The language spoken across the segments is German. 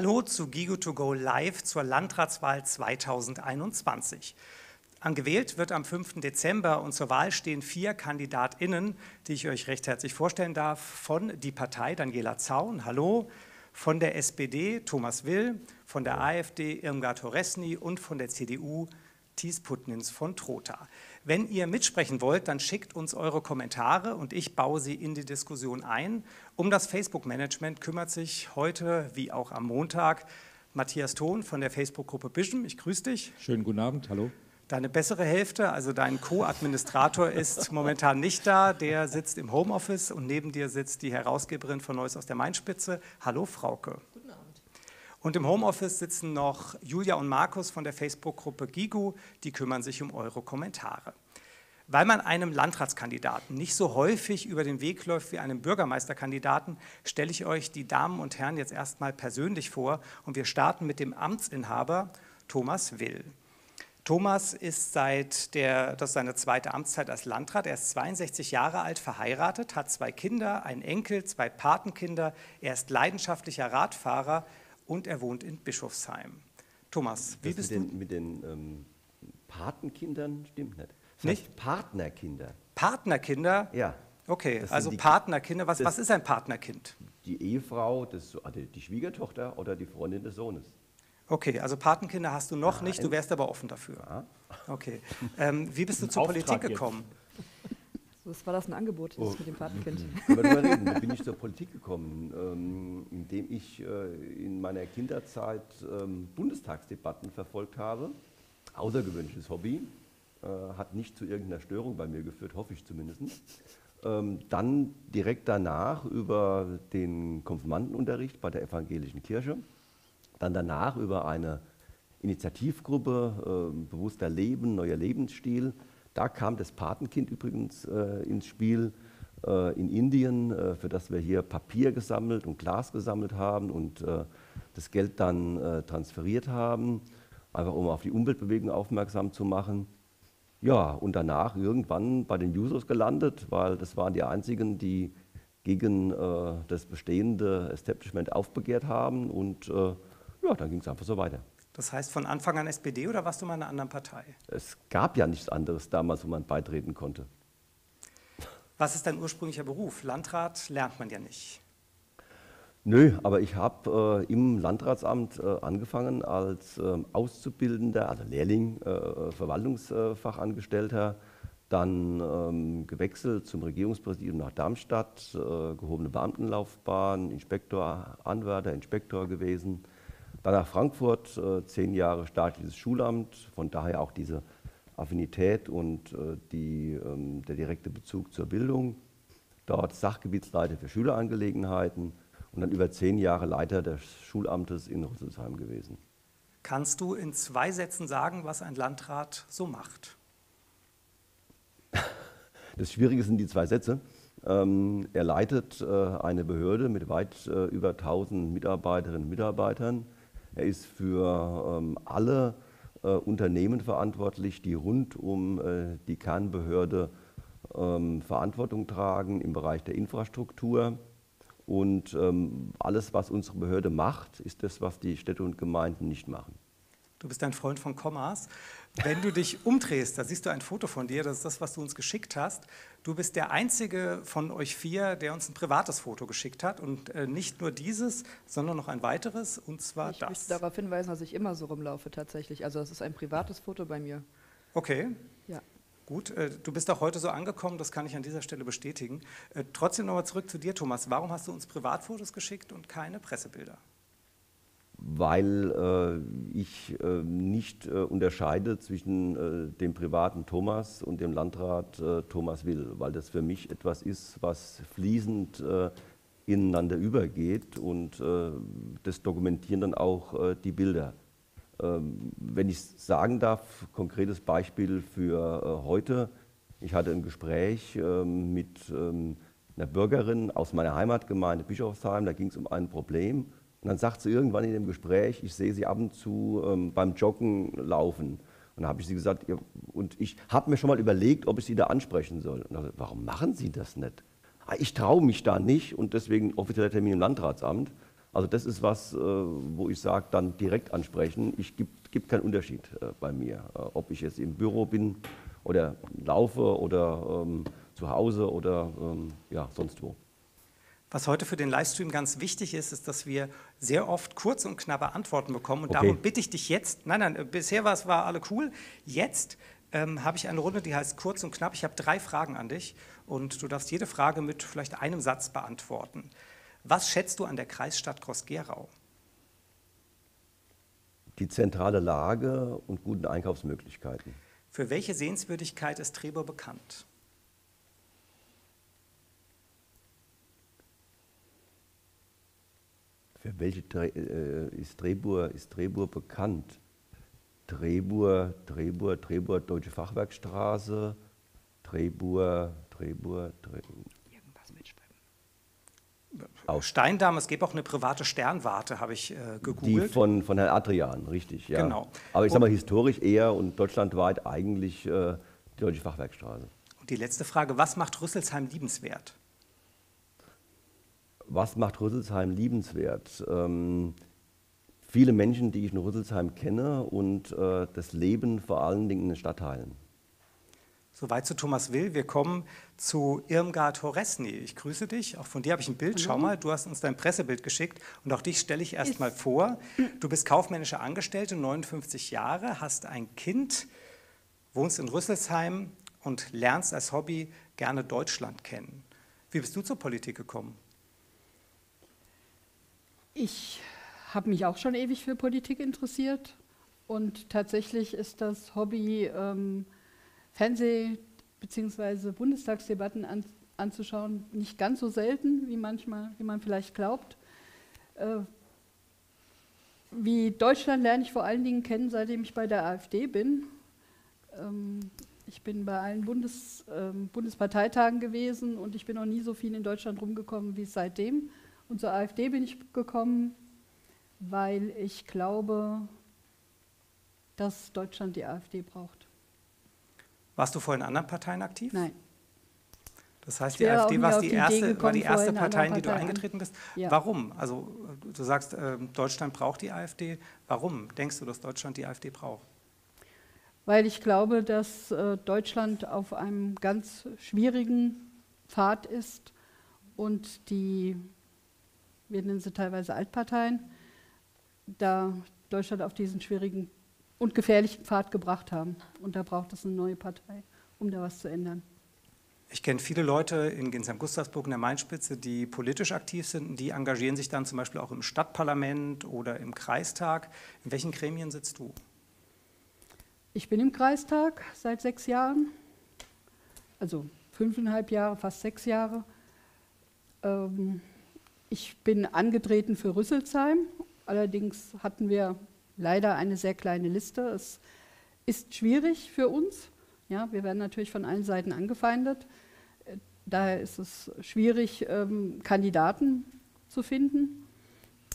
Hallo zu Gigo2Go Live zur Landratswahl 2021. Angewählt wird am 5. Dezember und zur Wahl stehen vier KandidatInnen, die ich euch recht herzlich vorstellen darf. Von die Partei Daniela Zaun, hallo. Von der SPD Thomas Will, von der AfD Irmgard Horesny und von der CDU Thies Putnins von Trotha. Wenn ihr mitsprechen wollt, dann schickt uns eure Kommentare und ich baue sie in die Diskussion ein. Um das Facebook-Management kümmert sich heute, wie auch am Montag, Matthias Thon von der Facebook-Gruppe Vision. Ich grüße dich. Schönen guten Abend, hallo. Deine bessere Hälfte, also dein Co-Administrator, ist momentan nicht da. Der sitzt im Homeoffice und neben dir sitzt die Herausgeberin von Neues aus der Mainspitze. Hallo, Frauke. Und im Homeoffice sitzen noch Julia und Markus von der Facebook-Gruppe Gigu, die kümmern sich um eure Kommentare. Weil man einem Landratskandidaten nicht so häufig über den Weg läuft wie einem Bürgermeisterkandidaten, stelle ich euch die Damen und Herren jetzt erstmal persönlich vor und wir starten mit dem Amtsinhaber Thomas Will. Thomas ist seit der, das ist seine zweite Amtszeit als Landrat. Er ist 62 Jahre alt, verheiratet, hat zwei Kinder, einen Enkel, zwei Patenkinder. Er ist leidenschaftlicher Radfahrer und er wohnt in Bischofsheim. Thomas, wie das bist mit du? Den, mit den ähm, Patenkindern stimmt nicht. Das Nicht? Partnerkinder. Partnerkinder? Ja. Okay, Das also Partnerkinder. Was, das- was ist ein Partnerkind? Die Ehefrau, des, also die Schwiegertochter oder die Freundin des Sohnes. Okay, also Patenkinder hast du noch Ja, nicht, du wärst aber offen dafür. Ja. Okay. Ähm, wie bist du zur Auftrag Politik jetzt. Was war das ein Angebot das Oh. mit dem Patenkind? Darüber reden? Wie bin ich zur Politik gekommen? Ähm, indem ich äh, in meiner Kinderzeit ähm, Bundestagsdebatten verfolgt habe. Außergewöhnliches Hobby. Äh, hat nicht zu irgendeiner Störung bei mir geführt, hoffe ich zumindest. Ähm, dann direkt danach über den Konfirmandenunterricht bei der evangelischen Kirche. Dann danach über eine Initiativgruppe, äh, bewusster Leben, neuer Lebensstil. Da kam das Patenkind übrigens äh, ins Spiel äh, in Indien, äh, für das wir hier Papier gesammelt und Glas gesammelt haben und äh, das Geld dann äh, transferiert haben, einfach um auf die Umweltbewegung aufmerksam zu machen. Ja, und danach irgendwann bei den Jusos gelandet, weil das waren die einzigen, die gegen äh, das bestehende Establishment aufbegehrt haben. Und ja, dann ging es einfach so weiter. Das heißt von Anfang an SPD oder warst du mal in einer anderen Partei? Es gab ja nichts anderes damals, wo man beitreten konnte. Was ist dein ursprünglicher Beruf? Landrat lernt man ja nicht. Nö, aber ich habe äh, im Landratsamt äh, angefangen als ähm, Auszubildender, also Lehrling, äh, Verwaltungsfachangestellter, dann ähm, gewechselt zum Regierungspräsidium nach Darmstadt, äh, gehobene Beamtenlaufbahn, Inspektor, Anwärter, Inspektor gewesen. Dann nach Frankfurt, äh, zehn Jahre staatliches Schulamt, von daher auch diese Affinität und äh, die, ähm, der direkte Bezug zur Bildung. Dort Sachgebietsleiter für Schülerangelegenheiten und dann über zehn Jahre Leiter des Schulamtes in Rüsselsheim gewesen. Kannst du in zwei Sätzen sagen, was ein Landrat so macht? Das Schwierige sind die zwei Sätze. Ähm, er leitet äh, eine Behörde mit weit über 1000 Mitarbeiterinnen und Mitarbeitern. Er ist für ähm, alle äh, Unternehmen verantwortlich, die rund um äh, die Kernbehörde ähm, Verantwortung tragen im Bereich der Infrastruktur. Und ähm, alles, was unsere Behörde macht, ist das, was die Städte und Gemeinden nicht machen. Du bist ein Freund von Kommas. Wenn du dich umdrehst, da siehst du ein Foto von dir, das ist das, was du uns geschickt hast. Du bist der einzige von euch vier, der uns ein privates Foto geschickt hat. Und äh, nicht nur dieses, sondern noch ein weiteres, und zwar Ich das. möchte darauf hinweisen, dass ich immer so rumlaufe tatsächlich. Also das ist ein privates Foto bei mir. Okay, Ja. gut. Äh, du bist auch heute so angekommen, das kann ich an dieser Stelle bestätigen. Äh, trotzdem nochmal zurück zu dir, Thomas. Warum hast du uns Privatfotos geschickt und keine Pressebilder? Weil äh, ich äh, nicht äh, unterscheide zwischen äh, dem privaten Thomas und dem Landrat äh, Thomas Will, weil das für mich etwas ist, was fließend äh, ineinander übergeht und das dokumentieren dann auch die Bilder. Ähm, wenn ich sagen darf, konkretes Beispiel für heute. Ich hatte ein Gespräch ähm, mit ähm, einer Bürgerin aus meiner Heimatgemeinde Bischofsheim, da ging es um ein Problem. Und dann sagt sie irgendwann in dem Gespräch, ich sehe sie ab und zu ähm, beim Joggen laufen. Und da habe ich sie gesagt, ja, und ich habe mir schon mal überlegt, ob ich sie da ansprechen soll. Und dann, warum machen Sie das nicht? "Ah, Ich traue mich da nicht und deswegen offizieller Termin im Landratsamt. Also das ist was, äh, wo ich sage, dann direkt ansprechen. Ich gibt, gibt keinen Unterschied äh, bei mir, äh, ob ich jetzt im Büro bin oder laufe oder ähm, zu Hause oder ähm, ja, sonst wo. Was heute für den Livestream ganz wichtig ist, ist, dass wir sehr oft kurz und knappe Antworten bekommen. Und Okay. darum bitte ich dich jetzt, nein, nein, bisher war es war alle cool. Jetzt ähm, habe ich eine Runde, die heißt kurz und knapp. Ich habe drei Fragen an dich und du darfst jede Frage mit vielleicht einem Satz beantworten. Was schätzt du an der Kreisstadt Groß-Gerau? Die zentrale Lage und guten Einkaufsmöglichkeiten. Für welche Sehenswürdigkeit ist Trebur bekannt? Welche äh, ist Trebur, ist Trebur bekannt? Trebur, Trebur, Trebur, Deutsche Fachwerkstraße, Trebur, Trebur, Trebur. Irgendwas mit Schwimmen. Auch. Steindamm, es gibt auch eine private Sternwarte, habe ich äh, Die gegoogelt. von, von Herrn Adrian, richtig, ja. Genau. Aber ich sage mal historisch eher und deutschlandweit eigentlich äh, die Deutsche Fachwerkstraße. Und die letzte Frage, was macht Rüsselsheim liebenswert? Was macht Rüsselsheim liebenswert? Ähm, viele Menschen, die ich in Rüsselsheim kenne und äh, das Leben vor allen Dingen in den Stadtteilen. Soweit zu Thomas Will. Wir kommen zu Irmgard Horesny. Ich grüße dich. Auch von dir habe ich ein Bild. Schau mal, du hast uns dein Pressebild geschickt und auch dich stelle ich erst mal vor. Du bist kaufmännische Angestellte, 59 Jahre, hast ein Kind, wohnst in Rüsselsheim und lernst als Hobby gerne Deutschland kennen. Wie bist du zur Politik gekommen? Ich habe mich auch schon ewig für Politik interessiert und tatsächlich ist das Hobby, ähm, Fernseh- bzw. Bundestagsdebatten an, anzuschauen, nicht ganz so selten, wie, manchmal, wie man vielleicht glaubt. Äh, wie Deutschland lerne ich vor allen Dingen kennen, seitdem ich bei der AfD bin. Ähm, ich bin bei allen Bundes, ähm, Bundesparteitagen gewesen und ich bin noch nie so viel in Deutschland rumgekommen wie seitdem. Und zur AfD bin ich gekommen, weil ich glaube, dass Deutschland die AfD braucht. Warst du vorher in anderen Parteien aktiv? Nein. Das heißt, die AfD war die erste, war die erste Partei, in die du eingetreten bist. Ja. Warum? Also du sagst, ähm, Deutschland braucht die AfD. Warum denkst du, dass Deutschland die AfD braucht? Weil ich glaube, dass äh, Deutschland auf einem ganz schwierigen Pfad ist und die, wir nennen sie teilweise Altparteien, da Deutschland auf diesen schwierigen und gefährlichen Pfad gebracht haben. Und da braucht es eine neue Partei, um da was zu ändern. Ich kenne viele Leute in, in St. Gustavsburg in der Mainspitze, die politisch aktiv sind. und Die engagieren sich dann zum Beispiel auch im Stadtparlament oder im Kreistag. In welchen Gremien sitzt du? Ich bin im Kreistag seit sechs Jahren, also fünfeinhalb Jahre, fast sechs Jahre. Ähm, ich bin angetreten für Rüsselsheim, allerdings hatten wir leider eine sehr kleine Liste. Es ist schwierig für uns. Ja, wir werden natürlich von allen Seiten angefeindet. Daher ist es schwierig, ähm, Kandidaten zu finden,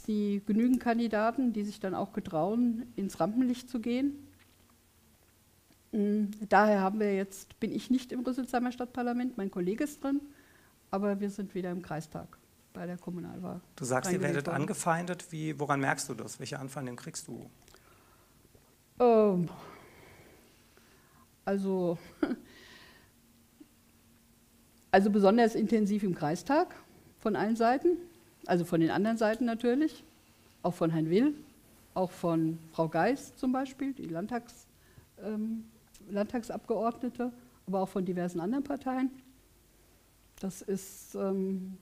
die genügend Kandidaten, die sich dann auch getrauen, ins Rampenlicht zu gehen. Mm, Daher haben wir jetzt, bin ich nicht im Rüsselsheimer Stadtparlament, mein Kollege ist drin, aber wir sind wieder im Kreistag bei der Kommunalwahl. Du sagst, ihr werdet worden. angefeindet. Wie, woran merkst du das? Welche Anfeindungen kriegst du? Ähm, also, also besonders intensiv im Kreistag von allen Seiten, also von den anderen Seiten natürlich, auch von Herrn Will, auch von Frau Geis zum Beispiel, die Landtags, ähm, Landtagsabgeordnete, aber auch von diversen anderen Parteien. Das ist, ähm,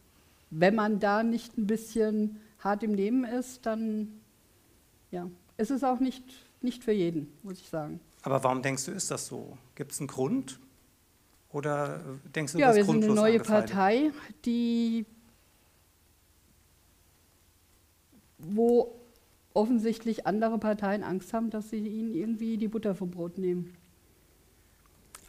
wenn man da nicht ein bisschen hart im Nehmen ist, dann ja, es ist auch nicht, nicht für jeden, muss ich sagen. Aber warum denkst du, ist das so? Gibt es einen Grund? Oder äh, denkst du, Ja, das wir sind eine neue? Partei, die, wo offensichtlich andere Parteien Angst haben, dass sie ihnen irgendwie die Butter vom Brot nehmen.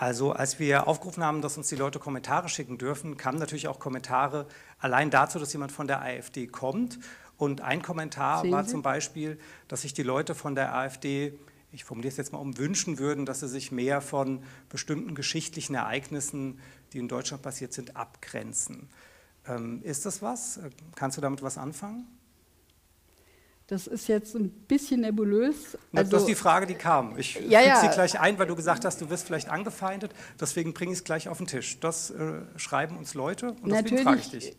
Also als wir aufgerufen haben, dass uns die Leute Kommentare schicken dürfen, kamen natürlich auch Kommentare allein dazu, dass jemand von der AfD kommt. Und ein Kommentar war zum Beispiel, dass sich die Leute von der AfD, ich formuliere es jetzt mal um, wünschen würden, dass sie sich mehr von bestimmten geschichtlichen Ereignissen, die in Deutschland passiert sind, abgrenzen. Ähm, ist das was? Äh, Kannst du damit was anfangen? Das ist jetzt ein bisschen nebulös. Also, das ist die Frage, die kam. Ich ja, füge ja. sie gleich ein, weil du gesagt hast, du wirst vielleicht angefeindet. Deswegen bringe ich es gleich auf den Tisch. Das äh, schreiben uns Leute und deswegen frage ich dich.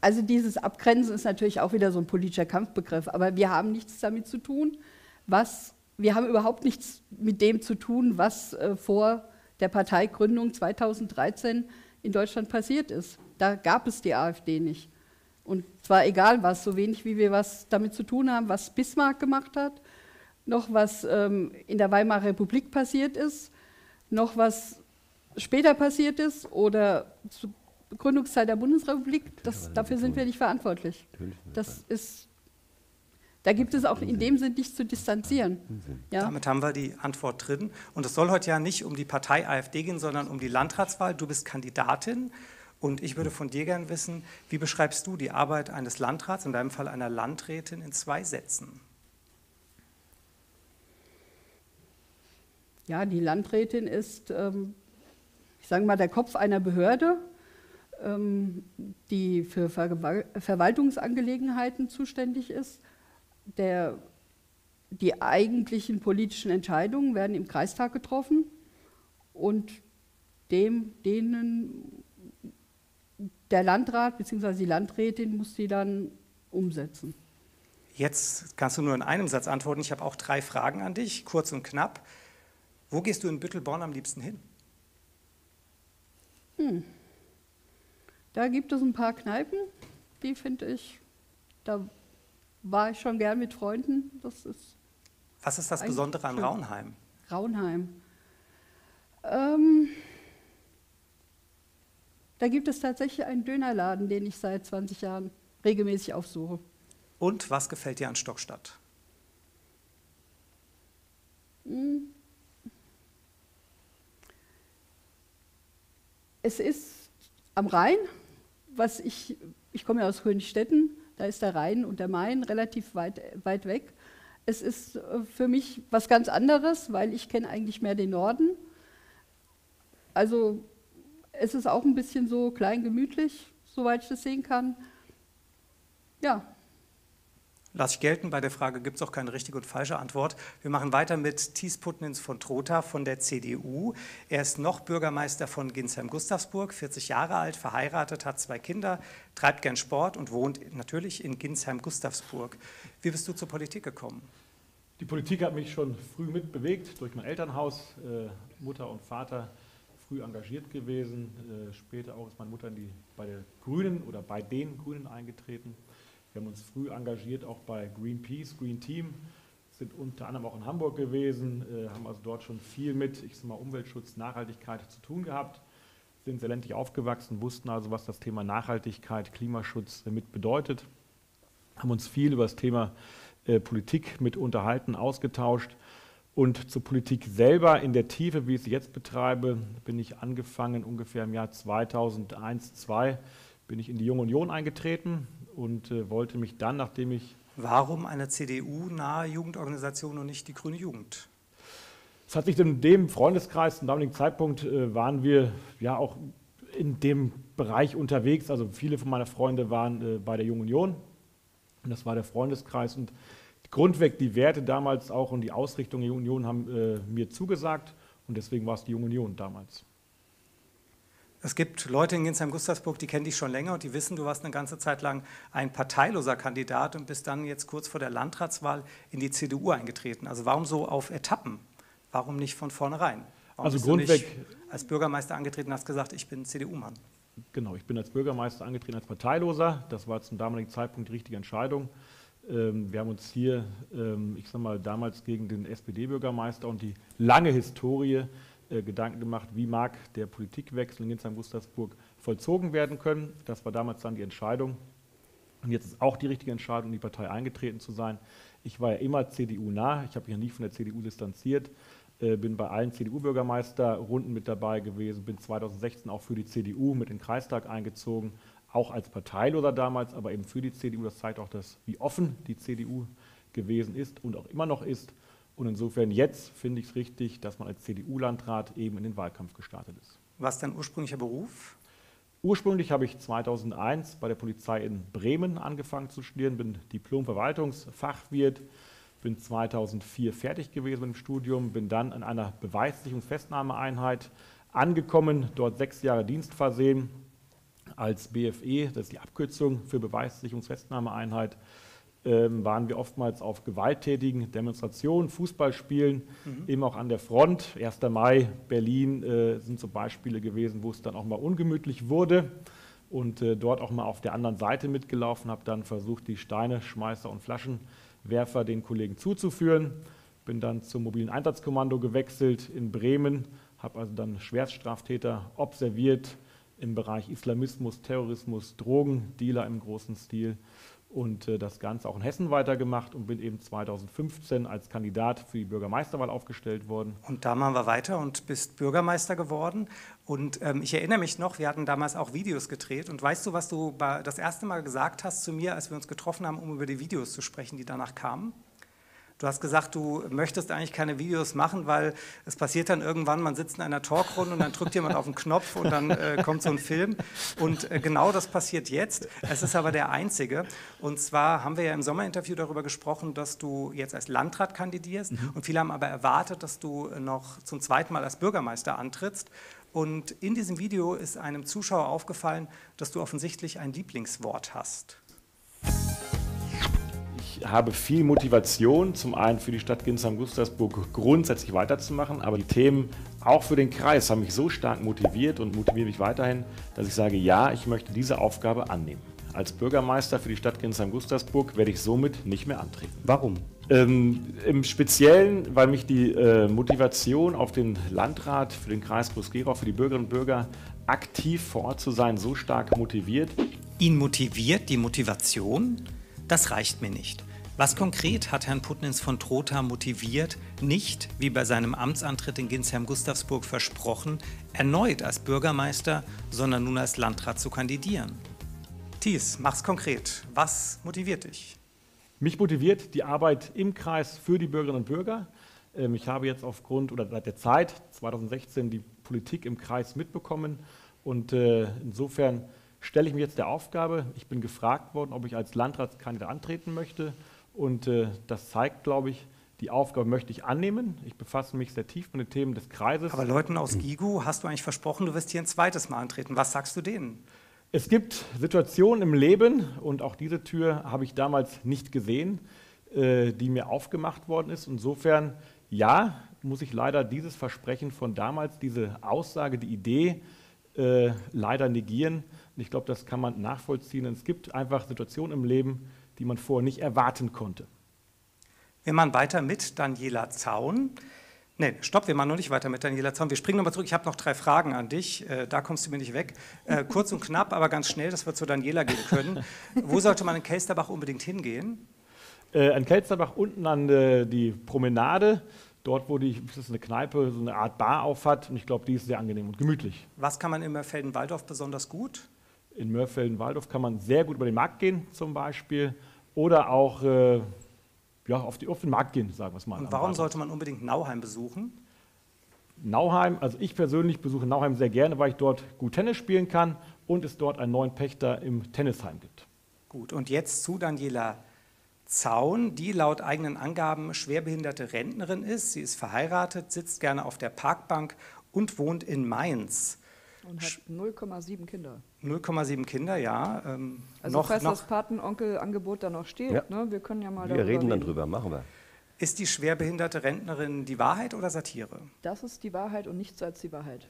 Also dieses Abgrenzen ist natürlich auch wieder so ein politischer Kampfbegriff, aber wir haben nichts damit zu tun, was wir haben überhaupt nichts mit dem zu tun, was äh, vor der Parteigründung 2013 in Deutschland passiert ist. Da gab es die AfD nicht. Und zwar egal was, so wenig wie wir was damit zu tun haben, was Bismarck gemacht hat, noch was ähm, in der Weimarer Republik passiert ist, noch was später passiert ist oder zur Gründungszeit der Bundesrepublik, das, dafür sind wir nicht verantwortlich. Das ist, da gibt es auch in dem Sinn nichts zu distanzieren. Ja? Damit haben wir die Antwort drin. Und es soll heute ja nicht um die Partei AfD gehen, sondern um die Landratswahl. Du bist Kandidatin. Und ich würde von dir gerne wissen, wie beschreibst du die Arbeit eines Landrats, in deinem Fall einer Landrätin, in zwei Sätzen? Ja, die Landrätin ist, ähm, ich sage mal, der Kopf einer Behörde, ähm, die für Verwaltungsangelegenheiten zuständig ist. Der, die eigentlichen politischen Entscheidungen werden im Kreistag getroffen und dem, denen der Landrat bzw. die Landrätin muss die dann umsetzen. Jetzt kannst du nur in einem Satz antworten. Ich habe auch drei Fragen an dich, kurz und knapp. Wo gehst du in Büttelborn am liebsten hin? Hm. Da gibt es ein paar Kneipen, die finde ich, da war ich schon gern mit Freunden. Das ist Was ist das Besondere an Raunheim? Raunheim. Ähm, da gibt es tatsächlich einen Dönerladen, den ich seit 20 Jahren regelmäßig aufsuche. Und was gefällt dir an Stockstadt? Hm. Es ist am Rhein, was ich, ich komme ja aus Königstetten, da ist der Rhein und der Main relativ weit, weit weg. Es ist äh, für mich was ganz anderes, weil ich kenne eigentlich mehr den Norden. Also es ist auch ein bisschen so klein gemütlich, soweit ich das sehen kann. Ja. Lass ich gelten, bei der Frage gibt es auch keine richtige und falsche Antwort. Wir machen weiter mit Thies Putnins von Trotha von der CDU. Er ist noch Bürgermeister von Ginsheim-Gustavsburg, 40 Jahre alt, verheiratet, hat zwei Kinder, treibt gern Sport und wohnt natürlich in Ginsheim-Gustavsburg. Wie bist du zur Politik gekommen? Die Politik hat mich schon früh mitbewegt, durch mein Elternhaus, äh, Mutter und Vater früh engagiert gewesen. Äh, später auch ist meine Mutter die, bei der Grünen oder bei den Grünen eingetreten. Wir haben uns früh engagiert, auch bei Greenpeace, Green Team, sind unter anderem auch in Hamburg gewesen, äh, haben also dort schon viel mit, ich sag mal, Umweltschutz, Nachhaltigkeit zu tun gehabt, sind sehr ländlich aufgewachsen, wussten also, was das Thema Nachhaltigkeit, Klimaschutz mit bedeutet, haben uns viel über das Thema äh, Politik mit unterhalten, ausgetauscht und zur Politik selber in der Tiefe, wie ich sie jetzt betreibe, bin ich angefangen ungefähr im Jahr 2001, 2002, bin ich in die Junge Union eingetreten und äh, wollte mich dann, nachdem ich... Warum eine CDU-nahe Jugendorganisation und nicht die Grüne Jugend? Es hat sich in dem Freundeskreis, zum damaligen Zeitpunkt äh, waren wir ja auch in dem Bereich unterwegs. Also viele von meiner Freunde waren äh, bei der Jungen Union. Und das war der Freundeskreis. Und grundweg die Werte damals auch und die Ausrichtung der Union haben äh, mir zugesagt und deswegen war es die Junge Union damals. Es gibt Leute in Ginsheim-Gustavsburg, die kennen dich schon länger und die wissen, du warst eine ganze Zeit lang ein parteiloser Kandidat und bist dann jetzt kurz vor der Landratswahl in die CDU eingetreten. Also warum so auf Etappen? Warum nicht von vornherein? Warum also grundweg als Bürgermeister angetreten und hast gesagt, ich bin CDU-Mann. Genau, ich bin als Bürgermeister angetreten als Parteiloser. Das war zum damaligen Zeitpunkt die richtige Entscheidung. Ähm, wir haben uns hier, ähm, ich sage mal, damals gegen den SPD-Bürgermeister und die lange Historie äh, Gedanken gemacht, wie mag der Politikwechsel in Ginsheim-Gustavsburg vollzogen werden können. Das war damals dann die Entscheidung. Und jetzt ist auch die richtige Entscheidung, in die Partei eingetreten zu sein. Ich war ja immer CDU-nah, ich habe mich ja nie von der CDU distanziert, äh, bin bei allen CDU-Bürgermeisterrunden mit dabei gewesen, bin 2016 auch für die CDU mit in den Kreistag eingezogen, auch als Parteiloser damals, aber eben für die CDU. Das zeigt auch, dass, wie offen die CDU gewesen ist und auch immer noch ist. Und insofern jetzt finde ich es richtig, dass man als CDU-Landrat eben in den Wahlkampf gestartet ist. Was dein ursprünglicher Beruf? Ursprünglich habe ich 2001 bei der Polizei in Bremen angefangen zu studieren, bin Diplom-Verwaltungsfachwirt, bin 2004 fertig gewesen mit dem Studium, bin dann in einer Beweissicherungsfestnahmeeinheit angekommen, dort sechs Jahre Dienst versehen als BFE, das ist die Abkürzung für Beweissicherungsfestnahmeeinheit, ähm, waren wir oftmals auf gewalttätigen Demonstrationen, Fußballspielen, mhm. eben auch an der Front. 1. Mai, Berlin äh, sind so Beispiele gewesen, wo es dann auch mal ungemütlich wurde und äh, dort auch mal auf der anderen Seite mitgelaufen, habe dann versucht, die Steine, Schmeißer und Flaschenwerfer den Kollegen zuzuführen. Bin dann zum mobilen Einsatzkommando gewechselt in Bremen, habe also dann Schwerststraftäter observiert im Bereich Islamismus, Terrorismus, Drogendealer im großen Stil und äh, das Ganze auch in Hessen weitergemacht und bin eben 2015 als Kandidat für die Bürgermeisterwahl aufgestellt worden. Und da machen wir weiter und bist Bürgermeister geworden. Und ähm, ich erinnere mich noch, wir hatten damals auch Videos gedreht. Und weißt du, was du das erste Mal gesagt hast zu mir, als wir uns getroffen haben, um über die Videos zu sprechen, die danach kamen? Du hast gesagt, du möchtest eigentlich keine Videos machen, weil es passiert dann irgendwann, man sitzt in einer Talkrunde und dann drückt jemand auf den Knopf und dann äh, kommt so ein Film. Und äh, genau das passiert jetzt. Es ist aber der einzige. Und zwar haben wir ja im Sommerinterview darüber gesprochen, dass du jetzt als Landrat kandidierst. Mhm. Und viele haben aber erwartet, dass du noch zum zweiten Mal als Bürgermeister antrittst. Und in diesem Video ist einem Zuschauer aufgefallen, dass du offensichtlich ein Lieblingswort hast habe viel Motivation, zum einen für die Stadt Ginsheim-Gustavsburg grundsätzlich weiterzumachen, aber die Themen auch für den Kreis haben mich so stark motiviert und motivieren mich weiterhin, dass ich sage, ja, ich möchte diese Aufgabe annehmen. Als Bürgermeister für die Stadt Ginsheim-Gustavsburg werde ich somit nicht mehr antreten. Warum? Ähm, Im Speziellen, weil mich die äh, Motivation auf den Landrat für den Kreis Groß-Gerau, für die Bürgerinnen und Bürger aktiv vor Ort zu sein, so stark motiviert. Ihn motiviert die Motivation? Das reicht mir nicht. Was konkret hat Herrn Putnins von Trotha motiviert, nicht, wie bei seinem Amtsantritt in Ginsheim-Gustavsburg versprochen, erneut als Bürgermeister, sondern nun als Landrat zu kandidieren? Thies, mach's konkret. Was motiviert dich? Mich motiviert die Arbeit im Kreis für die Bürgerinnen und Bürger. Ähm, ich habe jetzt aufgrund oder seit der Zeit 2016 die Politik im Kreis mitbekommen und äh, insofern stelle ich mir jetzt der Aufgabe, ich bin gefragt worden, ob ich als Landratskandidat antreten möchte und äh, das zeigt, glaube ich, die Aufgabe möchte ich annehmen. Ich befasse mich sehr tief mit den Themen des Kreises. Aber Leuten aus GIGU hast du eigentlich versprochen, du wirst hier ein zweites Mal antreten. Was sagst du denen? Es gibt Situationen im Leben, und auch diese Tür habe ich damals nicht gesehen, äh, die mir aufgemacht worden ist. Insofern, ja, muss ich leider dieses Versprechen von damals, diese Aussage, die Idee äh, leider negieren. Und ich glaube, das kann man nachvollziehen. Es gibt einfach Situationen im Leben, die man vorher nicht erwarten konnte. Wir machen weiter mit Daniela Zaun. Nee, stopp, wir machen noch nicht weiter mit Daniela Zaun. Wir springen nochmal zurück. Ich habe noch drei Fragen an dich. Äh, da kommst du mir nicht weg. Äh, kurz und knapp, aber ganz schnell, dass wir zu Daniela gehen können. Wo sollte man in Kelsterbach unbedingt hingehen? Äh, in Kelsterbach unten an äh, die Promenade. Dort, wo die, das ist eine Kneipe, so eine Art Bar auf hat. Und ich glaube, die ist sehr angenehm und gemütlich. Was kann man in Mörfelden-Waldorf besonders gut? In Mörfelden-Waldorf kann man sehr gut über den Markt gehen, zum Beispiel oder auch äh, ja, auf, die, auf, den Markt gehen, sagen wir es mal. Und warum sollte man unbedingt Nauheim besuchen? Nauheim, also ich persönlich besuche Nauheim sehr gerne, weil ich dort gut Tennis spielen kann und es dort einen neuen Pächter im Tennisheim gibt. Gut, und jetzt zu Daniela Zaun, die laut eigenen Angaben schwerbehinderte Rentnerin ist. Sie ist verheiratet, sitzt gerne auf der Parkbank und wohnt in Mainz. Und hat 0,7 Kinder. 0,7 Kinder, ja. Ähm, also noch, falls noch, das Patenonkel-Angebot da noch steht, ja. ne, wir können ja mal Wir reden dann drüber, machen wir. Ist die schwerbehinderte Rentnerin die Wahrheit oder Satire? Das ist die Wahrheit und nichts als die Wahrheit.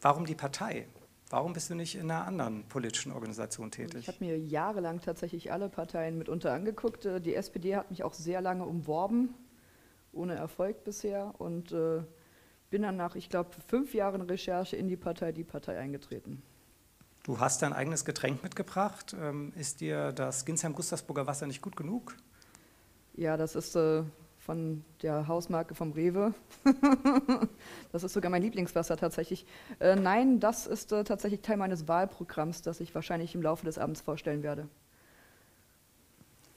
Warum die Partei? Warum bist du nicht in einer anderen politischen Organisation tätig? Ich habe mir jahrelang tatsächlich alle Parteien mitunter angeguckt. Äh, die SPD hat mich auch sehr lange umworben, ohne Erfolg bisher. Und äh, bin dann nach, ich glaube, fünf Jahren Recherche in die Partei, die Partei eingetreten. Du hast dein eigenes Getränk mitgebracht. Ähm, ist dir das Ginsheim-Gustavsburger Wasser nicht gut genug? Ja, das ist äh, von der Hausmarke vom Rewe. das ist sogar mein Lieblingswasser tatsächlich. Äh, nein, das ist äh, tatsächlich Teil meines Wahlprogramms, das ich wahrscheinlich im Laufe des Abends vorstellen werde.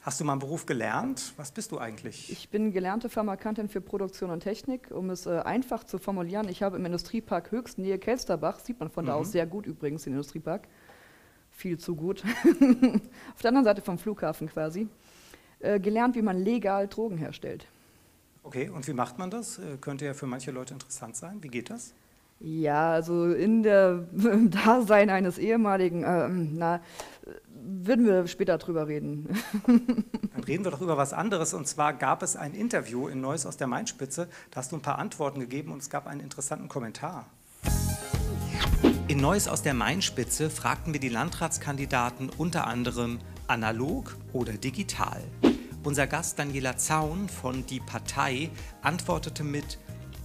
Hast du mal einen Beruf gelernt? Was bist du eigentlich? Ich bin gelernte Pharmakantin für Produktion und Technik. Um es äh, einfach zu formulieren, ich habe im Industriepark Höchstnähe Kelsterbach, sieht man von mhm. da aus sehr gut übrigens, den Industriepark, viel zu gut, auf der anderen Seite vom Flughafen quasi, äh, gelernt, wie man legal Drogen herstellt. Okay, und wie macht man das? Äh, könnte ja für manche Leute interessant sein. Wie geht das? Ja, also in der im Dasein eines ehemaligen, äh, na, würden wir später drüber reden. Dann reden wir doch über was anderes. Und zwar gab es ein Interview in Neues aus der Mainspitze. Da hast du ein paar Antworten gegeben und es gab einen interessanten Kommentar. In Neues aus der Mainspitze fragten wir die Landratskandidaten unter anderem analog oder digital. Unser Gast Daniela Zaun von Die Partei antwortete mit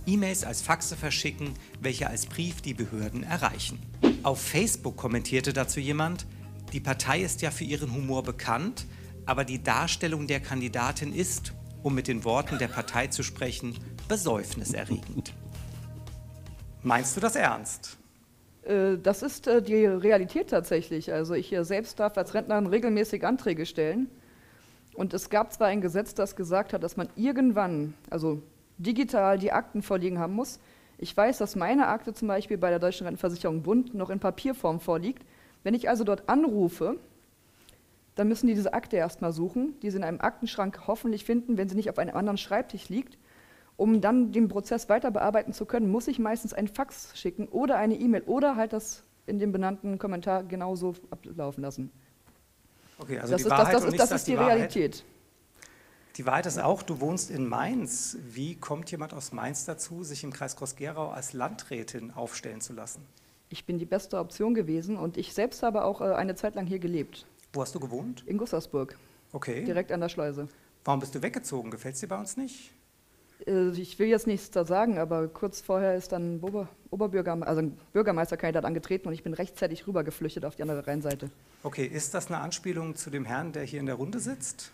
E-Mails als Faxe verschicken, welche als Brief die Behörden erreichen. Auf Facebook kommentierte dazu jemand, die Partei ist ja für ihren Humor bekannt, aber die Darstellung der Kandidatin ist, um mit den Worten der Partei zu sprechen, besäufniserregend. Meinst du das ernst? Äh, das ist äh, die Realität tatsächlich. Also ich selbst darf als Rentnerin regelmäßig Anträge stellen. Und es gab zwar ein Gesetz, das gesagt hat, dass man irgendwann, also digital, die Akten vorliegen haben muss. Ich weiß, dass meine Akte zum Beispiel bei der Deutschen Rentenversicherung Bund noch in Papierform vorliegt. Wenn ich also dort anrufe, dann müssen die diese Akte erstmal suchen, die sie in einem Aktenschrank hoffentlich finden, wenn sie nicht auf einem anderen Schreibtisch liegt. Um dann den Prozess weiter bearbeiten zu können, muss ich meistens einen Fax schicken oder eine E-Mail oder halt das in dem benannten Kommentar genauso ablaufen lassen. Okay, also das die ist, Wahrheit das, das, ist, das ist die, die Realität. Die Wahrheit ist auch, du wohnst in Mainz. Wie kommt jemand aus Mainz dazu, sich im Kreis Groß-Gerau als Landrätin aufstellen zu lassen? Ich bin die beste Option gewesen und ich selbst habe auch äh, eine Zeit lang hier gelebt. Wo hast du gewohnt? In Gustavsburg. Okay. Direkt an der Schleuse. Warum bist du weggezogen? Gefällt es dir bei uns nicht? Äh, ich will jetzt nichts da sagen, aber kurz vorher ist dann Ober Oberbürgermeister, also ein Bürgermeisterkandidat angetreten und ich bin rechtzeitig rübergeflüchtet auf die andere Rheinseite. Okay, ist das eine Anspielung zu dem Herrn, der hier in der Runde sitzt?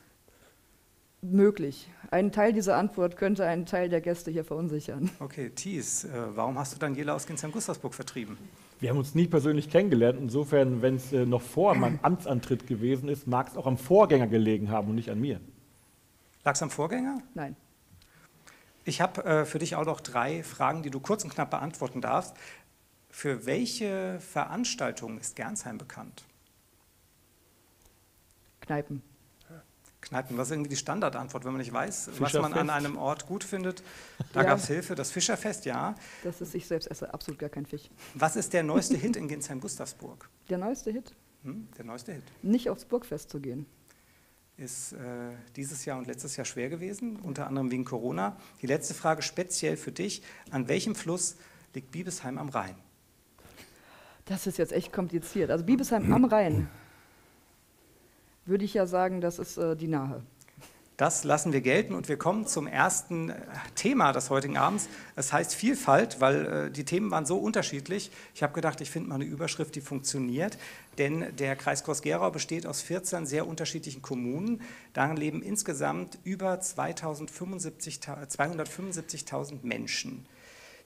Möglich. Ein Teil dieser Antwort könnte einen Teil der Gäste hier verunsichern. Okay, Thies, äh, warum hast du Daniela aus Ginsheim-Gustavsburg vertrieben? Wir haben uns nie persönlich kennengelernt. Insofern, wenn es äh, noch vor meinem Amtsantritt gewesen ist, mag es auch am Vorgänger gelegen haben und nicht an mir. Lag es am Vorgänger? Nein. Ich habe äh, für dich auch noch drei Fragen, die du kurz und knapp beantworten darfst. Für welche Veranstaltung ist Gernsheim bekannt? Kneipen. Kneipen, was ist irgendwie die Standardantwort, wenn man nicht weiß, was man an einem Ort gut findet? Da ja. gab es Hilfe, das Fischerfest, ja. Das ist, ich selbst esse absolut gar kein Fisch. Was ist der neueste Hit in Ginsheim-Gustavsburg? Der neueste Hit? Hm, der neueste Hit. Nicht aufs Burgfest zu gehen. Ist äh, dieses Jahr und letztes Jahr schwer gewesen, unter anderem wegen Corona. Die letzte Frage speziell für dich. An welchem Fluss liegt Biebesheim am Rhein? Das ist jetzt echt kompliziert. Also Biebesheim am Rhein würde ich ja sagen, das ist äh, die Nahe. Das lassen wir gelten und wir kommen zum ersten äh, Thema des heutigen Abends. Es heißt Vielfalt, weil äh, die Themen waren so unterschiedlich. Ich habe gedacht, ich finde mal eine Überschrift, die funktioniert. Denn der Kreis Groß-Gerau besteht aus 14 sehr unterschiedlichen Kommunen. Darin leben insgesamt über 275.000 Menschen.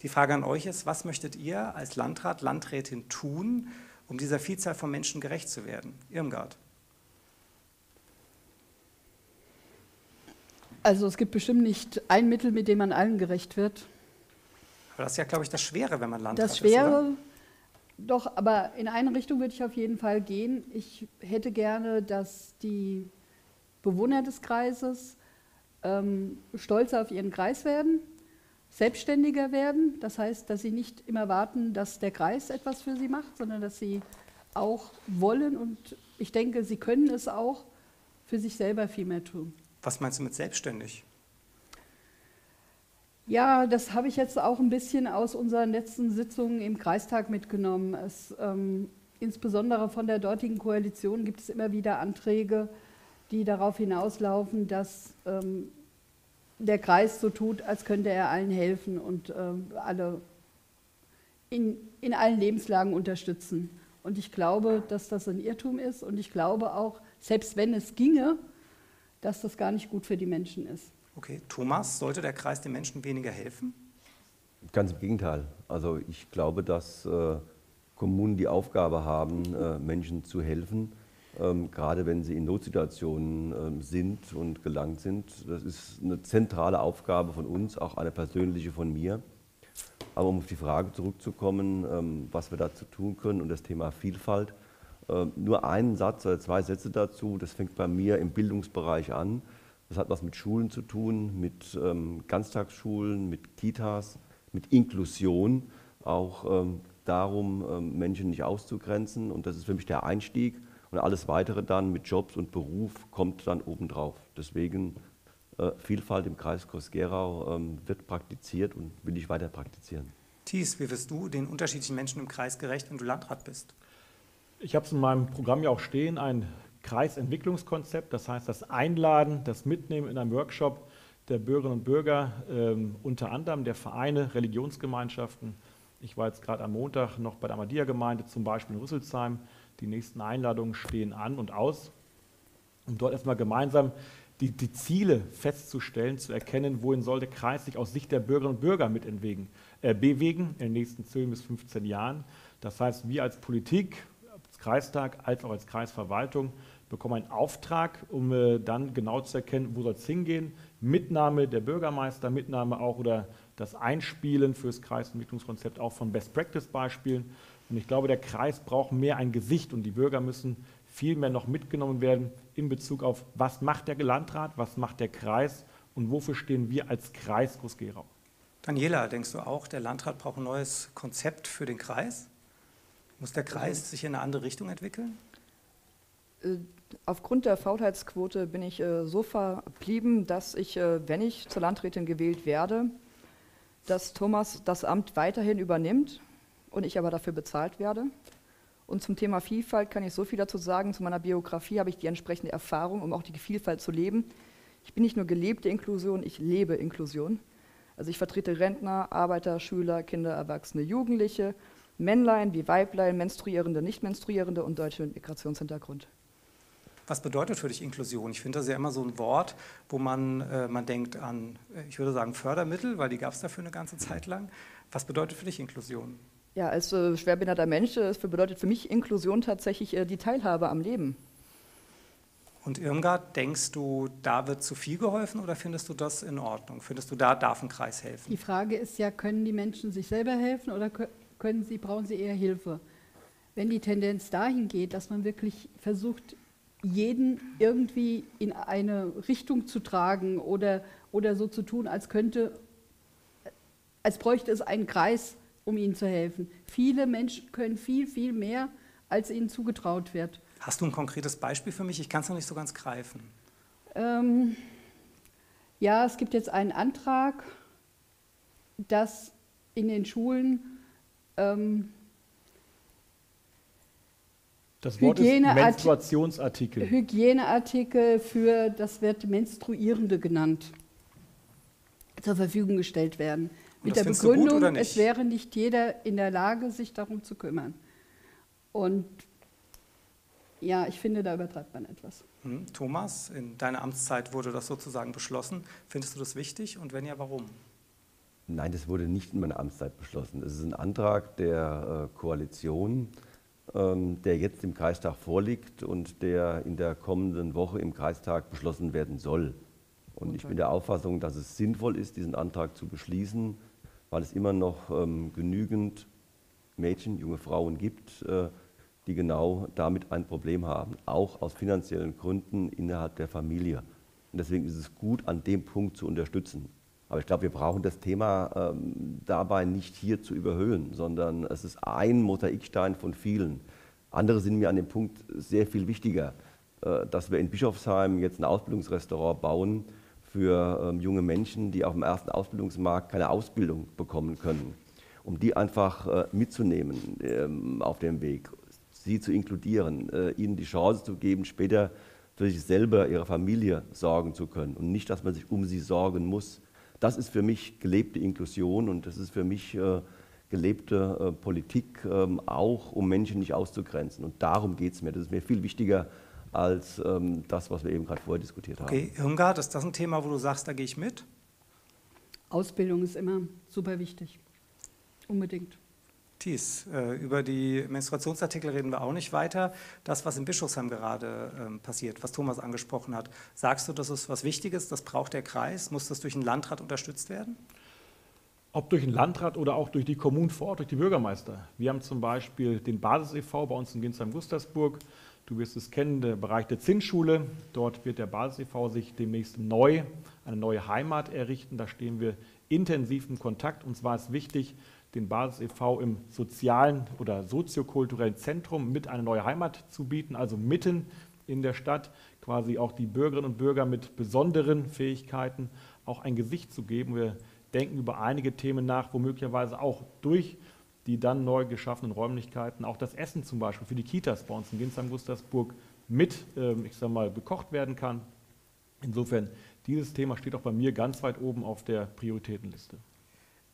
Die Frage an euch ist, was möchtet ihr als Landrat, Landrätin tun, um dieser Vielzahl von Menschen gerecht zu werden? Irmgard. Also es gibt bestimmt nicht ein Mittel, mit dem man allen gerecht wird. Aber das ist ja, glaube ich, das Schwere, wenn man Landrat das Schwere, ist, doch, aber in eine Richtung würde ich auf jeden Fall gehen. Ich hätte gerne, dass die Bewohner des Kreises ähm, stolzer auf ihren Kreis werden, selbstständiger werden. Das heißt, dass sie nicht immer warten, dass der Kreis etwas für sie macht, sondern dass sie auch wollen und ich denke, sie können es auch für sich selber viel mehr tun. Was meinst du mit selbstständig? Ja, das habe ich jetzt auch ein bisschen aus unseren letzten Sitzungen im Kreistag mitgenommen. Es, ähm, insbesondere von der dortigen Koalition gibt es immer wieder Anträge, die darauf hinauslaufen, dass ähm, der Kreis so tut, als könnte er allen helfen und ähm, alle in, in allen Lebenslagen unterstützen. Und ich glaube, dass das ein Irrtum ist und ich glaube auch, selbst wenn es ginge, dass das gar nicht gut für die Menschen ist. Okay, Thomas, sollte der Kreis den Menschen weniger helfen? Ganz im Gegenteil. Also ich glaube, dass äh, Kommunen die Aufgabe haben, äh, Menschen zu helfen. ähm, gerade wenn sie in Notsituationen ähm, sind und gelangt sind. Das ist eine zentrale Aufgabe von uns, auch eine persönliche von mir. Aber um auf die Frage zurückzukommen, ähm, was wir dazu tun können und das Thema Vielfalt, äh, nur einen Satz oder zwei Sätze dazu. Das fängt bei mir im Bildungsbereich an. Das hat was mit Schulen zu tun, mit ähm, Ganztagsschulen, mit Kitas, mit Inklusion, auch ähm, darum, ähm, Menschen nicht auszugrenzen. Und das ist für mich der Einstieg. Und alles Weitere dann mit Jobs und Beruf kommt dann obendrauf. Deswegen äh, Vielfalt im Kreis Groß-Gerau ähm, wird praktiziert und will ich weiter praktizieren. Thies, wie wirst du den unterschiedlichen Menschen im Kreis gerecht, wenn du Landrat bist? Ich habe es in meinem Programm ja auch stehen, ein Kreisentwicklungskonzept, das heißt das Einladen, das Mitnehmen in einem Workshop der Bürgerinnen und Bürger, ähm, unter anderem der Vereine, Religionsgemeinschaften. Ich war jetzt gerade am Montag noch bei der Amadia-Gemeinde, zum Beispiel in Rüsselsheim, die nächsten Einladungen stehen an und aus, um dort erstmal gemeinsam die, die Ziele festzustellen, zu erkennen, wohin soll der Kreis sich aus Sicht der Bürgerinnen und Bürger mit entwegen, äh, bewegen in den nächsten 10 bis 15 Jahren. Das heißt, wir als Politik, Kreistag als auch als Kreisverwaltung bekommen einen Auftrag, um äh, dann genau zu erkennen, wo soll es hingehen. Mitnahme der Bürgermeister, Mitnahme auch oder das Einspielen für das Kreisentwicklungskonzept auch von Best-Practice-Beispielen und ich glaube, der Kreis braucht mehr ein Gesicht und die Bürger müssen viel mehr noch mitgenommen werden in Bezug auf, was macht der Landrat, was macht der Kreis und wofür stehen wir als Kreis Groß-Gerau. Daniela, denkst du auch, der Landrat braucht ein neues Konzept für den Kreis? Muss der Kreis sich in eine andere Richtung entwickeln? Äh, aufgrund der Faulheitsquote bin ich äh, so verblieben, dass ich, äh, wenn ich zur Landrätin gewählt werde, dass Thomas das Amt weiterhin übernimmt und ich aber dafür bezahlt werde. Und zum Thema Vielfalt kann ich so viel dazu sagen. Zu meiner Biografie habe ich die entsprechende Erfahrung, um auch die Vielfalt zu leben. Ich bin nicht nur gelebte Inklusion, ich lebe Inklusion. Also ich vertrete Rentner, Arbeiter, Schüler, Kinder, Erwachsene, Jugendliche, Männlein wie Weiblein, Menstruierende, Nicht-Menstruierende und Deutsche mit Migrationshintergrund. Was bedeutet für dich Inklusion? Ich finde das ja immer so ein Wort, wo man, äh, man denkt an, äh, ich würde sagen, Fördermittel, weil die gab es dafür eine ganze Zeit lang. Was bedeutet für dich Inklusion? Ja, als äh, schwerbehinderter Mensch äh, bedeutet für mich Inklusion tatsächlich äh, die Teilhabe am Leben. Und Irmgard, denkst du, da wird zu viel geholfen oder findest du das in Ordnung? Findest du, da darf ein Kreis helfen? Die Frage ist ja, können die Menschen sich selber helfen oder können sie, brauchen sie eher Hilfe? Wenn die Tendenz dahin geht, dass man wirklich versucht, jeden irgendwie in eine Richtung zu tragen oder, oder so zu tun, als könnte, als bräuchte es einen Kreis, um ihnen zu helfen. Viele Menschen können viel, viel mehr, als ihnen zugetraut wird. Hast du ein konkretes Beispiel für mich? Ich kann es noch nicht so ganz greifen. Ähm, ja, es gibt jetzt einen Antrag, dass in den Schulen ähm, das Wort Hygiene ist Menstruationsartikel. Hygieneartikel für, das wird Menstruierende genannt, zur Verfügung gestellt werden. Mit der Begründung, es wäre nicht jeder in der Lage, sich darum zu kümmern. Und ja, ich finde, da übertreibt man etwas. Hm, Thomas, in deiner Amtszeit wurde das sozusagen beschlossen. Findest du das wichtig und wenn ja, warum? Nein, das wurde nicht in meiner Amtszeit beschlossen. Es ist ein Antrag der äh, Koalition, ähm, der jetzt im Kreistag vorliegt und der in der kommenden Woche im Kreistag beschlossen werden soll. Und ich bin der Auffassung, dass es sinnvoll ist, diesen Antrag zu beschließen, weil es immer noch ähm, genügend Mädchen, junge Frauen gibt, äh, die genau damit ein Problem haben, auch aus finanziellen Gründen innerhalb der Familie. Und deswegen ist es gut, an dem Punkt zu unterstützen. Aber ich glaube, wir brauchen das Thema ähm, dabei nicht hier zu überhöhen, sondern es ist ein Mosaikstein von vielen. Andere sind mir an dem Punkt sehr viel wichtiger, äh, dass wir in Bischofsheim jetzt ein Ausbildungsrestaurant bauen, für ähm, junge Menschen, die auf dem ersten Ausbildungsmarkt keine Ausbildung bekommen können, um die einfach äh, mitzunehmen ähm, auf dem Weg, sie zu inkludieren, äh, ihnen die Chance zu geben, später für sich selber, ihre Familie sorgen zu können und nicht, dass man sich um sie sorgen muss. Das ist für mich gelebte Inklusion und das ist für mich äh, gelebte äh, Politik, ähm, auch um Menschen nicht auszugrenzen. Und darum geht es mir. Das ist mir viel wichtiger als ähm, das, was wir eben gerade vorher diskutiert haben. Okay, Irmgard, ist das ein Thema, wo du sagst, da gehe ich mit? Ausbildung ist immer super wichtig. Unbedingt. Thies, äh, über die Menstruationsartikel reden wir auch nicht weiter. Das, was in Bischofsheim gerade ähm, passiert, was Thomas angesprochen hat, sagst du, das ist was Wichtiges, das braucht der Kreis? Muss das durch einen Landrat unterstützt werden? Ob durch einen Landrat oder auch durch die Kommunen vor Ort, durch die Bürgermeister. Wir haben zum Beispiel den Basis-EV bei uns in Ginsheim-Gustersburg. Du wirst es kennen, der Bereich der Zinsschule. Dort wird der Basis-EV sich demnächst neu, eine neue Heimat errichten. Da stehen wir intensiv in Kontakt. Und zwar ist wichtig, den Basis e.V. im sozialen oder soziokulturellen Zentrum mit eine neue Heimat zu bieten, also mitten in der Stadt quasi auch die Bürgerinnen und Bürger mit besonderen Fähigkeiten auch ein Gesicht zu geben. Wir denken über einige Themen nach, wo möglicherweise auch durch die dann neu geschaffenen Räumlichkeiten auch das Essen zum Beispiel für die Kitas bei uns in Ginsheim-Gustersburg mit, ähm, ich sag mal, bekocht werden kann. Insofern, dieses Thema steht auch bei mir ganz weit oben auf der Prioritätenliste.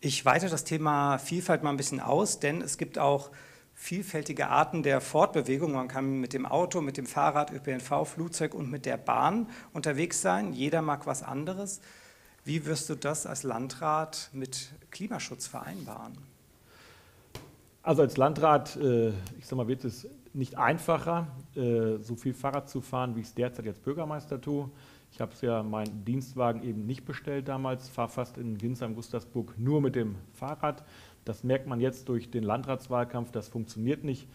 Ich weite das Thema Vielfalt mal ein bisschen aus, denn es gibt auch vielfältige Arten der Fortbewegung. Man kann mit dem Auto, mit dem Fahrrad, ÖPNV, Flugzeug und mit der Bahn unterwegs sein. Jeder mag was anderes. Wie wirst du das als Landrat mit Klimaschutz vereinbaren? Also als Landrat, äh, ich sag mal, wird es nicht einfacher, äh, so viel Fahrrad zu fahren, wie ich es derzeit als Bürgermeister tue. Ich habe ja meinen Dienstwagen eben nicht bestellt damals, fahre fast in Ginsheim-Gustersburg nur mit dem Fahrrad. Das merkt man jetzt durch den Landratswahlkampf, das funktioniert nicht.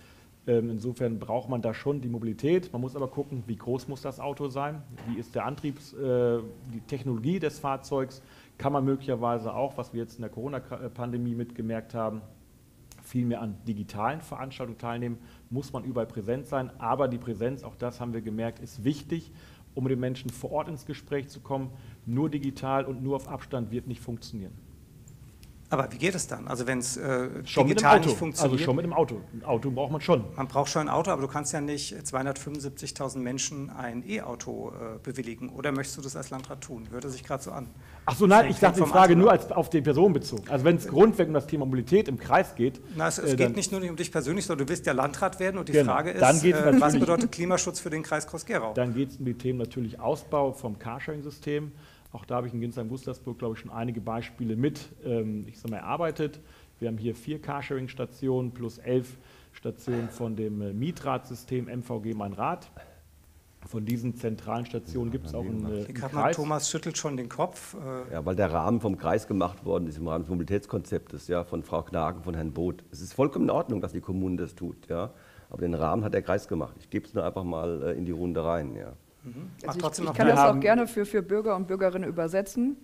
Ähm, insofern braucht man da schon die Mobilität. Man muss aber gucken, wie groß muss das Auto sein, wie ist der Antriebs, äh, die Technologie des Fahrzeugs. Kann man möglicherweise auch, was wir jetzt in der Corona-Pandemie mitgemerkt haben, viel mehr an digitalen Veranstaltungen teilnehmen, muss man überall präsent sein. Aber die Präsenz, auch das haben wir gemerkt, ist wichtig um mit den Menschen vor Ort ins Gespräch zu kommen. Nur digital und nur auf Abstand wird nicht funktionieren. Aber wie geht es dann? Also wenn es äh, digital nicht funktioniert? Also schon mit dem Auto. Ein Auto braucht man schon. Man braucht schon ein Auto, aber du kannst ja nicht 275.000 Menschen ein E-Auto äh, bewilligen. Oder möchtest du das als Landrat tun? Hörte sich gerade so an. Ach so, nein, ich dachte, die Frage nur als, auf die Person bezogen. Also wenn es grundweg um das Thema Mobilität im Kreis geht. Na, es, es äh, geht nicht nur um dich persönlich, sondern du willst ja Landrat werden. Und die genau, Frage ist, äh, was bedeutet Klimaschutz für den Kreis Groß-Gerau? Dann geht es um die Themen natürlich Ausbau vom Carsharing-System auch da habe ich in Ginsheim-Gustersburg, glaube ich, schon einige Beispiele mit, ähm, ich sage mal, erarbeitet. Wir haben hier vier Carsharing-Stationen plus elf Stationen von dem äh, Mietratsystem MVG Mein Rad. Von diesen zentralen Stationen gibt es auch einen, äh, einen Kreis. Thomas schüttelt schon den Kopf. Äh. Ja, weil der Rahmen vom Kreis gemacht worden ist, im Rahmen des Mobilitätskonzeptes, ja, von Frau Knagen, von Herrn Both. Es ist vollkommen in Ordnung, dass die Kommune das tut, ja. Aber den Rahmen hat der Kreis gemacht. Ich gebe es nur einfach mal äh, in die Runde rein, ja. Mhm. Also ich, ich kann das auch gerne für, für Bürger und Bürgerinnen übersetzen.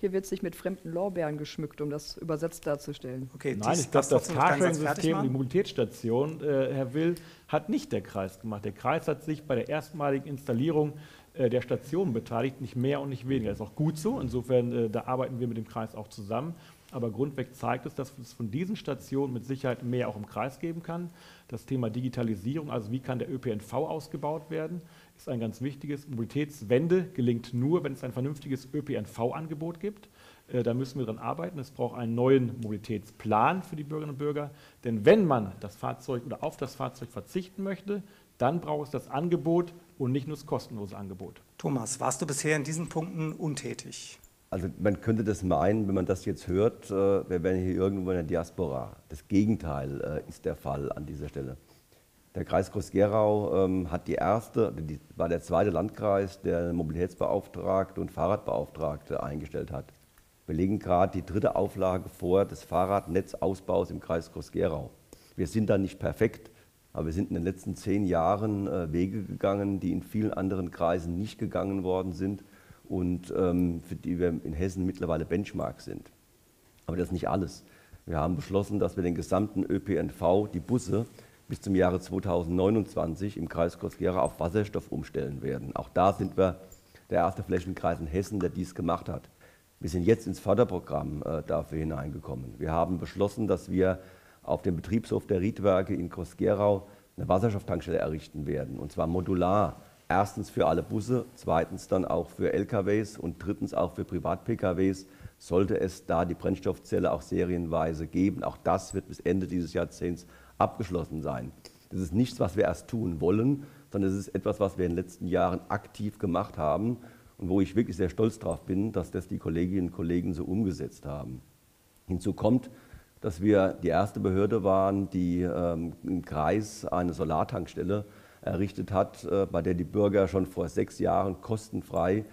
Hier wird sich mit fremden Lorbeeren geschmückt, um das übersetzt darzustellen. Okay, Nein, ich glaube, das Carsharing-System, die Mobilitätsstation, äh, Herr Will, hat nicht der Kreis gemacht. Der Kreis hat sich bei der erstmaligen Installierung äh, der Station beteiligt, nicht mehr und nicht weniger. Das ist auch gut so. Insofern, äh, da arbeiten wir mit dem Kreis auch zusammen. Aber grundweg zeigt es, dass es von diesen Stationen mit Sicherheit mehr auch im Kreis geben kann. Das Thema Digitalisierung, also wie kann der ÖPNV ausgebaut werden, ist ein ganz wichtiges. Mobilitätswende gelingt nur, wenn es ein vernünftiges ÖPNV-Angebot gibt. Äh, da müssen wir dran arbeiten. Es braucht einen neuen Mobilitätsplan für die Bürgerinnen und Bürger. Denn wenn man das Fahrzeug oder auf das Fahrzeug verzichten möchte, dann braucht es das Angebot und nicht nur das kostenlose Angebot. Thomas, warst du bisher in diesen Punkten untätig? Also man könnte das meinen, wenn man das jetzt hört, äh, wir wären hier irgendwo in der Diaspora. Das Gegenteil äh, ist der Fall an dieser Stelle. Der Kreis Groß-Gerau ähm, hat die erste, die, war der zweite Landkreis, der Mobilitätsbeauftragte und Fahrradbeauftragte eingestellt hat. Wir legen gerade die dritte Auflage vor des Fahrradnetzausbaus im Kreis Groß-Gerau. Wir sind da nicht perfekt, aber wir sind in den letzten zehn Jahren äh, Wege gegangen, die in vielen anderen Kreisen nicht gegangen worden sind und ähm, für die wir in Hessen mittlerweile Benchmark sind. Aber das ist nicht alles. Wir haben beschlossen, dass wir den gesamten ÖPNV, die Busse, bis zum Jahre 2029 im Kreis Groß-Gerau auf Wasserstoff umstellen werden. Auch da sind wir der erste Flächenkreis in Hessen, der dies gemacht hat. Wir sind jetzt ins Förderprogramm äh, dafür hineingekommen. Wir haben beschlossen, dass wir auf dem Betriebshof der Riedwerke in Groß-Gerau eine Wasserstofftankstelle errichten werden, und zwar modular. Erstens für alle Busse, zweitens dann auch für LKWs und drittens auch für Privat-PKWs sollte es da die Brennstoffzelle auch serienweise geben. Auch das wird bis Ende dieses Jahrzehnts abgeschlossen sein. Das ist nichts, was wir erst tun wollen, sondern es ist etwas, was wir in den letzten Jahren aktiv gemacht haben und wo ich wirklich sehr stolz darauf bin, dass das die Kolleginnen und Kollegen so umgesetzt haben. Hinzu kommt, dass wir die erste Behörde waren, die ähm, im Kreis eine Solartankstelle errichtet hat, äh, bei der die Bürger schon vor sechs Jahren kostenfrei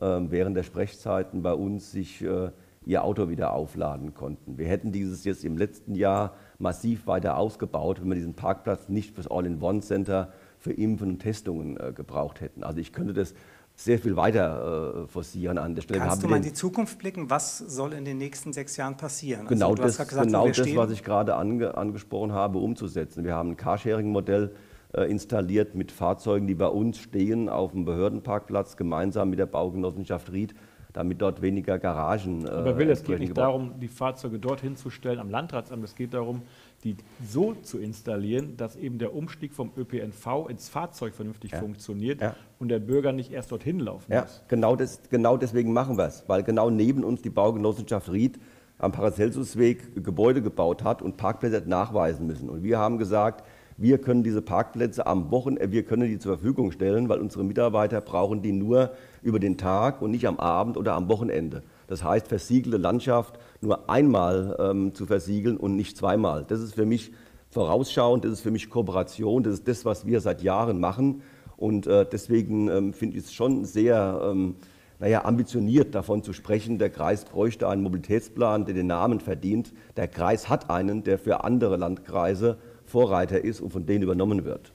äh, während der Sprechzeiten bei uns sich äh, ihr Auto wieder aufladen konnten. Wir hätten dieses jetzt im letzten Jahr massiv weiter ausgebaut, wenn wir diesen Parkplatz nicht fürs All-in-One-Center für Impfen und Testungen äh, gebraucht hätten. Also ich könnte das sehr viel weiter äh, forcieren an der Stelle. Kannst du mal in die Zukunft blicken? Was soll in den nächsten sechs Jahren passieren? Genau also, das, gesagt, genau das was ich gerade ange, angesprochen habe, umzusetzen. Wir haben ein Carsharing-Modell äh, installiert mit Fahrzeugen, die bei uns stehen auf dem Behördenparkplatz, gemeinsam mit der Baugenossenschaft Ried, damit dort weniger Garagen. Äh, Aber Will, es geht nicht darum, die Fahrzeuge dorthin zu stellen am Landratsamt. Es geht darum, die so zu installieren, dass eben der Umstieg vom ÖPNV ins Fahrzeug vernünftig ja. funktioniert ja. und der Bürger nicht erst dorthin laufen ja, muss. Genau, das, genau deswegen machen wir es, weil genau neben uns die Baugenossenschaft Ried am Paracelsusweg Gebäude gebaut hat und Parkplätze nachweisen müssen. Und wir haben gesagt, wir können diese Parkplätze am Wochenende, wir können die zur Verfügung stellen, weil unsere Mitarbeiter brauchen die nur über den Tag und nicht am Abend oder am Wochenende. Das heißt, versiegelte Landschaft nur einmal ähm, zu versiegeln und nicht zweimal. Das ist für mich vorausschauend, das ist für mich Kooperation, das ist das, was wir seit Jahren machen. Und äh, deswegen ähm, finde ich es schon sehr ähm, naja, ambitioniert davon zu sprechen, der Kreis bräuchte einen Mobilitätsplan, der den Namen verdient. Der Kreis hat einen, der für andere Landkreise Vorreiter ist und von denen übernommen wird.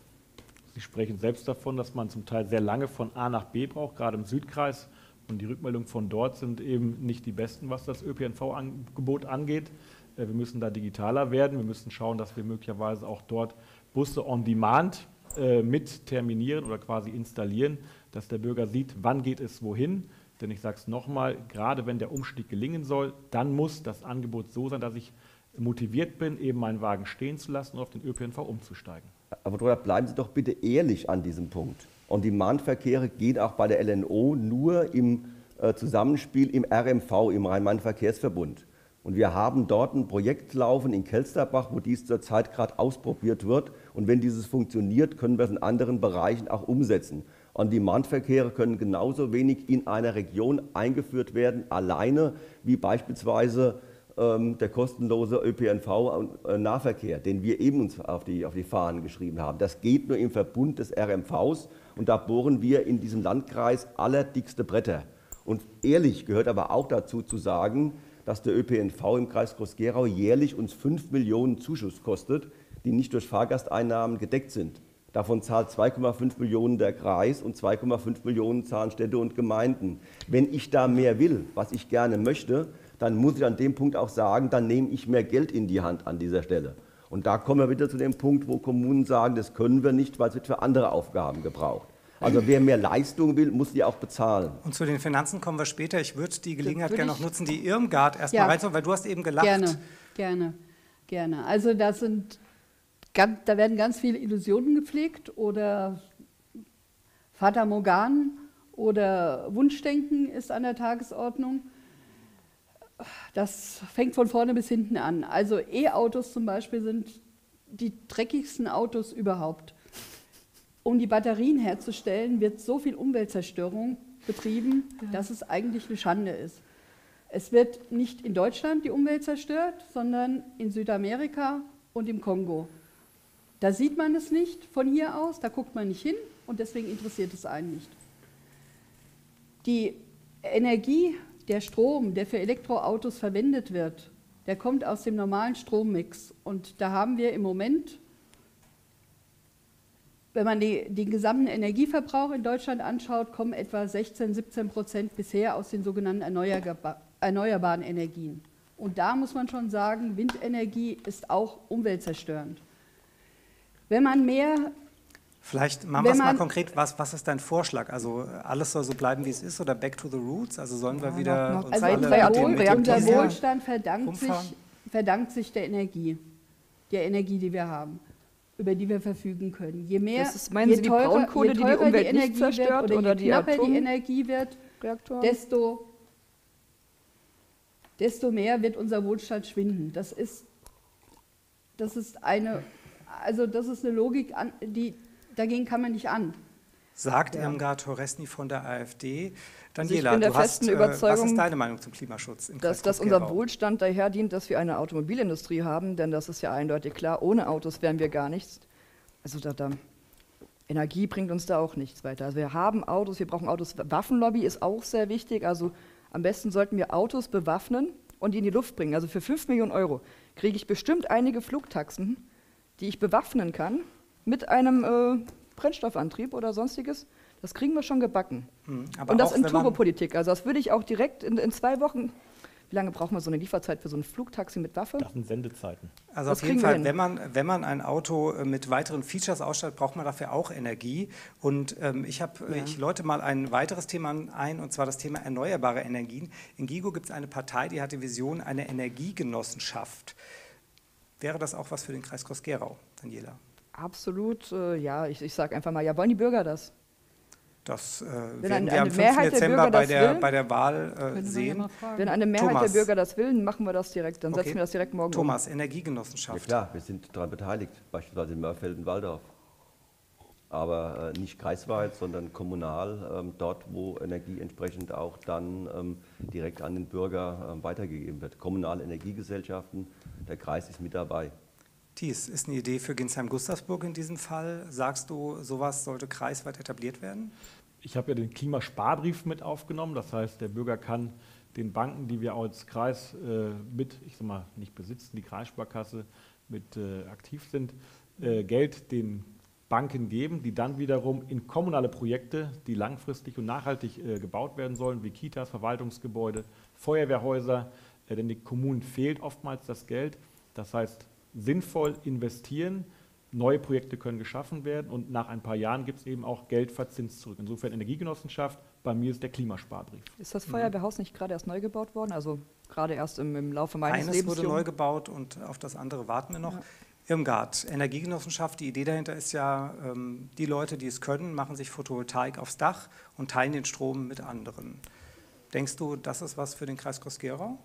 Sie sprechen selbst davon, dass man zum Teil sehr lange von A nach B braucht, gerade im Südkreis. Und die Rückmeldungen von dort sind eben nicht die besten, was das ÖPNV-Angebot angeht. Äh, wir müssen da digitaler werden. Wir müssen schauen, dass wir möglicherweise auch dort Busse on Demand äh, mit terminieren oder quasi installieren, dass der Bürger sieht, wann geht es wohin. Denn ich sage es nochmal, gerade wenn der Umstieg gelingen soll, dann muss das Angebot so sein, dass ich motiviert bin, eben meinen Wagen stehen zu lassen und auf den ÖPNV umzusteigen. Aber bleiben Sie doch bitte ehrlich an diesem Punkt. On-Demand-Verkehre gehen auch bei der LNO nur im äh, Zusammenspiel im RMV, im Rhein-Main-Verkehrsverbund. Und wir haben dort ein Projekt laufen in Kelsterbach, wo dies zurzeit gerade ausprobiert wird. Und wenn dieses funktioniert, können wir es in anderen Bereichen auch umsetzen. On-Demand-Verkehre können genauso wenig in einer Region eingeführt werden, alleine wie beispielsweise der kostenlose ÖPNV-Nahverkehr, den wir eben uns auf die, auf die Fahnen geschrieben haben. Das geht nur im Verbund des RMVs und da bohren wir in diesem Landkreis allerdickste Bretter. Und ehrlich gehört aber auch dazu zu sagen, dass der ÖPNV im Kreis Groß-Gerau jährlich uns 5 Millionen Zuschuss kostet, die nicht durch Fahrgasteinnahmen gedeckt sind. Davon zahlt 2,5 Millionen der Kreis und 2,5 Millionen zahlen Städte und Gemeinden. Wenn ich da mehr will, was ich gerne möchte, dann muss ich an dem Punkt auch sagen, dann nehme ich mehr Geld in die Hand an dieser Stelle. Und da kommen wir wieder zu dem Punkt, wo Kommunen sagen, das können wir nicht, weil es wird für andere Aufgaben gebraucht. Also wer mehr Leistung will, muss die auch bezahlen. Und zu den Finanzen kommen wir später. Ich würde die Gelegenheit gerne noch nutzen, die Irmgard erstmal ja. reinzuholen, weil du hast eben gelacht. Gerne, gerne, gerne. Also da sind, da werden ganz viele Illusionen gepflegt oder Fata Morgan oder Wunschdenken ist an der Tagesordnung das fängt von vorne bis hinten an. Also E-Autos zum Beispiel sind die dreckigsten Autos überhaupt. Um die Batterien herzustellen, wird so viel Umweltzerstörung betrieben, ja. dass es eigentlich eine Schande ist. Es wird nicht in Deutschland die Umwelt zerstört, sondern in Südamerika und im Kongo. Da sieht man es nicht von hier aus, da guckt man nicht hin und deswegen interessiert es einen nicht. Die Energie der Strom, der für Elektroautos verwendet wird, der kommt aus dem normalen Strommix. Und da haben wir im Moment, wenn man die, den gesamten Energieverbrauch in Deutschland anschaut, kommen etwa 16, 17 Prozent bisher aus den sogenannten erneuerbaren Energien. Und da muss man schon sagen, Windenergie ist auch umweltzerstörend. Wenn man mehr Vielleicht machen wir es mal konkret. Was, was ist dein Vorschlag? Also alles soll so bleiben, wie es ist oder back to the roots? Also sollen wir wieder noch, noch uns also alle Wohl, mit Unser Wohlstand verdankt sich, verdankt sich der Energie, der Energie, die wir haben, über die wir verfügen können. Je mehr, das ist, meinen je Sie die teurer, Braunkohle, je teurer die, die Umwelt die Energie zerstört wird oder, oder je knapper die, die Energie wird, desto, desto mehr wird unser Wohlstand schwinden. Das ist, das ist eine, also das ist eine Logik, die dagegen kann man nicht an. sagt ja. Irmgard Horesny von der AfD. Daniela, also ich bin der festen hast, Überzeugung, was ist deine Meinung zum Klimaschutz? dass, dass unser Wohlstand daher dient, dass wir eine Automobilindustrie haben, denn das ist ja eindeutig klar, ohne Autos wären wir gar nichts. Also da, da, Energie bringt uns da auch nichts weiter. Also wir haben Autos, wir brauchen Autos. Waffenlobby ist auch sehr wichtig. Also am besten sollten wir Autos bewaffnen und die in die Luft bringen. Also für 5 Millionen Euro kriege ich bestimmt einige Flugtaxen, die ich bewaffnen kann mit einem äh, Brennstoffantrieb oder sonstiges. Das kriegen wir schon gebacken. Hm, und das in Turbopolitik. Also das würde ich auch direkt in, in, zwei Wochen. Wie lange braucht man so eine Lieferzeit für so ein Flugtaxi mit Waffe? Das sind Sendezeiten. Also das auf jeden Fall, wenn man, wenn man ein Auto äh, mit weiteren Features ausstattet, braucht man dafür auch Energie. Und ähm, ich, hab, ja. ich läute mal ein weiteres Thema ein, und zwar das Thema erneuerbare Energien. In GIGO gibt es eine Partei, die hat die Vision einer Energiegenossenschaft. Wäre das auch was für den Kreis Groß-Gerau, Daniela? Absolut, äh, ja. Ich, ich sage einfach mal, ja, wollen die Bürger das? Das äh, Wenn werden wir am 5. Dezember bei der, bei der Wahl äh, sehen. Wenn eine Mehrheit Thomas. der Bürger das will, machen wir das direkt. Dann okay. setzen wir das direkt morgen Thomas, um. Energiegenossenschaft. Ja klar, wir sind daran beteiligt, beispielsweise in Mörfelden-Walldorf. Aber äh, nicht kreisweit, sondern kommunal, ähm, dort, wo Energie entsprechend auch dann ähm, direkt an den Bürger ähm, weitergegeben wird. Kommunale Energiegesellschaften, der Kreis ist mit dabei. Thies, ist eine Idee für Ginsheim-Gustavsburg in diesem Fall. Sagst du, sowas sollte kreisweit etabliert werden? Ich habe ja den Klimasparbrief mit aufgenommen. Das heißt, der Bürger kann den Banken, die wir als Kreis äh, mit, ich sag mal, nicht besitzen, die Kreissparkasse mit äh, aktiv sind, äh, Geld den Banken geben, die dann wiederum in kommunale Projekte, die langfristig und nachhaltig äh, gebaut werden sollen, wie Kitas, Verwaltungsgebäude, Feuerwehrhäuser, äh, denn den Kommunen fehlt oftmals das Geld. Das heißt, sinnvoll investieren. Neue Projekte können geschaffen werden und nach ein paar Jahren gibt es eben auch Geld verzinst zurück. Insofern Energiegenossenschaft, bei mir ist der Klimasparbrief. Ist das Feuerwehrhaus nicht gerade erst neu gebaut worden? Also gerade erst im, im Laufe meines Eines Lebens? wurde neu gebaut und auf das andere warten wir noch. Ja. Irmgard, Energiegenossenschaft, die Idee dahinter ist ja, ähm, die Leute, die es können, machen sich Photovoltaik aufs Dach und teilen den Strom mit anderen. Denkst du, das ist was für den Kreis Groß-Gerau?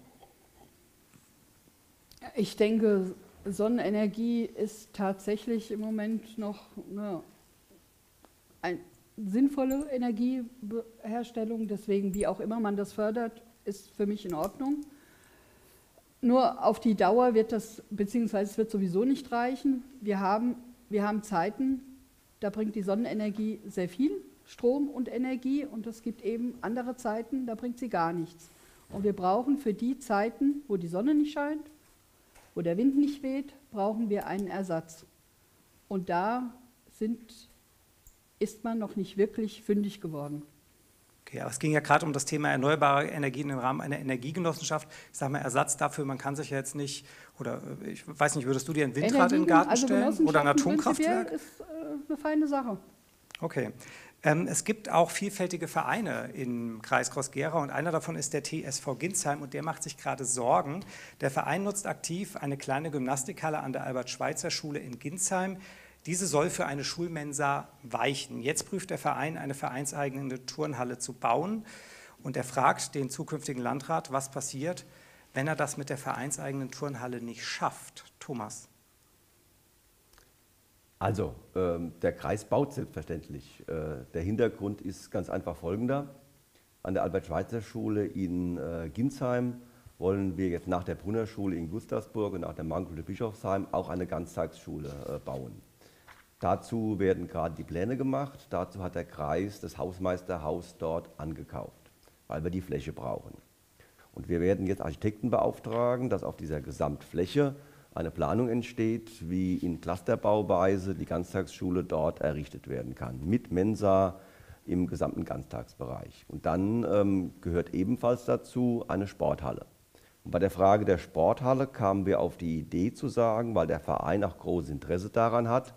Ich denke, Sonnenenergie ist tatsächlich im Moment noch eine, eine sinnvolle Energieherstellung. Deswegen, wie auch immer man das fördert, ist für mich in Ordnung. Nur auf die Dauer wird das, beziehungsweise es wird sowieso nicht reichen. Wir haben, wir haben Zeiten, da bringt die Sonnenenergie sehr viel Strom und Energie und es gibt eben andere Zeiten, da bringt sie gar nichts. Und wir brauchen für die Zeiten, wo die Sonne nicht scheint, wo der Wind nicht weht, brauchen wir einen Ersatz. Und da sind, ist man noch nicht wirklich fündig geworden. Okay, aber es ging ja gerade um das Thema erneuerbare Energien im Rahmen einer Energiegenossenschaft. Ich sage mal Ersatz dafür, man kann sich ja jetzt nicht, oder äh, ich weiß nicht, würdest du dir ein Windrad in den Garten also stellen oder ein Atomkraftwerk? Das ist äh, eine feine Sache. Okay. Ähm, es gibt auch vielfältige Vereine im Kreis Groß-Gerau und einer davon ist der TSV Ginsheim und der macht sich gerade Sorgen. Der Verein nutzt aktiv eine kleine Gymnastikhalle an der Albert-Schweitzer-Schule in Ginsheim. Diese soll für eine Schulmensa weichen. Jetzt prüft der Verein, eine vereinseigene Turnhalle zu bauen und er fragt den zukünftigen Landrat, was passiert, wenn er das mit der vereinseigenen Turnhalle nicht schafft. Thomas. Also, ähm, der Kreis baut selbstverständlich. Äh, der Hintergrund ist ganz einfach folgender. An der Albert-Schweitzer-Schule in äh, Ginsheim wollen wir jetzt nach der Brunner-Schule in Gustavsburg und nach der Mangelschule Bischofsheim auch eine Ganztagsschule äh, bauen. Dazu werden gerade die Pläne gemacht. Dazu hat der Kreis das Hausmeisterhaus dort angekauft, weil wir die Fläche brauchen. Und wir werden jetzt Architekten beauftragen, dass auf dieser Gesamtfläche eine Planung entsteht, wie in Clusterbauweise die Ganztagsschule dort errichtet werden kann, mit Mensa im gesamten Ganztagsbereich. Und dann ähm, gehört ebenfalls dazu eine Sporthalle. Und bei der Frage der Sporthalle kamen wir auf die Idee zu sagen, weil der Verein auch großes Interesse daran hat,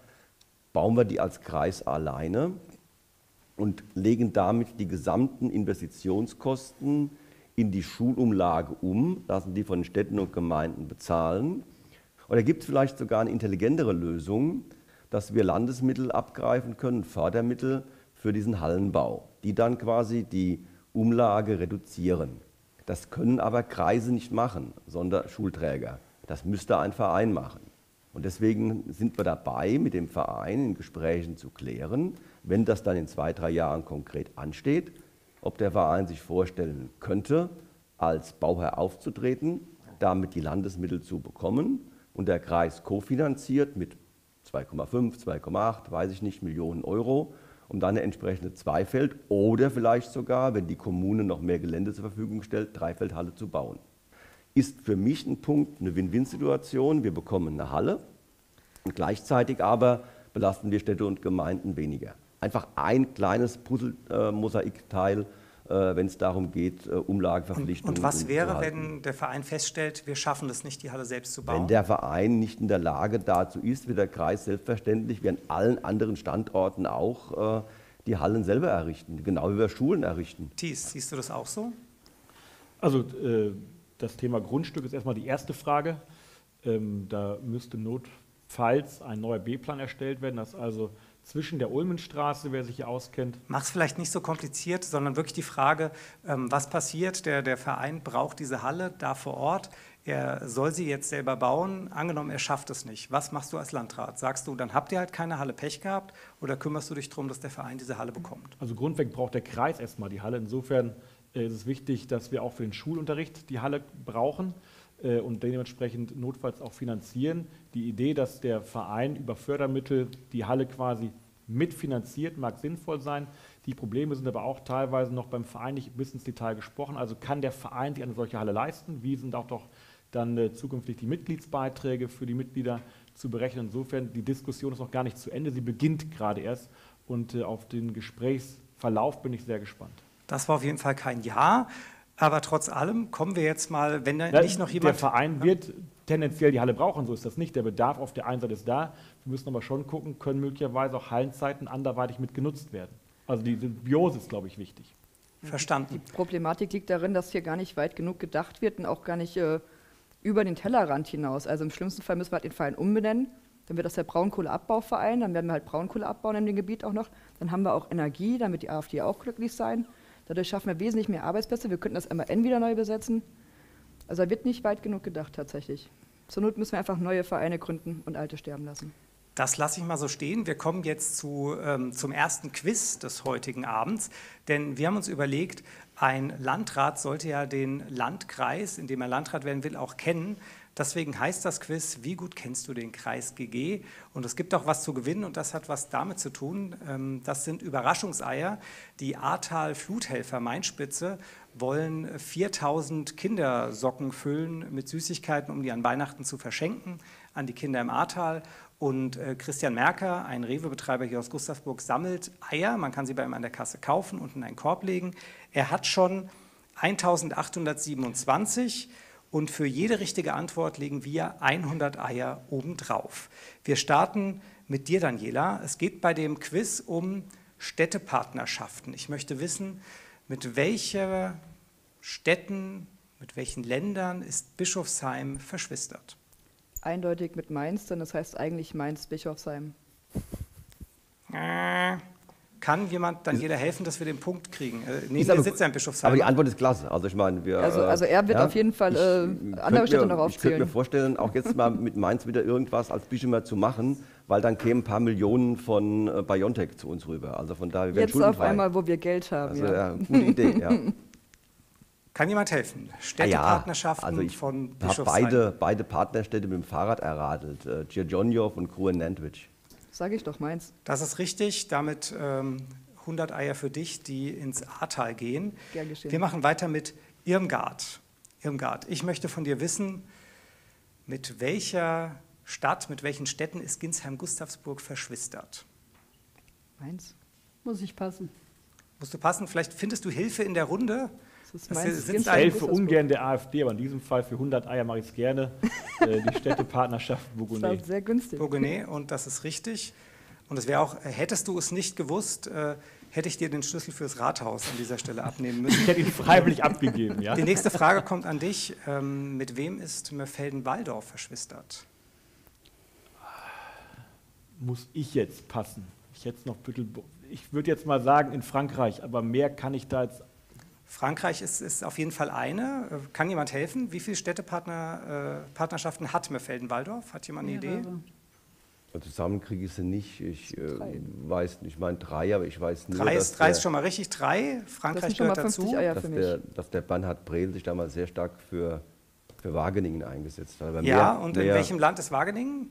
bauen wir die als Kreis alleine und legen damit die gesamten Investitionskosten in die Schulumlage um, lassen die von Städten und Gemeinden bezahlen oder gibt es vielleicht sogar eine intelligentere Lösung, dass wir Landesmittel abgreifen können, Fördermittel für diesen Hallenbau, die dann quasi die Umlage reduzieren. Das können aber Kreise nicht machen, sondern Schulträger. Das müsste ein Verein machen. Und deswegen sind wir dabei, mit dem Verein in Gesprächen zu klären, wenn das dann in zwei, drei Jahren konkret ansteht, ob der Verein sich vorstellen könnte, als Bauherr aufzutreten, damit die Landesmittel zu bekommen und der Kreis kofinanziert mit 2,5, 2,8, weiß ich nicht, Millionen Euro, um dann eine entsprechende Zweifeld oder vielleicht sogar, wenn die Kommune noch mehr Gelände zur Verfügung stellt, Dreifeldhalle zu bauen. Ist für mich ein Punkt, eine Win-Win-Situation. Wir bekommen eine Halle und gleichzeitig aber belasten wir Städte und Gemeinden weniger. Einfach ein kleines Puzzle-Mosaikteil, äh, wenn es darum geht, äh, Umlageverpflichtungen. Und, und was wäre, wenn der Verein feststellt, wir schaffen es nicht, die Halle selbst zu bauen? Wenn der Verein nicht in der Lage dazu ist, wird der Kreis selbstverständlich, wie an allen anderen Standorten auch, äh, die Hallen selber errichten, genau wie wir Schulen errichten. Thies, siehst du das auch so? Also das Thema Grundstück ist erstmal die erste Frage. Ähm, da müsste notfalls ein neuer B-Plan erstellt werden, dass also zwischen der Ulmenstraße, wer sich hier auskennt. Mach es vielleicht nicht so kompliziert, sondern wirklich die Frage, ähm, was passiert? Der, der Verein braucht diese Halle da vor Ort. Er soll sie jetzt selber bauen. Angenommen, er schafft es nicht. Was machst du als Landrat? Sagst du, dann habt ihr halt keine Halle Pech gehabt oder kümmerst du dich darum, dass der Verein diese Halle bekommt? Also grundweg braucht der Kreis erstmal die Halle. Insofern äh, ist es wichtig, dass wir auch für den Schulunterricht die Halle brauchen äh, und dementsprechend notfalls auch finanzieren. Die Idee, dass der Verein über Fördermittel die Halle quasi mitfinanziert, mag sinnvoll sein. Die Probleme sind aber auch teilweise noch beim Verein nicht bis ins Detail gesprochen. Also kann der Verein sich eine solche Halle leisten? Wie sind auch doch dann äh, zukünftig die Mitgliedsbeiträge für die Mitglieder zu berechnen? Insofern, die Diskussion ist noch gar nicht zu Ende. Sie beginnt gerade erst und äh, auf den Gesprächsverlauf bin ich sehr gespannt. Das war auf jeden Fall kein Ja. Aber trotz allem kommen wir jetzt mal, wenn da ja, nicht noch jemand. Der Verein wird tendenziell die Halle brauchen, so ist das nicht. Der Bedarf auf der einen Seite ist da. Wir müssen aber schon gucken, können möglicherweise auch Hallenzeiten anderweitig mit genutzt werden. Also die Symbiose ist, glaube ich, wichtig. Verstanden. Die Problematik liegt darin, dass hier gar nicht weit genug gedacht wird und auch gar nicht äh, über den Tellerrand hinaus. Also im schlimmsten Fall müssen wir halt den Verein umbenennen. Dann wird das der Braunkohleabbauverein, dann werden wir halt Braunkohle abbauen in dem Gebiet auch noch. Dann haben wir auch Energie, damit die AfD auch glücklich sein. Dadurch schaffen wir wesentlich mehr Arbeitsplätze. Wir könnten das MAN wieder neu besetzen. Also da wird nicht weit genug gedacht tatsächlich. Zur Not müssen wir einfach neue Vereine gründen und alte sterben lassen. Das lasse ich mal so stehen. Wir kommen jetzt zu, ähm, zum ersten Quiz des heutigen Abends, denn wir haben uns überlegt, ein Landrat sollte ja den Landkreis, in dem er Landrat werden will, auch kennen. Deswegen heißt das Quiz, wie gut kennst du den Kreis GG? Und es gibt auch was zu gewinnen und das hat was damit zu tun. Ähm, das sind Überraschungseier. Die Ahrtal Fluthelfer Mainspitze wollen 4000 Kindersocken füllen mit Süßigkeiten, um die an Weihnachten zu verschenken an die Kinder im Ahrtal. Und äh, Christian Merker, ein Rewe-Betreiber hier aus Gustavsburg, sammelt Eier. Man kann sie bei ihm an der Kasse kaufen und in einen Korb legen. Er hat schon 1827 und für jede richtige Antwort legen wir 100 Eier obendrauf. Wir starten mit dir, Daniela. Es geht bei dem Quiz um Städtepartnerschaften. Ich möchte wissen, mit welchen Städten, mit welchen Ländern ist Bischofsheim verschwistert? Eindeutig mit Mainz, denn das heißt eigentlich Mainz-Bischofsheim. Kann jemand Daniela helfen, dass wir den Punkt kriegen? Äh, neben dir sitzt ja ein Bischofsheim. Aber die Antwort ist klasse. Also ich meine, wir. Also, also er wird ja, auf jeden Fall äh, andere Städte noch aufzählen. Ich könnte mir vorstellen, auch jetzt mal mit Mainz wieder irgendwas als Bischof zu machen, weil dann kämen ein paar Millionen von äh, Biontech zu uns rüber. Also von daher Jetzt auf einmal, wo wir Geld haben. Also, ja. ja gute Idee, ja. Kann jemand helfen? Städtepartnerschaften ah ja, also ich von Bischofsheim. beide, beide Partnerstädte mit dem Fahrrad erradelt. Äh, Djerdjonjow und Kruhen-Nantwich. Sage ich doch meins. Das ist richtig. Damit ähm, 100 Eier für dich, die ins Ahrtal gehen. Gern geschehen. Wir machen weiter mit Irmgard. Irmgard, ich möchte von dir wissen, mit welcher Stadt, mit welchen Städten ist Ginsheim-Gustavsburg verschwistert? Meins. Muss ich passen. Musst du passen? Vielleicht findest du Hilfe in der Runde. Das ist ich helfe ungern der AfD, aber in diesem Fall für 100 Eier mache ich es gerne. Äh, die Städtepartnerschaft Bourgogne. Das sehr günstig. Bourgogne und das ist richtig. Und es wäre auch, hättest du es nicht gewusst, äh, hätte ich dir den Schlüssel fürs Rathaus an dieser Stelle abnehmen müssen. Ich hätte ihn freiwillig abgegeben, ja. Die nächste Frage kommt an dich. Ähm, mit wem ist Mörfelden-Walldorf verschwistert? Muss ich jetzt passen? Ich, jetzt noch ich würde jetzt mal sagen in Frankreich, aber mehr kann ich da jetzt Frankreich ist, ist auf jeden Fall eine. Äh, kann jemand helfen? Wie viele Städtepartnerschaften äh, hat Meffelden-Walldorf? Hat jemand eine Idee? Zusammen kriege ich sie nicht. Ich äh, weiß nicht, ich meine drei, aber ich weiß nur, drei dass ist, drei ist schon mal richtig. Drei, Frankreich gehört dazu. dass, der, dass der Bernhard Brehl sich damals sehr stark für, für Wageningen eingesetzt hat. ja, mehr, und in welchem Land ist Wageningen?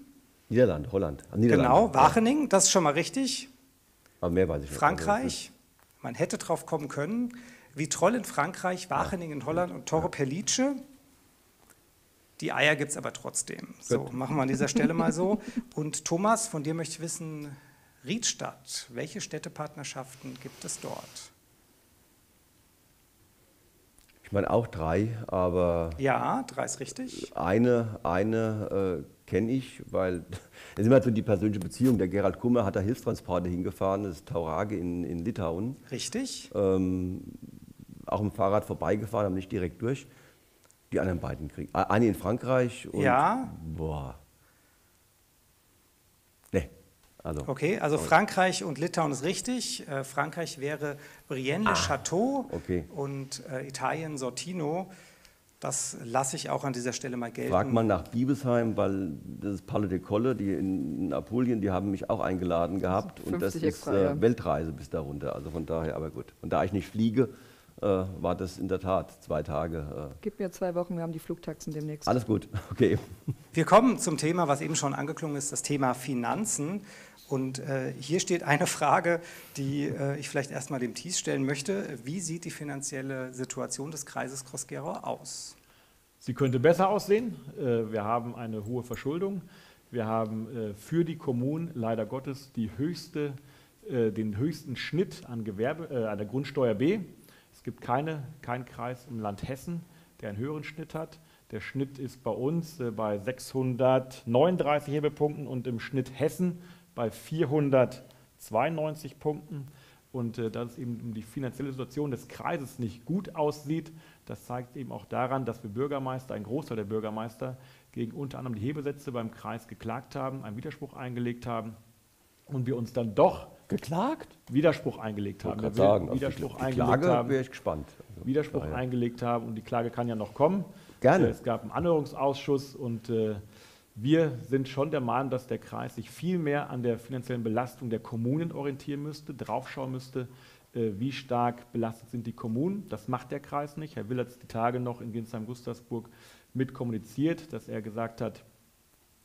Niederland, Holland. Niederland, genau, Wageningen, das ist schon mal richtig. Aber mehr weiß ich nicht. Frankreich, man hätte drauf kommen können. Wie Troll in Frankreich, Wageningen in Holland und Toro Pellice. Die Eier gibt es aber trotzdem. So, machen wir an dieser Stelle mal so. Und Thomas, von dir möchte ich wissen, Riedstadt, welche Städtepartnerschaften gibt es dort? Ich meine auch drei, aber. Ja, drei ist richtig. Eine, eine äh, kenne ich, weil es ist immer so die persönliche Beziehung. Der Gerald Kummer hat da Hilfstransporte hingefahren, das ist Taurage in, in Litauen. Richtig. Ähm, auch im Fahrrad vorbeigefahren, aber nicht direkt durch. Die anderen beiden kriegen. Eine in Frankreich und. Ja. Boah. Nee. Also, okay, also Frankreich und Litauen ist richtig. Äh, Frankreich wäre Brienne-le-Château ah, okay. und äh, Italien Sortino. Das lasse ich auch an dieser Stelle mal gelten. Frag mal nach Biebesheim, weil das ist Palle de Colle, die in Apulien, die haben mich auch eingeladen gehabt. Und das ist äh, ja. Weltreise bis darunter. Also von daher, aber gut. Und da ich nicht fliege, äh, war das in der Tat zwei Tage. Äh. Gib mir zwei Wochen, wir haben die Flugtaxen demnächst. Alles gut, okay. Wir kommen zum Thema, was eben schon angeklungen ist, das Thema Finanzen. Und äh, hier steht eine Frage, die äh, ich vielleicht erstmal dem Thies stellen möchte. Wie sieht die finanzielle Situation des Kreises Groß-Gerau aus? Sie könnte besser aussehen. Äh, wir haben eine hohe Verschuldung. Wir haben äh, für die Kommunen leider Gottes die höchste, äh, den höchsten Schnitt an, Gewerbe, äh, an der Grundsteuer B. Es gibt keine, keinen Kreis im Land Hessen, der einen höheren Schnitt hat. Der Schnitt ist bei uns bei 639 Hebepunkten und im Schnitt Hessen bei 492 Punkten. Und äh, dass eben die finanzielle Situation des Kreises nicht gut aussieht, das zeigt eben auch daran, dass wir Bürgermeister, ein Großteil der Bürgermeister, gegen unter anderem die Hebesätze beim Kreis geklagt haben, einen Widerspruch eingelegt haben und wir uns dann doch geklagt? Widerspruch eingelegt haben. Ich sagen, Widerspruch die, die Klage haben, wäre ich gespannt. Also, Widerspruch daher. eingelegt haben und die Klage kann ja noch kommen. Gerne. Es gab einen Anhörungsausschuss und äh, wir sind schon der Meinung, dass der Kreis sich viel mehr an der finanziellen Belastung der Kommunen orientieren müsste, draufschauen müsste, äh, wie stark belastet sind die Kommunen. Das macht der Kreis nicht. Herr Will hat die Tage noch in Ginsheim-Gustavsburg mit kommuniziert, dass er gesagt hat,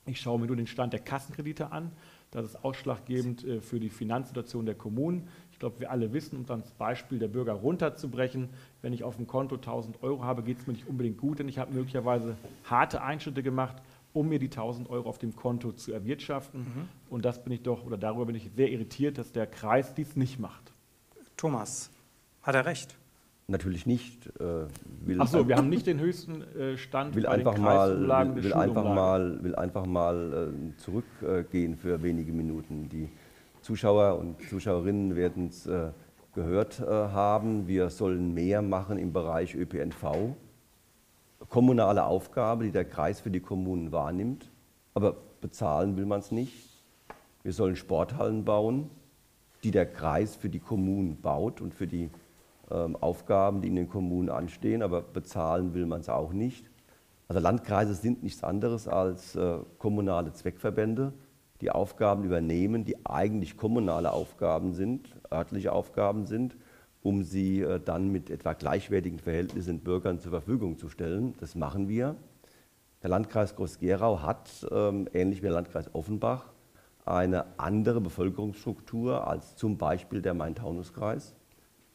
ich schaue mir nur den Stand der Kassenkredite an. Das ist ausschlaggebend äh, für die Finanzsituation der Kommunen. Ich glaube, wir alle wissen, um dann das Beispiel der Bürger runterzubrechen, wenn ich auf dem Konto 1000 Euro habe, geht es mir nicht unbedingt gut, denn ich habe möglicherweise harte Einschnitte gemacht um mir die 1000 Euro auf dem Konto zu erwirtschaften. Mhm. Und das bin ich doch, oder darüber bin ich sehr irritiert, dass der Kreis dies nicht macht. Thomas, hat er recht? Natürlich nicht. Äh, Achso, wir haben nicht den höchsten äh, Stand will bei einfach den mal, will, will einfach mal, will einfach mal äh, zurückgehen für wenige Minuten. Die Zuschauer und Zuschauerinnen werden es äh, gehört äh, haben. Wir sollen mehr machen im Bereich ÖPNV kommunale Aufgabe, die der Kreis für die Kommunen wahrnimmt, aber bezahlen will man es nicht. Wir sollen Sporthallen bauen, die der Kreis für die Kommunen baut und für die Aufgaben, die in den Kommunen anstehen, aber bezahlen will man es auch nicht. Also Landkreise sind nichts anderes als äh, kommunale Zweckverbände, die Aufgaben übernehmen, die eigentlich kommunale Aufgaben sind, örtliche Aufgaben sind um sie äh, dann mit etwa gleichwertigen Verhältnissen Bürgern zur Verfügung zu stellen. Das machen wir. Der Landkreis Groß-Gerau hat, ähm, ähnlich wie der Landkreis Offenbach, eine andere Bevölkerungsstruktur als zum Beispiel der Main-Taunus-Kreis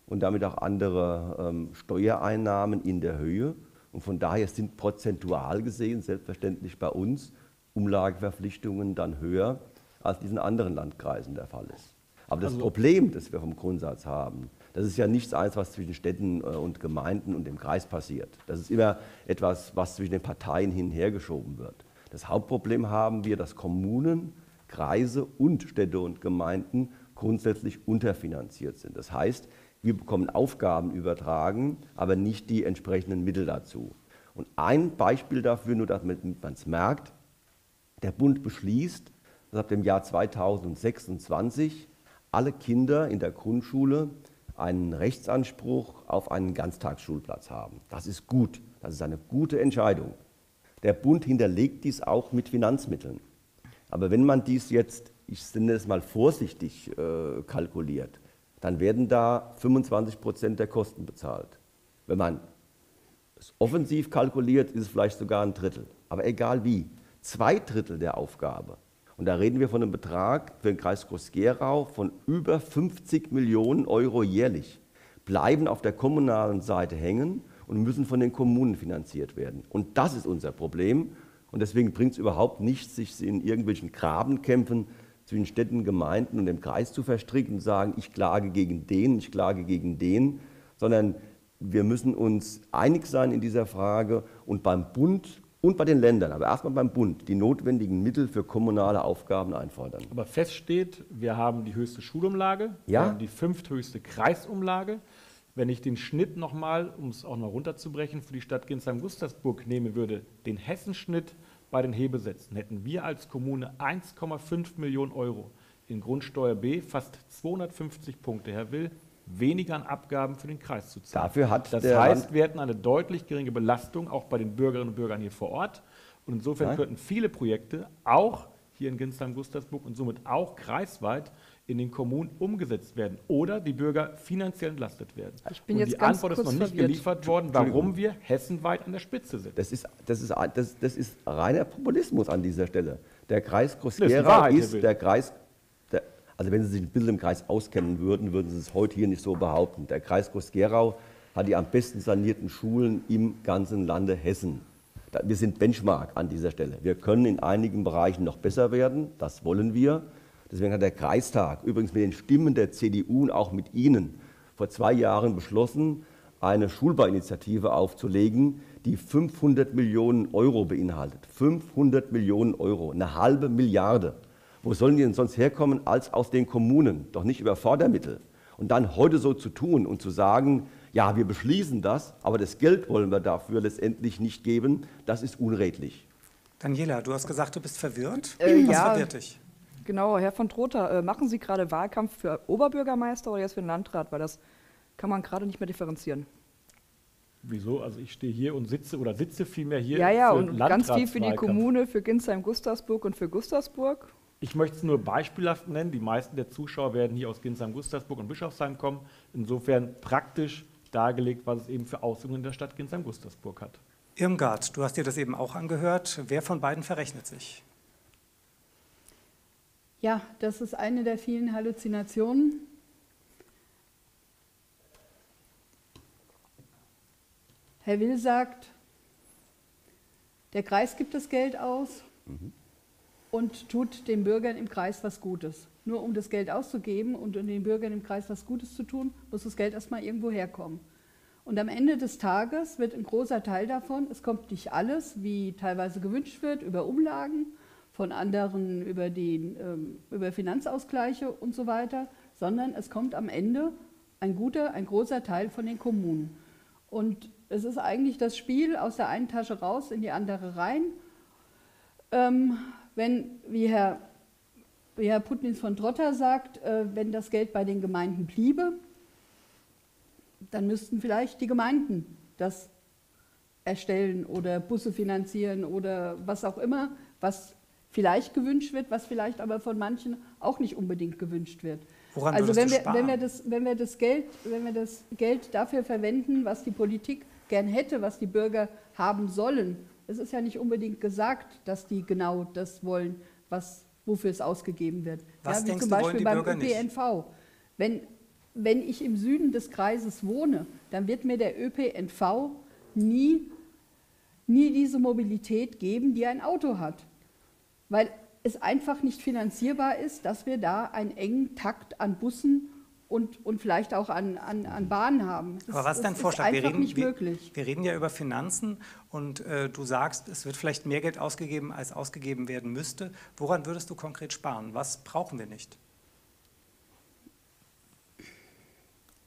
und damit auch andere ähm, Steuereinnahmen in der Höhe. Und von daher sind prozentual gesehen selbstverständlich bei uns Umlageverpflichtungen dann höher, als diesen anderen Landkreisen der Fall ist. Aber das also, Problem, das wir vom Grundsatz haben, das ist ja nichts eins, was zwischen Städten äh, und Gemeinden und dem Kreis passiert. Das ist immer etwas, was zwischen den Parteien hin und her geschoben wird. Das Hauptproblem haben wir, dass Kommunen, Kreise und Städte und Gemeinden grundsätzlich unterfinanziert sind. Das heißt, wir bekommen Aufgaben übertragen, aber nicht die entsprechenden Mittel dazu. Und ein Beispiel dafür, nur damit man es merkt, der Bund beschließt, dass ab dem Jahr 2026 alle Kinder in der Grundschule einen Rechtsanspruch auf einen Ganztagsschulplatz haben. Das ist gut, das ist eine gute Entscheidung. Der Bund hinterlegt dies auch mit Finanzmitteln. Aber wenn man dies jetzt, ich nenne es mal vorsichtig, äh, kalkuliert, dann werden da 25 Prozent der Kosten bezahlt. Wenn man es offensiv kalkuliert, ist es vielleicht sogar ein Drittel. Aber egal wie, zwei Drittel der Aufgabe. Und da reden wir von einem Betrag für den Kreis Groß-Gerau von über 50 Millionen Euro jährlich, bleiben auf der kommunalen Seite hängen und müssen von den Kommunen finanziert werden. Und das ist unser Problem. Und deswegen bringt es überhaupt nichts, sich in irgendwelchen Grabenkämpfen zwischen Städten, Gemeinden und dem Kreis zu verstricken und sagen, ich klage gegen den, ich klage gegen den, sondern wir müssen uns einig sein in dieser Frage und beim Bund und bei den Ländern, aber erstmal beim Bund, die notwendigen Mittel für kommunale Aufgaben einfordern. Aber fest steht, wir haben die höchste Schulumlage, ja? wir haben die fünfthöchste Kreisumlage. Wenn ich den Schnitt nochmal, um es auch noch runterzubrechen, für die Stadt Ginsheim-Gustavsburg nehmen würde, den Hessenschnitt bei den Hebesätzen, hätten wir als Kommune 1,5 Millionen Euro in Grundsteuer B, fast 250 Punkte. Herr Will, weniger an Abgaben für den Kreis zu zahlen. Dafür hat das heißt, wir hätten eine deutlich geringe Belastung auch bei den Bürgerinnen und Bürgern hier vor Ort. Und insofern Nein. könnten viele Projekte auch hier in Ginsheim-Gustavsburg und somit auch kreisweit in den Kommunen umgesetzt werden oder die Bürger finanziell entlastet werden. Ich bin und jetzt die Antwort ist noch nicht verwirrt. geliefert worden, warum wir hessenweit an der Spitze sind. Das ist, das ist, das, das ist reiner Populismus an dieser Stelle. Der Kreis Groß-Gerau ist, ist der Kreis also wenn Sie sich ein bisschen im Kreis auskennen würden, würden Sie es heute hier nicht so behaupten. Der Kreis Groß-Gerau hat die am besten sanierten Schulen im ganzen Lande Hessen. Wir sind Benchmark an dieser Stelle. Wir können in einigen Bereichen noch besser werden, das wollen wir. Deswegen hat der Kreistag, übrigens mit den Stimmen der CDU und auch mit Ihnen, vor zwei Jahren beschlossen, eine Schulbauinitiative aufzulegen, die 500 Millionen Euro beinhaltet. 500 Millionen Euro, eine halbe Milliarde. Wo sollen die denn sonst herkommen als aus den Kommunen? Doch nicht über Fördermittel. Und dann heute so zu tun und zu sagen, ja, wir beschließen das, aber das Geld wollen wir dafür letztendlich nicht geben, das ist unredlich. Daniela, du hast gesagt, du bist verwirrt. Äh, Was ja, verwirrt dich? Genau, Herr von Trotha, äh, machen Sie gerade Wahlkampf für Oberbürgermeister oder jetzt für den Landrat? Weil das kann man gerade nicht mehr differenzieren. Wieso? Also ich stehe hier und sitze oder sitze vielmehr hier. Ja, ja, und ganz viel für die Kommune, für Ginsheim-Gustavsburg und für Gustavsburg. Ich möchte es nur beispielhaft nennen. Die meisten der Zuschauer werden hier aus Ginsheim, Gustavsburg und Bischofsheim kommen. Insofern praktisch dargelegt, was es eben für Auswirkungen in der Stadt Ginsheim, Gustavsburg hat. Irmgard, du hast dir das eben auch angehört. Wer von beiden verrechnet sich? Ja, das ist eine der vielen Halluzinationen. Herr Will sagt, der Kreis gibt das Geld aus. Mhm und tut den Bürgern im Kreis was Gutes. Nur um das Geld auszugeben und um den Bürgern im Kreis was Gutes zu tun, muss das Geld erstmal irgendwo herkommen. Und am Ende des Tages wird ein großer Teil davon, es kommt nicht alles, wie teilweise gewünscht wird, über Umlagen, von anderen über, den, ähm, über Finanzausgleiche und so weiter, sondern es kommt am Ende ein guter, ein großer Teil von den Kommunen. Und es ist eigentlich das Spiel aus der einen Tasche raus in die andere rein. Ähm, wenn, wie Herr, wie Herr Putnins von Trotter sagt, äh, wenn das Geld bei den Gemeinden bliebe, dann müssten vielleicht die Gemeinden das erstellen oder Busse finanzieren oder was auch immer, was vielleicht gewünscht wird, was vielleicht aber von manchen auch nicht unbedingt gewünscht wird. Woran also wenn wir, wenn wir, das, wenn, wir das Geld, wenn wir das Geld dafür verwenden, was die Politik gern hätte, was die Bürger haben sollen, es ist ja nicht unbedingt gesagt, dass die genau das wollen, was, wofür es ausgegeben wird. Was ja, wie zum Beispiel beim Bürger ÖPNV. Wenn, wenn ich im Süden des Kreises wohne, dann wird mir der ÖPNV nie, nie diese Mobilität geben, die ein Auto hat. Weil es einfach nicht finanzierbar ist, dass wir da einen engen Takt an Bussen und, und vielleicht auch an, an, an Bahnen haben. Das, Aber was ist dein Vorschlag? wir reden, nicht möglich. Wir, wir reden ja über Finanzen und äh, du sagst, es wird vielleicht mehr Geld ausgegeben, als ausgegeben werden müsste. Woran würdest du konkret sparen? Was brauchen wir nicht?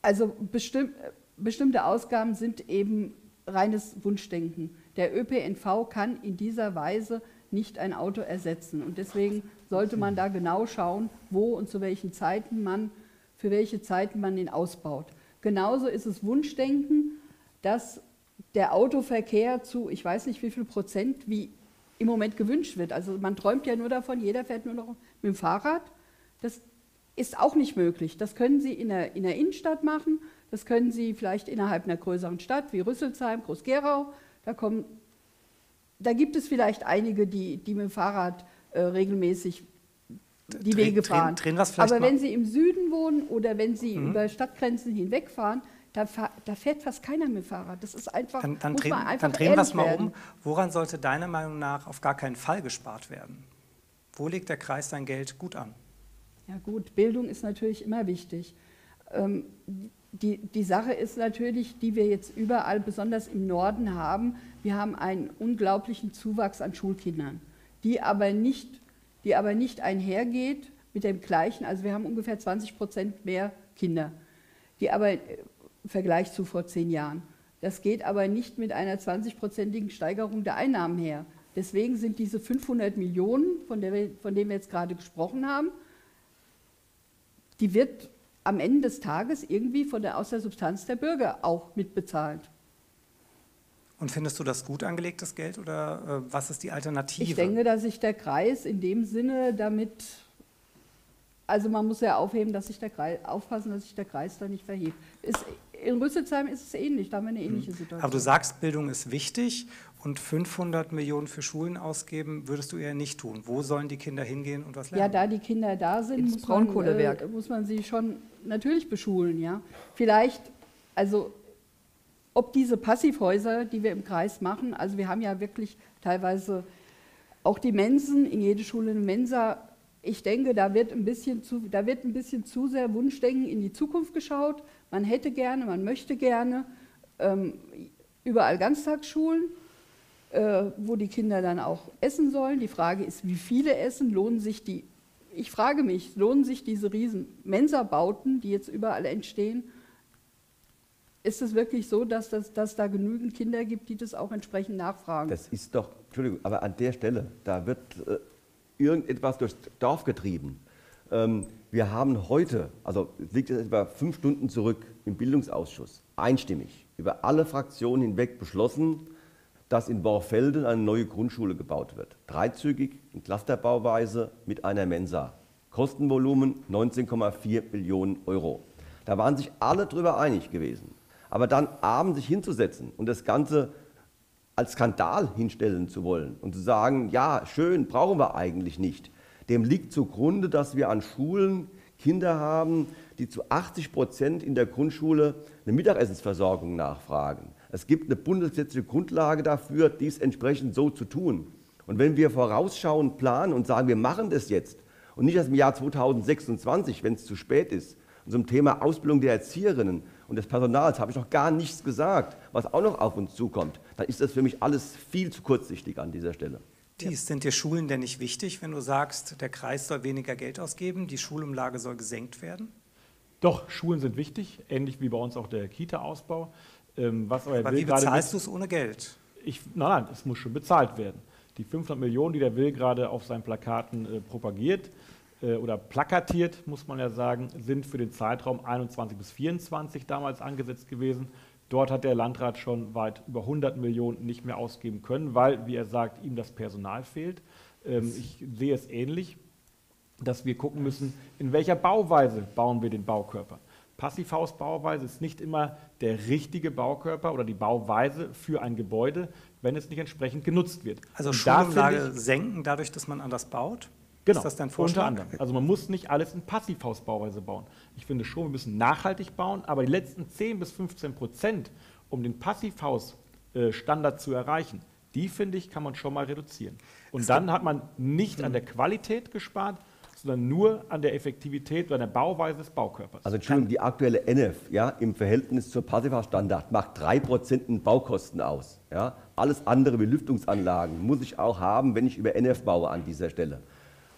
Also bestimm, bestimmte Ausgaben sind eben reines Wunschdenken. Der ÖPNV kann in dieser Weise nicht ein Auto ersetzen. Und deswegen sollte man da genau schauen, wo und zu welchen Zeiten man für welche Zeiten man den ausbaut. Genauso ist es Wunschdenken, dass der Autoverkehr zu, ich weiß nicht wie viel Prozent, wie im Moment gewünscht wird. Also man träumt ja nur davon, jeder fährt nur noch mit dem Fahrrad. Das ist auch nicht möglich. Das können Sie in der, in der Innenstadt machen, das können Sie vielleicht innerhalb einer größeren Stadt wie Rüsselsheim, Groß-Gerau. Da, da gibt es vielleicht einige, die, die mit dem Fahrrad äh, regelmäßig die dreh, Wege fahren. Drehen, drehen Aber wenn Sie im Süden wohnen oder wenn Sie mhm. über Stadtgrenzen hinwegfahren, da, da, fährt fast keiner mit dem Fahrrad. Das ist einfach. Dann, dann drehen, dann drehen wir es mal um. Woran sollte deiner Meinung nach auf gar keinen Fall gespart werden? Wo legt der Kreis sein Geld gut an? Ja gut, Bildung ist natürlich immer wichtig. Ähm, die, die Sache ist natürlich, die wir jetzt überall, besonders im Norden haben, wir haben einen unglaublichen Zuwachs an Schulkindern, die aber nicht, die aber nicht einhergeht mit dem gleichen, also wir haben ungefähr 20 Prozent mehr Kinder, die aber im Vergleich zu vor zehn Jahren. Das geht aber nicht mit einer 20-prozentigen Steigerung der Einnahmen her. Deswegen sind diese 500 Millionen, von, der von denen wir jetzt gerade gesprochen haben, die wird am Ende des Tages irgendwie von der, aus der Substanz der Bürger auch mitbezahlt. Und findest du das gut angelegtes Geld oder äh, was ist die Alternative? Ich denke, dass sich der Kreis in dem Sinne damit, also man muss ja aufheben, dass sich der Kreis, aufpassen, dass sich der Kreis da nicht verhebt. Ist, in Rüsselsheim ist es ähnlich, da haben wir eine ähnliche hm. Situation. Aber du sagst, Bildung ist wichtig und 500 Millionen für Schulen ausgeben, würdest du eher nicht tun. Wo sollen die Kinder hingehen und was lernen? Ja, da die Kinder da sind, muss man, äh, muss man sie schon natürlich beschulen. Ja? Vielleicht, also ob diese Passivhäuser, die wir im Kreis machen, also wir haben ja wirklich teilweise auch die Mensen, in jede Schule eine Mensa. Ich denke, da wird ein bisschen zu, da wird ein bisschen zu sehr Wunschdenken in die Zukunft geschaut. Man hätte gerne, man möchte gerne ähm, überall Ganztagsschulen, wo die Kinder dann auch essen sollen. Die Frage ist, wie viele essen? Lohnen sich die ich frage mich, lohnen sich diese riesen Mensa-Bauten, die jetzt überall entstehen? Ist es wirklich so, dass, das, dass da genügend Kinder gibt, die das auch entsprechend nachfragen? Das ist doch, Entschuldigung, aber an der Stelle, da wird äh, irgendetwas durchs Dorf getrieben. Ähm, wir haben heute, also liegt jetzt etwa fünf Stunden zurück im Bildungsausschuss, einstimmig über alle Fraktionen hinweg beschlossen, dass in Borfelden eine neue Grundschule gebaut wird. Dreizügig, in Clusterbauweise mit einer Mensa. Kostenvolumen 19,4 Millionen Euro. Da waren sich alle drüber einig gewesen. Aber dann abends sich hinzusetzen und das Ganze als Skandal hinstellen zu wollen und zu sagen, ja, schön, brauchen wir eigentlich nicht, dem liegt zugrunde, dass wir an Schulen Kinder haben, die zu 80 Prozent in der Grundschule eine Mittagessensversorgung nachfragen. Es gibt eine bundesgesetzliche Grundlage dafür, dies entsprechend so zu tun. Und wenn wir vorausschauend planen und sagen, wir machen das jetzt und nicht erst im Jahr 2026, wenn es zu spät ist, und zum Thema Ausbildung der Erzieherinnen und des Personals habe ich noch gar nichts gesagt, was auch noch auf uns zukommt, dann ist das für mich alles viel zu kurzsichtig an dieser Stelle. Dies, sind dir Schulen denn nicht wichtig, wenn du sagst, der Kreis soll weniger Geld ausgeben, die Schulumlage soll gesenkt werden? Doch, Schulen sind wichtig, ähnlich wie bei uns auch der Kita-Ausbau. Ähm, was Aber wie bezahlst du es ohne Geld? Ich, nein, nein, es muss schon bezahlt werden. Die 500 Millionen, die der Will gerade auf seinen Plakaten äh, propagiert äh, oder plakatiert, muss man ja sagen, sind für den Zeitraum 21 bis 24 damals angesetzt gewesen. Dort hat der Landrat schon weit über 100 Millionen nicht mehr ausgeben können, weil, wie er sagt, ihm das Personal fehlt. Ähm, ich sehe es ähnlich, dass wir gucken müssen, in welcher Bauweise bauen wir den Baukörper. Passivhausbauweise ist nicht immer der richtige Baukörper oder die Bauweise für ein Gebäude, wenn es nicht entsprechend genutzt wird. Also Schulumlage senken dadurch, dass man anders baut? Genau, ist das dein Vorschlag? unter anderem. Also man muss nicht alles in Passivhausbauweise bauen. Ich finde schon, wir müssen nachhaltig bauen, aber die letzten 10 bis 15 Prozent, um den Passivhausstandard zu erreichen, die finde ich, kann man schon mal reduzieren. Und dann hat man nicht an der Qualität gespart, sondern nur an der Effektivität oder der Bauweise des Baukörpers. Also Entschuldigung, die aktuelle NF ja, im Verhältnis zur Passivhausstandard macht 3% in Baukosten aus. Ja. Alles andere wie Lüftungsanlagen muss ich auch haben, wenn ich über NF baue an dieser Stelle.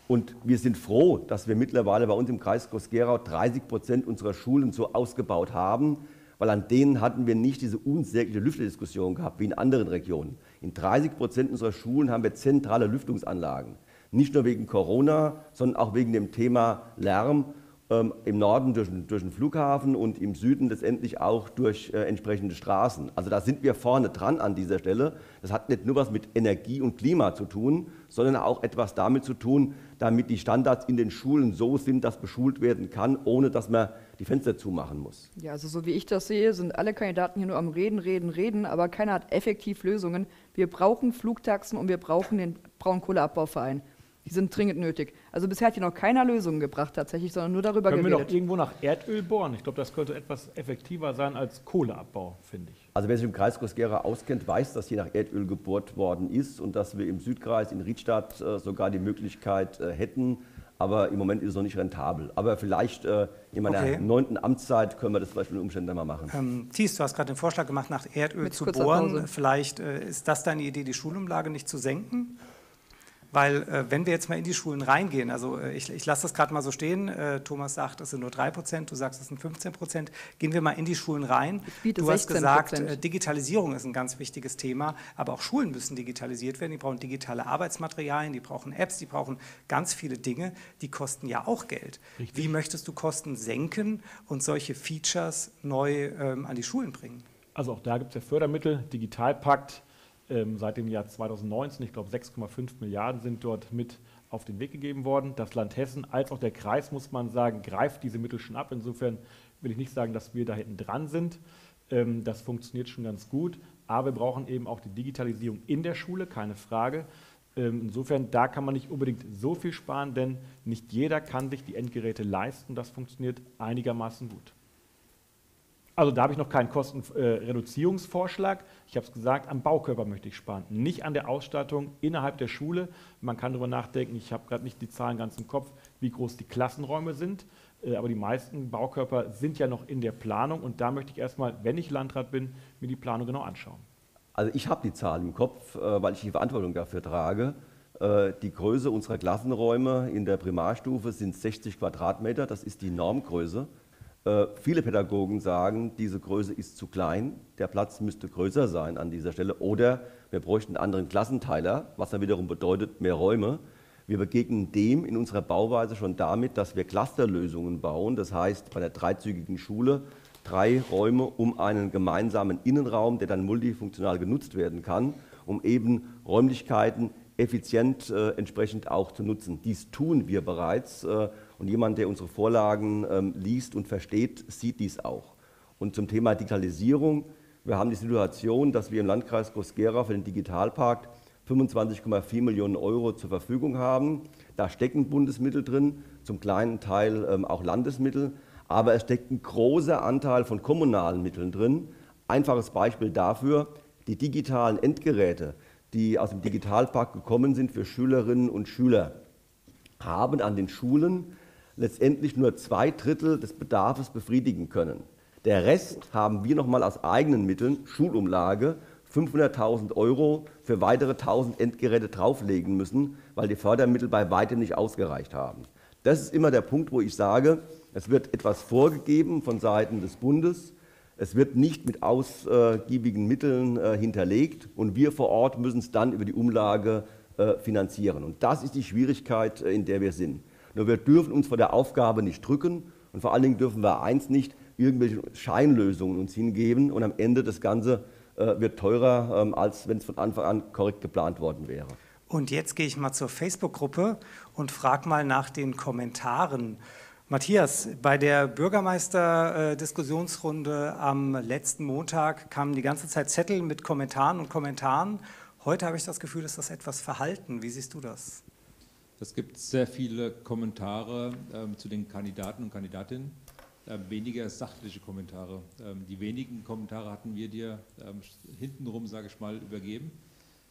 Und wir sind froh, dass wir mittlerweile bei uns im Kreis Groß-Gerau 30 Prozent unserer Schulen so ausgebaut haben, weil an denen hatten wir nicht diese unsägliche Lüfterdiskussion gehabt wie in anderen Regionen. In 30 Prozent unserer Schulen haben wir zentrale Lüftungsanlagen. Nicht nur wegen Corona, sondern auch wegen dem Thema Lärm ähm, im Norden durch, durch, den Flughafen und im Süden letztendlich auch durch äh, entsprechende Straßen. Also da sind wir vorne dran an dieser Stelle. Das hat nicht nur was mit Energie und Klima zu tun, sondern auch etwas damit zu tun, damit die Standards in den Schulen so sind, dass beschult werden kann, ohne dass man die Fenster zumachen muss. Ja, also so wie ich das sehe, sind alle Kandidaten hier nur am Reden, Reden, Reden, aber keiner hat effektiv Lösungen. Wir brauchen Flugtaxen und wir brauchen den Braunkohleabbauverein. Die sind dringend nötig. Also bisher hat hier noch keiner Lösungen gebracht tatsächlich, sondern nur darüber Können geredet. Können wir noch irgendwo nach Erdöl bohren? Ich glaube, das könnte etwas effektiver sein als Kohleabbau, finde ich. Also wer sich im Kreis Groß-Gerau auskennt, weiß, dass hier nach Erdöl gebohrt worden ist und dass wir im Südkreis in Riedstadt äh, sogar die Möglichkeit äh, hätten, aber im Moment ist es noch nicht rentabel. Aber vielleicht äh, in meiner okay. neunten Amtszeit können wir das vielleicht unter Umständen mal machen. Ähm, Thies, du hast gerade den Vorschlag gemacht, nach Erdöl Mit zu bohren. Pause. Vielleicht äh, ist das deine Idee, die Schulumlage nicht zu senken? Weil äh, wenn wir jetzt mal in die Schulen reingehen, also äh, ich, ich lasse das gerade mal so stehen, äh, Thomas sagt, es sind nur 3 Prozent, du sagst, es sind 15 Prozent, gehen wir mal in die Schulen rein. Du hast gesagt, äh, Digitalisierung ist ein ganz wichtiges Thema, aber auch Schulen müssen digitalisiert werden, die brauchen digitale Arbeitsmaterialien, die brauchen Apps, die brauchen ganz viele Dinge, die kosten ja auch Geld. Richtig. Wie möchtest du Kosten senken und solche Features neu ähm, an die Schulen bringen? Also auch da gibt es ja Fördermittel, Digitalpakt, ähm, seit dem Jahr 2019. Ich glaube, 6,5 Milliarden sind dort mit auf den Weg gegeben worden. Das Land Hessen als auch der Kreis, muss man sagen, greift diese Mittel schon ab. Insofern will ich nicht sagen, dass wir da hinten dran sind. Ähm, das funktioniert schon ganz gut. Aber wir brauchen eben auch die Digitalisierung in der Schule, keine Frage. Ähm, insofern, da kann man nicht unbedingt so viel sparen, denn nicht jeder kann sich die Endgeräte leisten. Das funktioniert einigermaßen gut. Also da habe ich noch keinen Kostenreduzierungsvorschlag. ich habe es gesagt, am Baukörper möchte ich sparen, nicht an der Ausstattung innerhalb der Schule. Man kann darüber nachdenken, ich habe gerade nicht die Zahlen ganz im Kopf, wie groß die Klassenräume sind. Äh, aber die meisten Baukörper sind ja noch in der Planung und da möchte ich erstmal, wenn ich Landrat bin, mir die Planung genau anschauen. Also ich habe die Zahlen im Kopf, äh, weil ich die Verantwortung dafür trage. Äh, die Größe unserer Klassenräume in der Primarstufe sind 60 Quadratmeter, das ist die Normgröße. Äh, viele Pädagogen sagen, diese Größe ist zu klein, der Platz müsste größer sein an dieser Stelle oder wir bräuchten einen anderen Klassenteiler, was dann wiederum bedeutet mehr Räume. Wir begegnen dem in unserer Bauweise schon damit, dass wir Clusterlösungen bauen, das heißt bei der dreizügigen Schule drei Räume um einen gemeinsamen Innenraum, der dann multifunktional genutzt werden kann, um eben Räumlichkeiten effizient äh, entsprechend auch zu nutzen. Dies tun wir bereits äh, und jemand, der unsere Vorlagen ähm, liest und versteht, sieht dies auch. Und zum Thema Digitalisierung, wir haben die Situation, dass wir im Landkreis Groß-Gerau für den Digitalpark 25,4 Millionen Euro zur Verfügung haben. Da stecken Bundesmittel drin, zum kleinen Teil ähm, auch Landesmittel, aber es steckt ein großer Anteil von kommunalen Mitteln drin. Einfaches Beispiel dafür, die digitalen Endgeräte, die aus dem Digitalpakt gekommen sind für Schülerinnen und Schüler, haben an den Schulen letztendlich nur zwei Drittel des Bedarfs befriedigen können. Der Rest haben wir nochmal aus eigenen Mitteln, Schulumlage, 500.000 Euro für weitere 1.000 Endgeräte drauflegen müssen, weil die Fördermittel bei weitem nicht ausgereicht haben. Das ist immer der Punkt, wo ich sage, es wird etwas vorgegeben von Seiten des Bundes, es wird nicht mit ausgiebigen Mitteln äh, hinterlegt und wir vor Ort müssen es dann über die Umlage äh, finanzieren. Und das ist die Schwierigkeit, äh, in der wir sind. Nur wir dürfen uns vor der Aufgabe nicht drücken und vor allen Dingen dürfen wir eins nicht, irgendwelche Scheinlösungen uns hingeben und am Ende das Ganze wird teurer, ähm, als wenn es von Anfang an korrekt geplant worden wäre. Und jetzt gehe ich mal zur Facebook-Gruppe und frage mal nach den Kommentaren. Matthias, bei der Bürgermeister-Diskussionsrunde am letzten Montag kamen die ganze Zeit Zettel mit Kommentaren und Kommentaren. Heute habe ich das Gefühl, dass das etwas verhalten. Wie siehst du das? Es gibt sehr viele Kommentare ähm, zu den Kandidaten und Kandidatinnen, äh, weniger sachliche Kommentare. Ähm, die wenigen Kommentare hatten wir dir ähm, hintenrum, sage ich mal, übergeben.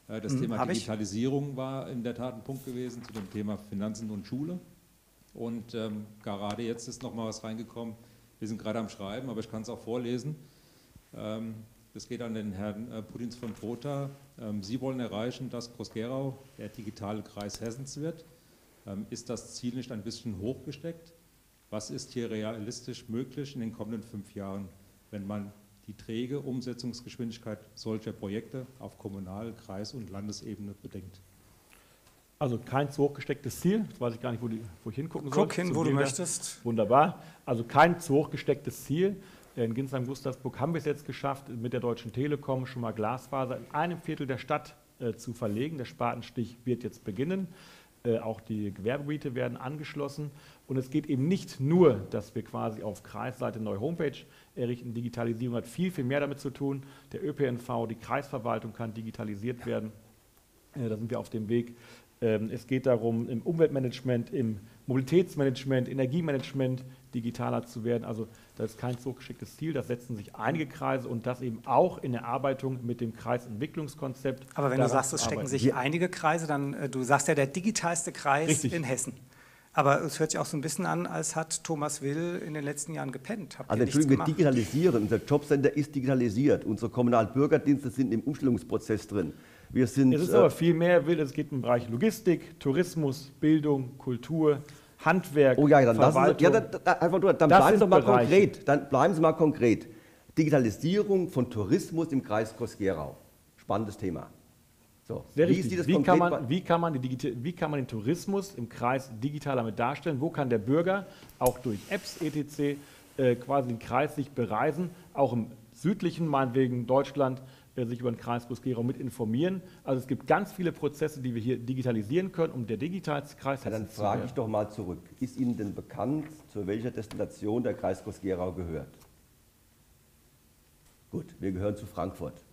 Äh, das hm, Thema Digitalisierung ich? war in der Tat ein Punkt gewesen zu dem Thema Finanzen und Schule. Und ähm, gerade jetzt ist noch mal was reingekommen. Wir sind gerade am Schreiben, aber ich kann es auch vorlesen. Ähm, das geht an den Herrn äh, Pudins von Prota. Ähm, Sie wollen erreichen, dass Groß-Gerau der digitale Kreis Hessens wird. Ähm, ist das Ziel nicht ein bisschen hochgesteckt? Was ist hier realistisch möglich in den kommenden fünf Jahren, wenn man die träge Umsetzungsgeschwindigkeit solcher Projekte auf Kommunal-, Kreis- und Landesebene bedenkt? Also kein zu hochgestecktes Ziel. Jetzt weiß ich gar nicht, wo, die, wo ich hingucken soll. Guck hin, wo du möchtest. Wunderbar. Also kein zu hochgestecktes Ziel. In Ginsheim-Gustavsburg haben wir es jetzt geschafft, mit der Deutschen Telekom schon mal Glasfaser in einem Viertel der Stadt äh, zu verlegen. Der Spatenstich wird jetzt beginnen. Äh, auch die Gewerbegebiete werden angeschlossen. Und es geht eben nicht nur, dass wir quasi auf Kreisseite eine neue Homepage errichten. Digitalisierung hat viel, viel mehr damit zu tun. Der ÖPNV, die Kreisverwaltung kann digitalisiert werden. Äh, da sind wir auf dem Weg. Ähm, es geht darum, im Umweltmanagement, im Mobilitätsmanagement, Energiemanagement digitaler zu werden. Also das ist kein so geschicktes Ziel, das setzen sich einige Kreise und das eben auch in Erarbeitung mit dem Kreisentwicklungskonzept. Aber wenn du sagst, es stecken sich einige Kreise, dann, äh, du sagst ja der digitalste Kreis Richtig. in Hessen. Aber es hört sich auch so ein bisschen an, als hat Thomas Will in den letzten Jahren gepennt. Habt also Entschuldigung, wir digitalisieren. Unser Jobcenter ist digitalisiert. Unsere kommunalen Bürgerdienste sind im Umstellungsprozess drin. Wir sind, es ist äh, aber viel mehr. Will. Es geht im Bereich Logistik, Tourismus, Bildung, Kultur, Handwerk, oh ja, dann Verwaltung. Sie, ja, dann, einfach nur, dann bleiben Sie mal Bereiche. konkret. Dann bleiben Sie mal konkret. Digitalisierung von Tourismus im Kreis Groß-Gerau. Spannendes Thema. So, Sehr wie, richtig. Wie, kann man, wie, kann man wie kann man den Tourismus im Kreis digital damit darstellen? Wo kann der Bürger auch durch Apps etc. Äh, quasi den Kreis sich bereisen, auch im südlichen, meinetwegen Deutschland, sich über den Kreis Groß-Gerau mit informieren. Also es gibt ganz viele Prozesse, die wir hier digitalisieren können, um der Digitalkreis ja, Dann frage ich doch mal zurück. Ist Ihnen denn bekannt, zu welcher Destination der Kreis Groß-Gerau gehört? Gut, wir gehören zu Frankfurt.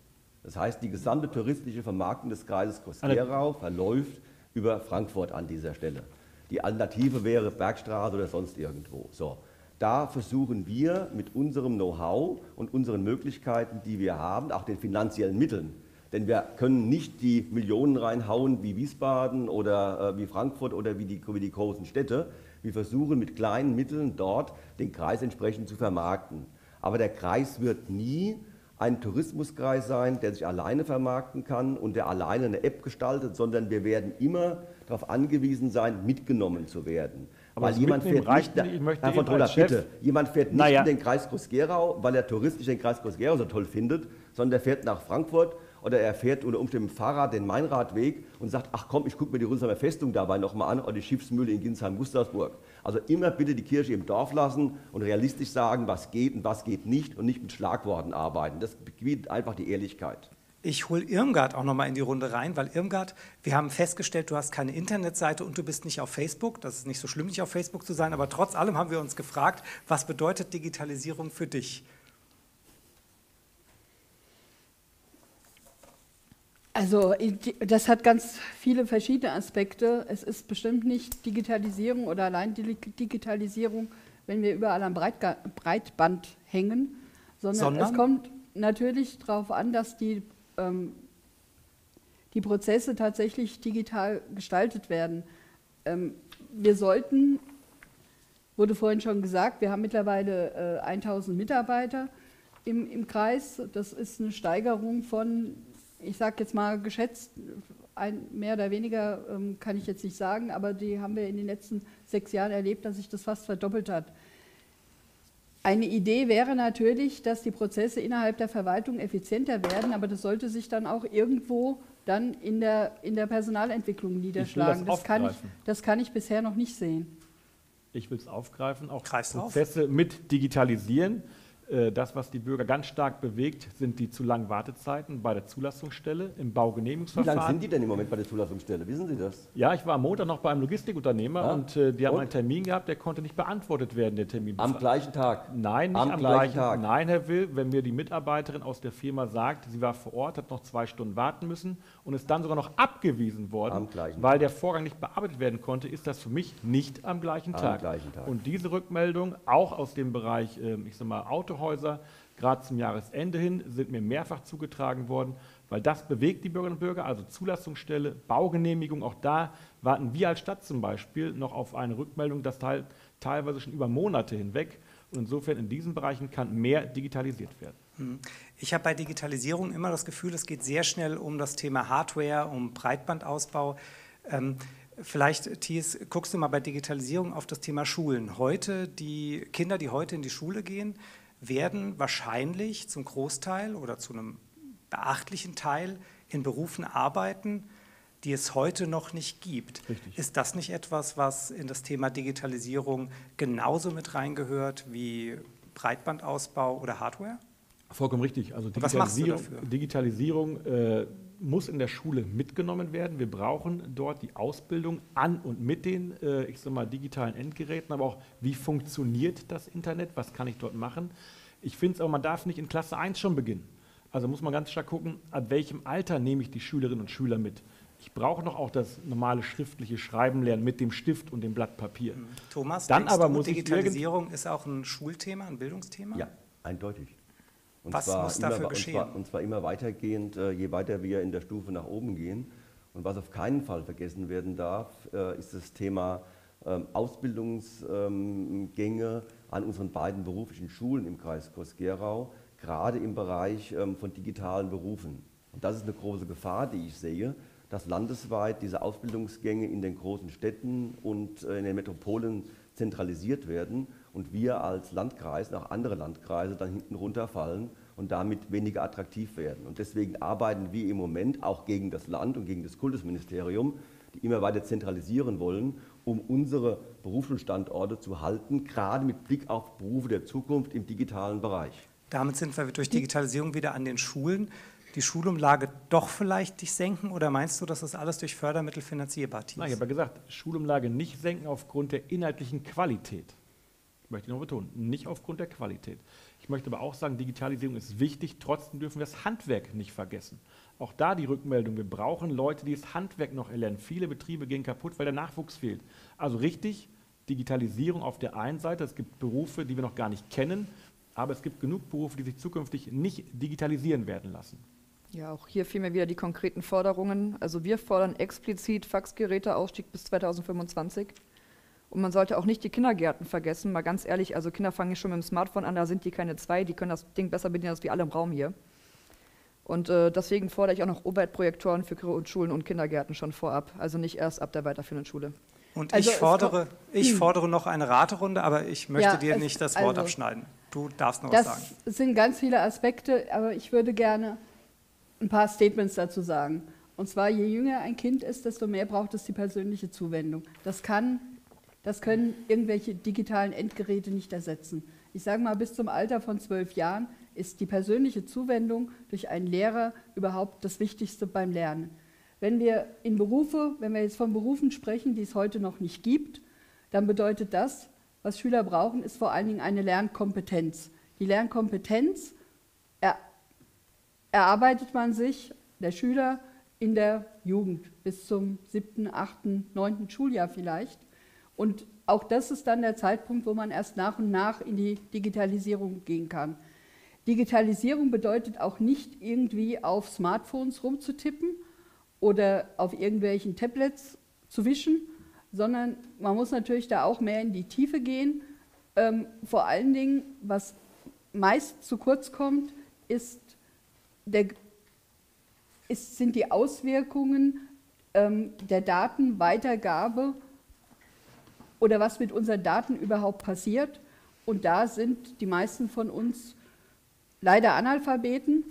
Das heißt, die gesamte touristische Vermarktung des Kreises Groß-Gerau verläuft über Frankfurt an dieser Stelle. Die Alternative wäre Bergstraße oder sonst irgendwo. So. Da versuchen wir mit unserem Know-how und unseren Möglichkeiten, die wir haben, auch den finanziellen Mitteln, denn wir können nicht die Millionen reinhauen wie Wiesbaden oder äh, wie Frankfurt oder wie die, wie die großen Städte. Wir versuchen mit kleinen Mitteln dort den Kreis entsprechend zu vermarkten. Aber der Kreis wird nie ein Tourismuskreis sein, der sich alleine vermarkten kann und der alleine eine App gestaltet, sondern wir werden immer darauf angewiesen sein, mitgenommen zu werden. Aber weil jemand fährt nicht, nicht Herr von Troller, bitte, jemand fährt nicht naja. in den Kreis Groß-Gerau, weil er touristisch den Kreis Groß-Gerau so toll findet, sondern er fährt nach Frankfurt oder er fährt unter Umständen mit dem Fahrrad den Mainradweg und sagt, ach komm, ich gucke mir die Rüsselheimer Festung dabei nochmal an oder die Schiffsmühle in Ginsheim-Gustavsburg. Also immer bitte die Kirche im Dorf lassen und realistisch sagen, was geht und was geht nicht und nicht mit Schlagworten arbeiten. Das bietet einfach die Ehrlichkeit. Ich hole Irmgard auch nochmal in die Runde rein, weil Irmgard, wir haben festgestellt, du hast keine Internetseite und du bist nicht auf Facebook. Das ist nicht so schlimm, nicht auf Facebook zu sein, aber trotz allem haben wir uns gefragt, was bedeutet Digitalisierung für dich? Also das hat ganz viele verschiedene Aspekte. Es ist bestimmt nicht Digitalisierung oder allein Digitalisierung, wenn wir überall am Breitband hängen, sondern, sondern? es kommt natürlich darauf an, dass die, ähm, die Prozesse tatsächlich digital gestaltet werden. Ähm, wir sollten, wurde vorhin schon gesagt, wir haben mittlerweile äh, 1000 Mitarbeiter im, im Kreis. Das ist eine Steigerung von ich sage jetzt mal geschätzt, ein, mehr oder weniger ähm, kann ich jetzt nicht sagen, aber die haben wir in den letzten sechs Jahren erlebt, dass sich das fast verdoppelt hat. Eine Idee wäre natürlich, dass die Prozesse innerhalb der Verwaltung effizienter werden, aber das sollte sich dann auch irgendwo dann in der, in der Personalentwicklung niederschlagen. Das, das, kann ich, das kann ich bisher noch nicht sehen. Ich will es aufgreifen, auch Prozesse auf. mit digitalisieren. Äh, das, was die Bürger ganz stark bewegt, sind die zu langen Wartezeiten bei der Zulassungsstelle im Baugenehmigungsverfahren. Wie lange sind die denn im Moment bei der Zulassungsstelle? Wissen Sie das? Ja, ich war am Montag noch bei einem Logistikunternehmer ja? und äh, die haben und? einen Termin gehabt, der konnte nicht beantwortet werden, der Termin. Am gleichen Tag? Nein, nicht am, am gleichen, gleichen Tag. Nein, Herr Will, wenn mir die Mitarbeiterin aus der Firma sagt, sie war vor Ort, hat noch zwei Stunden warten müssen und ist dann sogar noch abgewiesen worden, weil der Vorgang nicht bearbeitet werden konnte, ist das für mich nicht am gleichen, am Tag. gleichen Tag. Und diese Rückmeldung, auch aus dem Bereich, ähm, ich sag mal, Autohäuser, gerade zum Jahresende hin, sind mir mehrfach zugetragen worden, weil das bewegt die Bürgerinnen und Bürger, also Zulassungsstelle, Baugenehmigung, auch da warten wir als Stadt zum Beispiel noch auf eine Rückmeldung, das teil, teilweise schon über Monate hinweg. Und insofern in diesen Bereichen kann mehr digitalisiert werden. Hm. Ich habe bei Digitalisierung immer das Gefühl, es geht sehr schnell um das Thema Hardware, um Breitbandausbau. Ähm, Vielleicht, Thies, guckst du mal bei Digitalisierung auf das Thema Schulen. Heute, die Kinder, die heute in die Schule gehen, werden wahrscheinlich zum Großteil oder zu einem beachtlichen Teil in Berufen arbeiten, die es heute noch nicht gibt. Richtig. Ist das nicht etwas, was in das Thema Digitalisierung genauso mit reingehört wie Breitbandausbau oder Hardware? Vollkommen richtig. Also Digitalisierung? Digitalisierung äh, muss in der Schule mitgenommen werden. Wir brauchen dort die Ausbildung an und mit den, äh, ich sag mal, digitalen Endgeräten, aber auch, wie funktioniert das Internet, was kann ich dort machen. Ich finde es aber, man darf nicht in Klasse 1 schon beginnen. Also muss man ganz stark gucken, ab welchem Alter nehme ich die Schülerinnen und Schüler mit. Ich brauche noch auch das normale schriftliche Schreiben lernen mit dem Stift und dem Blatt Papier. Thomas, Dann aber du, muss Digitalisierung ist auch ein Schulthema, ein Bildungsthema? Ja, eindeutig. Und Was muss dafür immer, geschehen? Und zwar, und zwar immer weitergehend, äh, je weiter wir in der Stufe nach oben gehen. Und was auf keinen Fall vergessen werden darf, äh, ist das Thema ähm, Ausbildungsgänge an unseren beiden beruflichen Schulen im Kreis Kos-Gerau, gerade im Bereich ähm, von digitalen Berufen. Und das ist eine große Gefahr, die ich sehe, dass landesweit diese Ausbildungsgänge in den großen Städten und äh, in den Metropolen zentralisiert werden und wir als Landkreis, und auch andere Landkreise, dann hinten runterfallen und damit weniger attraktiv werden. Und deswegen arbeiten wir im Moment auch gegen das Land und gegen das Kultusministerium, die immer weiter zentralisieren wollen, um unsere Berufsschulstandorte zu halten, gerade mit Blick auf Berufe der Zukunft im digitalen Bereich. Damit sind wir durch Digitalisierung wieder an den Schulen. Die Schulumlage doch vielleicht dich senken oder meinst du, dass das alles durch Fördermittel finanzierbar ist? Nein, ich habe ja gesagt, Schulumlage nicht senken aufgrund der inhaltlichen Qualität. Ich möchte noch betonen, nicht aufgrund der Qualität. Ich möchte aber auch sagen, Digitalisierung ist wichtig, trotzdem dürfen wir das Handwerk nicht vergessen. Auch da die Rückmeldung, wir brauchen Leute, die das Handwerk noch erlernen. Viele Betriebe gehen kaputt, weil der Nachwuchs fehlt. Also richtig, Digitalisierung auf der einen Seite, es gibt Berufe, die wir noch gar nicht kennen, aber es gibt genug Berufe, die sich zukünftig nicht digitalisieren werden lassen. Ja, auch hier mir wieder die konkreten Forderungen. Also wir fordern explizit Faxgeräteausstieg bis 2025. Und man sollte auch nicht die Kindergärten vergessen. Mal ganz ehrlich, also Kinder fangen schon mit dem Smartphone an, da sind die keine zwei, die können das Ding besser bedienen als wir alle im Raum hier. Und äh, deswegen fordere ich auch noch Oberprojektoren für Grundschulen und Kindergärten schon vorab, also nicht erst ab der weiterführenden Schule. Und Also ich, es fordere, ich fordere noch eine Raterunde, aber ich möchte Ja, dir es- nicht das Wort also- abschneiden. Du darfst noch was sagen. Das sind ganz viele Aspekte, aber ich würde gerne ein paar Statements dazu sagen. Und zwar, je jünger ein Kind ist, desto mehr braucht es die persönliche Zuwendung. Das, kann, das können irgendwelche digitalen Endgeräte nicht ersetzen. Ich sage mal, bis zum Alter von zwölf Jahren ist die persönliche Zuwendung durch einen Lehrer überhaupt das Wichtigste beim Lernen. Wenn wir in Berufe, wenn wir jetzt von Berufen sprechen, die es heute noch nicht gibt, dann bedeutet das, was Schüler brauchen, ist vor allen Dingen eine Lernkompetenz. Die Lernkompetenz er, erarbeitet man sich, der Schüler, in der Jugend bis zum siebten, achten, neunten Schuljahr vielleicht. Und auch das ist dann der Zeitpunkt, wo man erst nach und nach in die Digitalisierung gehen kann. Digitalisierung bedeutet auch nicht irgendwie auf Smartphones rumzutippen oder auf irgendwelchen Tablets zu wischen, sondern man muss natürlich da auch mehr in die Tiefe gehen. Ähm, vor allen Dingen, was meist zu kurz kommt, ist der, ist, sind die Auswirkungen ähm, der Datenweitergabe oder was mit unseren Daten überhaupt passiert. Und da sind die meisten von uns leider Analphabeten.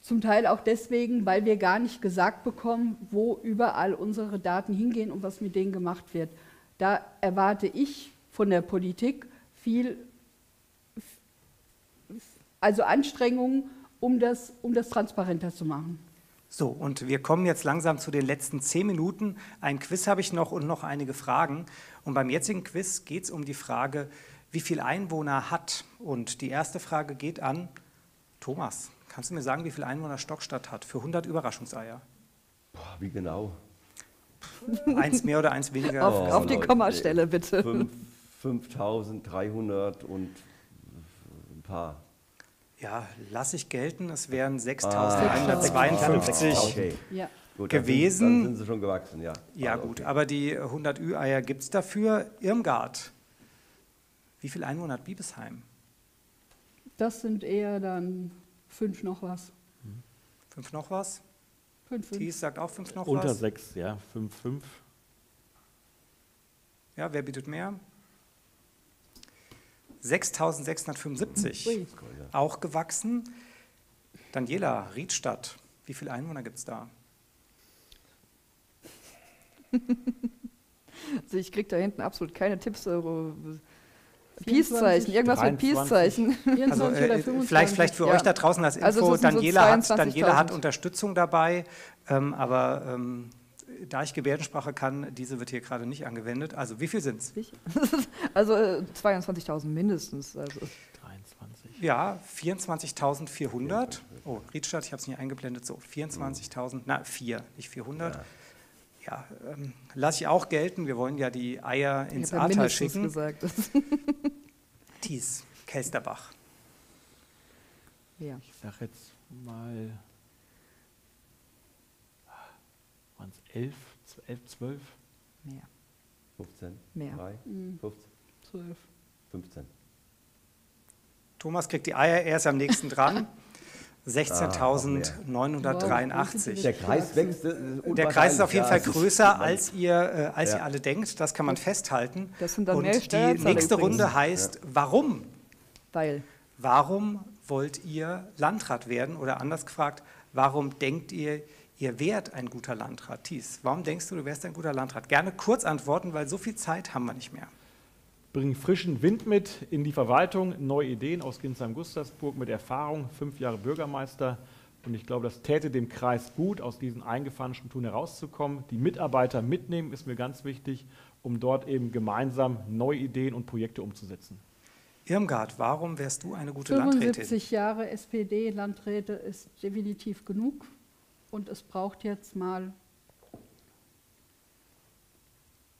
Zum Teil auch deswegen, weil wir gar nicht gesagt bekommen, wo überall unsere Daten hingehen und was mit denen gemacht wird. Da erwarte ich von der Politik viel, also Anstrengungen, um das, um das transparenter zu machen. So, und wir kommen jetzt langsam zu den letzten zehn Minuten. Ein Quiz habe ich noch und noch einige Fragen. Und beim jetzigen Quiz geht es um die Frage, wie viel Einwohner hat. Und die erste Frage geht an Thomas. Kannst du mir sagen, wie viel Einwohner Stockstadt hat für 100 Überraschungseier? Boah, wie genau? Eins mehr oder eins weniger? Auf, Oh, auf die Leute, Kommastelle bitte. Fünf- 5300 und ein paar. Ja, lasse ich gelten. Es wären Ah, 6152. Okay. Ja. Gut, dann Gewesen. Sind, dann sind sie schon gewachsen, ja. Ja, Also, gut, okay. aber die 100 Ü-Eier gibt es dafür. Irmgard, wie viel Einwohner hat Biebesheim? Das sind eher dann fünf noch was. Fünf noch was? Fünf, fünf. Thies sagt auch fünf noch Unter was. sechs, ja, fünf, fünf. Ja, wer bietet mehr? 6675. Ui. Auch gewachsen. Daniela, Riedstadt, wie viele Einwohner gibt es da? Also ich kriege da hinten absolut keine Tipps. 24, Peace-Zeichen, irgendwas mit 23. Peace-Zeichen. 24 Also äh, 25. vielleicht, vielleicht für Ja. euch da draußen als Info, Also sind so Daniela, hat, 22.000. Daniela hat Unterstützung dabei, ähm, aber ähm, da ich Gebärdensprache kann, diese wird hier gerade nicht angewendet. Also wie viel sind es? Also äh, 22.000 mindestens. Also. 23. Ja, 24.400. Oh, Riedstadt, ich habe es nicht eingeblendet. So, 24.000, na, 4, nicht 400. Ja, ähm, lasse ich auch gelten. Wir wollen ja die Eier ins ja Ahrtal mindestens schicken. gesagt. Thies, Kelsterbach. ja. Ich sag jetzt mal, waren es 11, 11, 12? Mehr. 15, Mehr. 3, Mhm. 15, 12. 15. Thomas kriegt die Eier, er ist am nächsten dran. Ah, 16.983. Der Kreis wächst. äh, Der Kreis ist auf jeden ja, Fall größer, als ihr, äh, als Ja. ihr alle denkt. Das kann man festhalten. Das sind dann Und mehr die nächste. Runde heißt, warum? Weil. Warum wollt ihr Landrat werden? Oder anders gefragt, warum denkt ihr, ihr wärt ein guter Landrat? Thies, warum denkst du, du wärst ein guter Landrat? Gerne kurz antworten, weil so viel Zeit haben wir nicht mehr. Bringen frischen Wind mit in die Verwaltung, neue Ideen aus Ginsheim-Gustavsburg mit Erfahrung, fünf Jahre Bürgermeister. Und ich glaube, das täte dem Kreis gut, aus diesen eingefahrenen Strukturen herauszukommen. Die Mitarbeiter mitnehmen ist mir ganz wichtig, um dort eben gemeinsam neue Ideen und Projekte umzusetzen. Irmgard, warum wärst du eine gute Landrätin? 75 Jahre SPD-Landräte ist definitiv genug. Und es braucht jetzt mal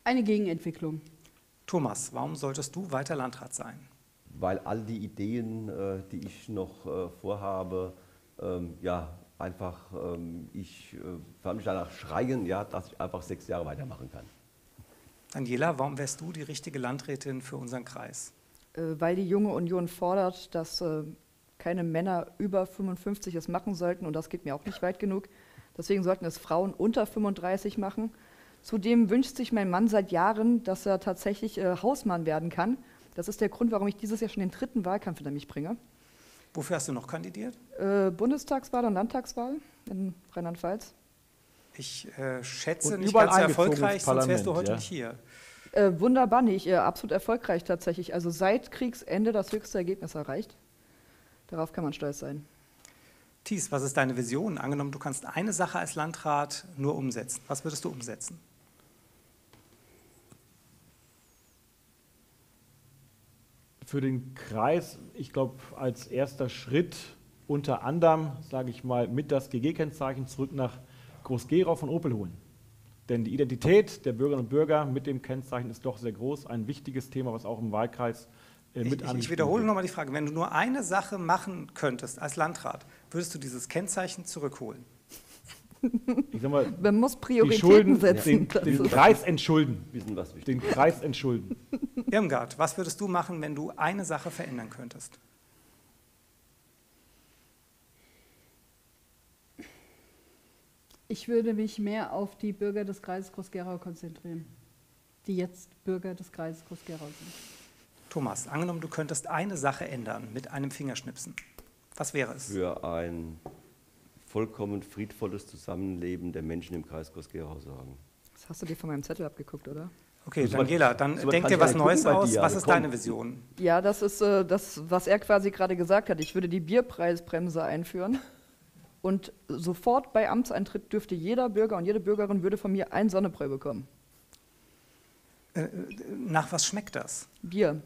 eine Gegenentwicklung. Thomas, warum solltest du weiter Landrat sein? Weil all die Ideen, äh, die ich noch äh, vorhabe, ähm, ja, einfach, ähm, ich äh, kann mich danach schreien, ja, dass ich einfach sechs Jahre weitermachen kann. Daniela, warum wärst du die richtige Landrätin für unseren Kreis? Äh, weil die junge Union fordert, dass äh, keine Männer über 55 es machen sollten und das geht mir auch nicht weit genug. Deswegen sollten es Frauen unter 35 machen. Zudem wünscht sich mein Mann seit Jahren, dass er tatsächlich äh, Hausmann werden kann. Das ist der Grund, warum ich dieses Jahr schon den dritten Wahlkampf hinter mich bringe. Wofür hast du noch kandidiert? Äh, Bundestagswahl und Landtagswahl in Rheinland-Pfalz. Ich äh, schätze Und nicht ganz erfolgreich, sonst wärst du heute ja. nicht hier. Äh, wunderbar nicht, äh, absolut erfolgreich tatsächlich. Also seit Kriegsende das höchste Ergebnis erreicht. Darauf kann man stolz sein. Thies, was ist deine Vision? Angenommen, du kannst eine Sache als Landrat nur umsetzen. Was würdest du umsetzen? Für den Kreis, ich glaube, als erster Schritt unter anderem, sage ich mal, mit das GG-Kennzeichen zurück nach Groß-Gerau von Opel holen. Denn die Identität der Bürgerinnen und Bürger mit dem Kennzeichen ist doch sehr groß. Ein wichtiges Thema, was auch im Wahlkreis äh, Ich, mit ich, ich wiederhole nochmal die Frage. Wenn du nur eine Sache machen könntest als Landrat, würdest du dieses Kennzeichen zurückholen? Ich sag mal, Man muss die Prioritäten Schulden, setzen. den, den Kreis entschulden. Wissen, was wichtig Den Kreis entschulden. Irmgard, was würdest du machen, wenn du eine Sache verändern könntest? Ich würde mich mehr auf die Bürger des Kreises Groß-Gerau konzentrieren, die jetzt Bürger des Kreises Groß-Gerau sind. Thomas, angenommen, du könntest eine Sache ändern mit einem Fingerschnipsen. Was wäre es? für ein vollkommen friedvolles Zusammenleben der Menschen im Kreis Groß-Gerau sorgen. Das hast du dir von meinem Zettel abgeguckt, oder? Okay, So Daniela, dann so denk dir was Neues aus. dir, Was ist komm. deine Vision? Ja, das ist äh, das, was er quasi gerade gesagt hat. Ich würde die Bierpreisbremse einführen. Und sofort bei Amtseintritt dürfte jeder Bürger und jede Bürgerin würde von mir ein Sonnebräu bekommen. Nach was schmeckt das? Bier.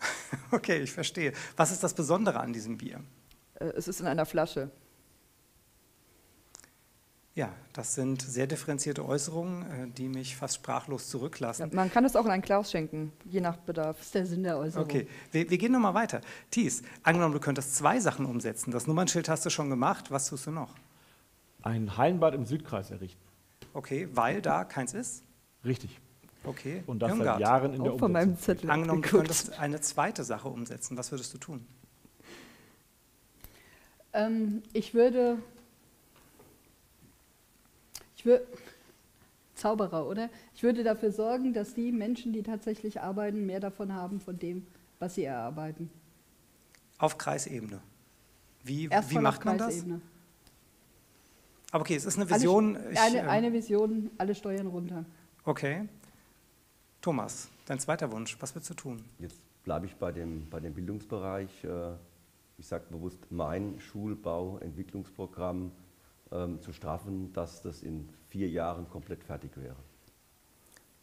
Okay, ich verstehe. Was ist das Besondere an diesem Bier? Äh, es ist in einer Flasche. Ja, das sind sehr differenzierte Äußerungen, äh, die mich fast sprachlos Ja, zurücklassen. man kann es auch in ein Glas schenken, je nach Bedarf. Das ist der Sinn der Äußerung. Okay, wir, wir gehen nochmal weiter. Thies, angenommen, du könntest zwei Sachen umsetzen. Das Nummernschild hast du schon gemacht. Was tust du noch? Ein Hallenbad im Südkreis errichten. Okay, weil da keins ist? Richtig. Okay. Und das Irmgard, seit Jahren in der von meinem Umsetzung. Zettel Angenommen, du könntest eine zweite Sache umsetzen. Was würdest du tun? Ähm, ich würde. Ich würde. Zauberer, oder? Ich würde dafür sorgen, dass die Menschen, die tatsächlich arbeiten, mehr davon haben, von dem, was sie erarbeiten. Auf Kreisebene. Wie, wie macht auf man das? Kreisebene. Aber okay, es ist eine Alle- Vision. Ich, eine, ähm, eine Vision, alle Steuern runter. Okay. Thomas, dein zweiter Wunsch, was willst du tun? Jetzt bleibe ich bei dem, bei dem Bildungsbereich. Äh, ich sage bewusst, mein Schulbauentwicklungsprogramm ähm, zu straffen, dass das in vier Jahren komplett fertig wäre.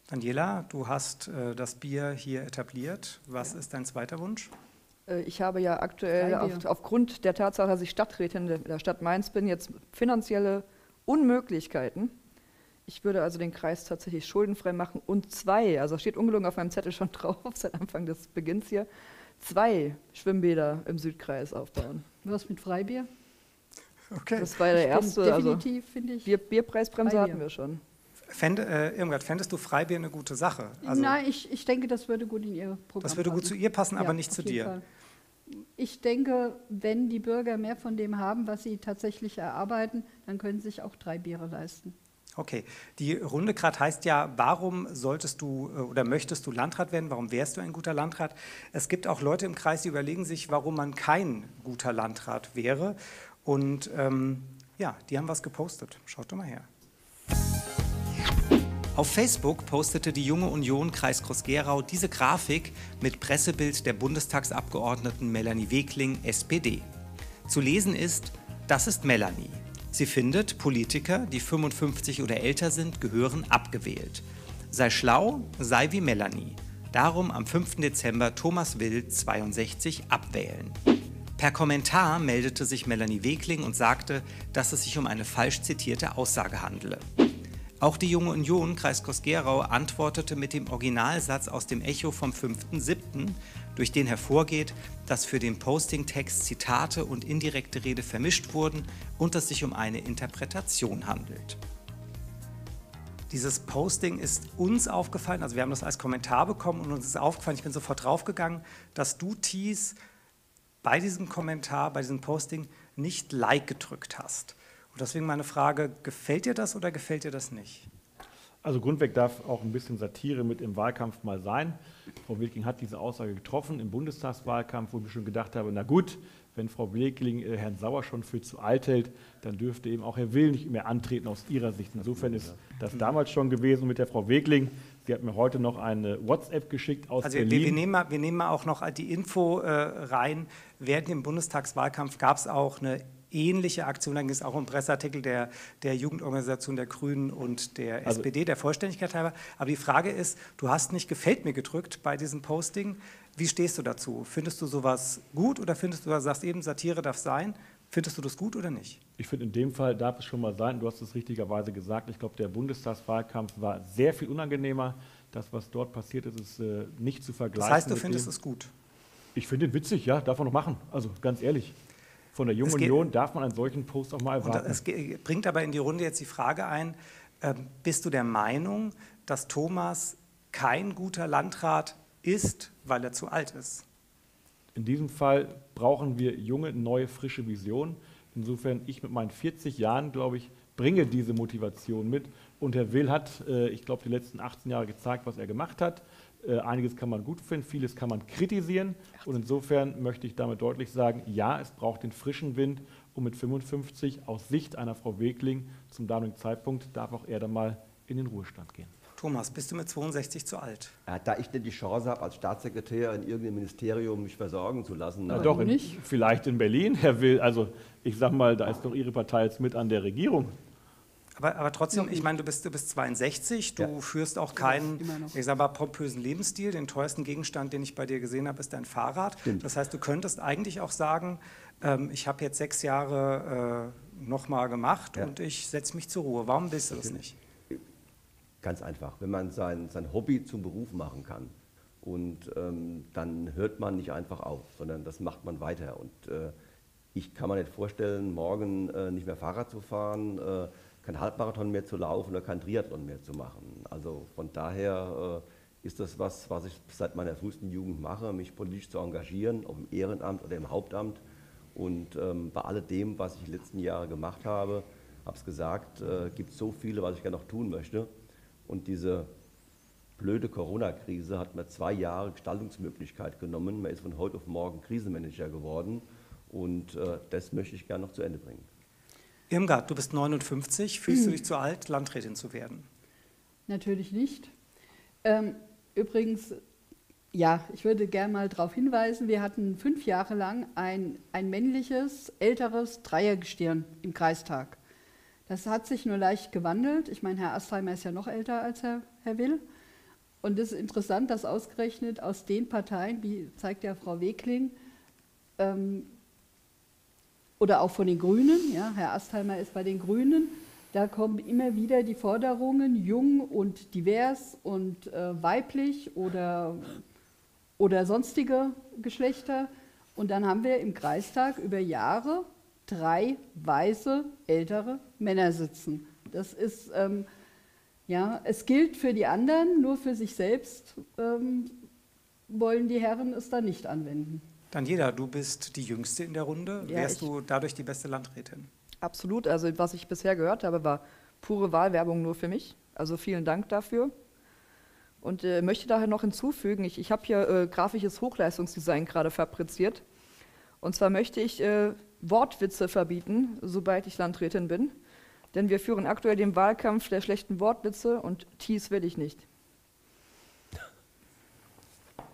Daniela, du hast äh, das Bier hier etabliert. Was ja. ist dein zweiter Wunsch? Äh, ich habe ja aktuell auf, aufgrund der Tatsache, dass ich Stadträtin der Stadt Mainz bin, jetzt finanzielle Unmöglichkeiten. Ich würde also den Kreis tatsächlich schuldenfrei machen und zwei, also steht ungelogen auf meinem Zettel schon drauf, seit Anfang des Beginns hier, zwei Schwimmbäder im Südkreis aufbauen. Was mit Freibier? Okay. Das war der ich erste. Also definitiv, also, finde ich. Bier, Bierpreisbremse Freibier. hatten wir schon. Fände, äh, Irmgard, fändest du Freibier eine gute Sache? Also, Nein, ich, ich denke, das würde gut in ihr Programm Das würde passen. gut zu ihr passen, ja, aber nicht zu dir. Fall. Ich denke, wenn die Bürger mehr von dem haben, was sie tatsächlich erarbeiten, dann können sie sich auch drei Biere leisten. Okay, die Runde gerade heißt ja, warum solltest du äh, oder möchtest du Landrat werden? Warum wärst du ein guter Landrat? Es gibt auch Leute im Kreis, die überlegen sich, warum man kein guter Landrat wäre. Und ähm, ja, die haben was gepostet. Schaut doch mal her. Auf Facebook postete die Junge Union Kreis Groß-Gerau diese Grafik mit Pressebild der Bundestagsabgeordneten Melanie Wegling, SPD. Zu lesen ist, das ist Melanie. Sie findet, Politiker, die 55 oder älter sind, gehören abgewählt. Sei schlau, sei wie Melanie. Darum am 5. Dezember Thomas Will 62 abwählen. Per Kommentar meldete sich Melanie Wegling und sagte, dass es sich um eine falsch zitierte Aussage handele. Auch die Junge Union, Kreis Kosgerau, antwortete mit dem Originalsatz aus dem Echo vom 5.7., durch den hervorgeht, dass für den Posting-Text Zitate und indirekte Rede vermischt wurden und es sich um eine Interpretation handelt. Dieses Posting ist uns aufgefallen, also wir haben das als Kommentar bekommen und uns ist aufgefallen, ich bin sofort draufgegangen, dass du, Thies, bei diesem Kommentar, bei diesem Posting nicht Like gedrückt hast. Und deswegen meine Frage, gefällt dir das oder gefällt dir das nicht? Also grundweg darf auch ein bisschen Satire mit im Wahlkampf mal sein. Frau Wilking hat diese Aussage getroffen im Bundestagswahlkampf, wo ich schon gedacht habe, na gut, wenn Frau Wilking äh, Herrn Sauer schon für zu alt hält, dann dürfte eben auch Herr Will nicht mehr antreten aus ihrer Sicht. Insofern ist das damals schon gewesen mit der Frau Wegling. Sie hat mir heute noch eine WhatsApp geschickt aus also Berlin. Wir, wir, nehmen mal, wir nehmen mal auch noch die Info äh, rein. Während dem Bundestagswahlkampf gab es auch eine ähnliche Aktion, dann ging es auch um Presseartikel der, der Jugendorganisation der Grünen und der also, SPD, der Vollständigkeit halber. Aber die Frage ist, du hast nicht gefällt mir gedrückt bei diesem Posting. Wie stehst du dazu? Findest du sowas gut oder findest du, sagst eben, Satire darf sein, Findest du das gut oder nicht? Ich finde, in dem Fall darf es schon mal sein. Du hast es richtigerweise gesagt. Ich glaube, der Bundestagswahlkampf war sehr viel unangenehmer. Das, was dort passiert ist, ist äh, nicht zu vergleichen. Das heißt, du findest es gut? Ich finde ihn witzig, ja, darf man noch machen. Also ganz ehrlich von der Jungen Union darf man einen solchen Post auch mal erwarten. Es bringt aber in die Runde jetzt die Frage ein, äh, bist du der Meinung, dass Thomas kein guter Landrat ist, weil er zu alt ist? In diesem Fall brauchen wir junge, neue, frische Visionen. Insofern, ich mit meinen 40 Jahren, glaube ich, bringe diese Motivation mit. Und Herr Will hat, äh, ich glaube, die letzten 18 Jahre gezeigt, was er gemacht hat. Äh, einiges kann man gut finden, vieles kann man kritisieren. Und insofern möchte ich damit deutlich sagen, ja, es braucht den frischen Wind. Und mit 55 aus Sicht einer Frau Wegling zum damaligen Zeitpunkt darf auch er dann mal in den Ruhestand gehen. Thomas, bist du mit 62 zu alt? Ja, da ich nicht die Chance habe, als Staatssekretär in irgendeinem Ministerium mich versorgen zu lassen. Na doch, in, vielleicht in Berlin, Herr Will. Also ich sage mal, da ist doch Ihre Partei jetzt mit an der Regierung. Aber, aber trotzdem, ich meine, du bist, du bist 62, du ja. führst auch keinen, ich sag mal, pompösen Lebensstil. Den teuersten Gegenstand, den ich bei dir gesehen habe, ist dein Fahrrad. Stimmt. Das heißt, du könntest eigentlich auch sagen, ähm, ich habe jetzt sechs Jahre äh, nochmal gemacht ja. und ich setze mich zur Ruhe. Warum willst du das nicht? Ganz einfach. Wenn man sein, sein Hobby zum Beruf machen kann, und ähm, dann hört man nicht einfach auf, sondern das macht man weiter. Und äh, ich kann mir nicht vorstellen, morgen äh, nicht mehr Fahrrad zu fahren, äh, kein Halbmarathon mehr zu laufen oder kein Triathlon mehr zu machen. Also von daher äh, ist das was, was ich seit meiner frühesten Jugend mache, mich politisch zu engagieren, ob im Ehrenamt oder im Hauptamt. Und ähm, bei alledem, was ich die letzten Jahre gemacht habe, habe es gesagt, äh, gibt so viele, was ich gerne noch tun möchte. Und diese blöde Corona-Krise hat mir zwei Jahre Gestaltungsmöglichkeit genommen. Man ist von heute auf morgen Krisenmanager geworden und äh, das möchte ich gerne noch zu Ende bringen. Irmgard, du bist 59. Fühlst du dich zu alt, Landrätin zu werden? Natürlich nicht. Ähm, übrigens, ja, ich würde gerne mal darauf hinweisen, wir hatten fünf Jahre lang ein, ein männliches, älteres Dreiergestirn im Kreistag. Das hat sich nur leicht gewandelt. Ich meine, Herr Astheimer ist ja noch älter als Herr, Herr Will. Und es ist interessant, dass ausgerechnet aus den Parteien, wie zeigt ja Frau Wegling, ähm, oder auch von den Grünen, ja, Herr Astheimer ist bei den Grünen, da kommen immer wieder die Forderungen, jung und divers und äh, weiblich oder, oder sonstige Geschlechter. Und dann haben wir im Kreistag über Jahre drei weiße, ältere Männer sitzen. Das ist, ähm, ja, es gilt für die anderen, nur für sich selbst ähm, wollen die Herren es dann nicht anwenden. Daniela, du bist die Jüngste in der Runde. Ja, Wärst du dadurch die beste Landrätin? Absolut. Also was ich bisher gehört habe, war pure Wahlwerbung nur für mich. Also vielen Dank dafür. Und äh, möchte daher noch hinzufügen, ich, ich habe hier äh, grafisches Hochleistungsdesign gerade fabriziert. Und zwar möchte ich äh, Wortwitze verbieten, sobald ich Landrätin bin. Denn wir führen aktuell den Wahlkampf der schlechten Wortwitze und Tees will ich nicht.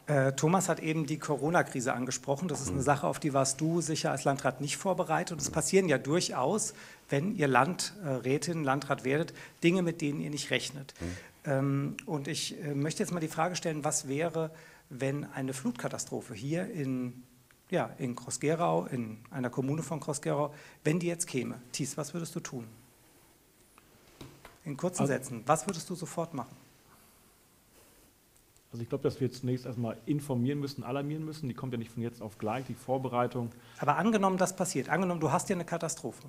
Äh, Thomas hat eben die Corona-Krise angesprochen. Das ist eine mhm. Sache, auf die warst du sicher als Landrat nicht vorbereitet. Und es passieren ja durchaus, wenn ihr Landrätin, Landrat werdet, Dinge, mit denen ihr nicht rechnet. Mhm. Ähm, und ich äh, möchte jetzt mal die Frage stellen, was wäre, wenn eine Flutkatastrophe hier in, ja, in Groß-Gerau, in einer Kommune von Groß-Gerau, wenn die jetzt käme? Thies, was würdest du tun? In kurzen also, Sätzen, was würdest du sofort machen? Also ich glaube, dass wir zunächst erstmal informieren müssen, alarmieren müssen. Die kommt ja nicht von jetzt auf gleich, die Vorbereitung. Aber angenommen, das passiert, angenommen, du hast ja eine Katastrophe.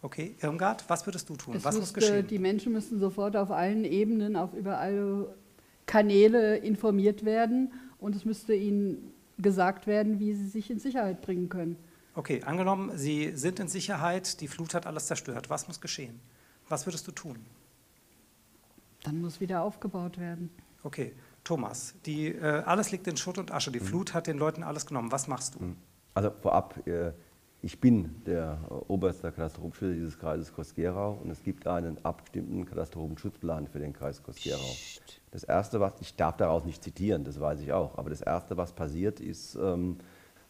Okay, Irmgard, was würdest du tun? Es was muss geschehen? Die Menschen müssen sofort auf allen Ebenen, auf über alle Kanäle informiert werden und es müsste ihnen gesagt werden, wie sie sich in Sicherheit bringen können. Okay, angenommen, sie sind in Sicherheit, die Flut hat alles zerstört. Was muss geschehen? Was würdest du tun? Dann muss wieder aufgebaut werden. Okay, Thomas, die, äh, alles liegt in Schutt und Asche. Die mhm. Flut hat den Leuten alles genommen. Was machst du? Mhm. Also vorab, äh, ich bin der äh, oberste Katastrophenschützer dieses Kreises Kosgerau und es gibt einen abgestimmten Katastrophenschutzplan für den Kreis Kosgerau. Das Erste, was, ich darf daraus nicht zitieren, das weiß ich auch, aber das Erste, was passiert, ist, ähm,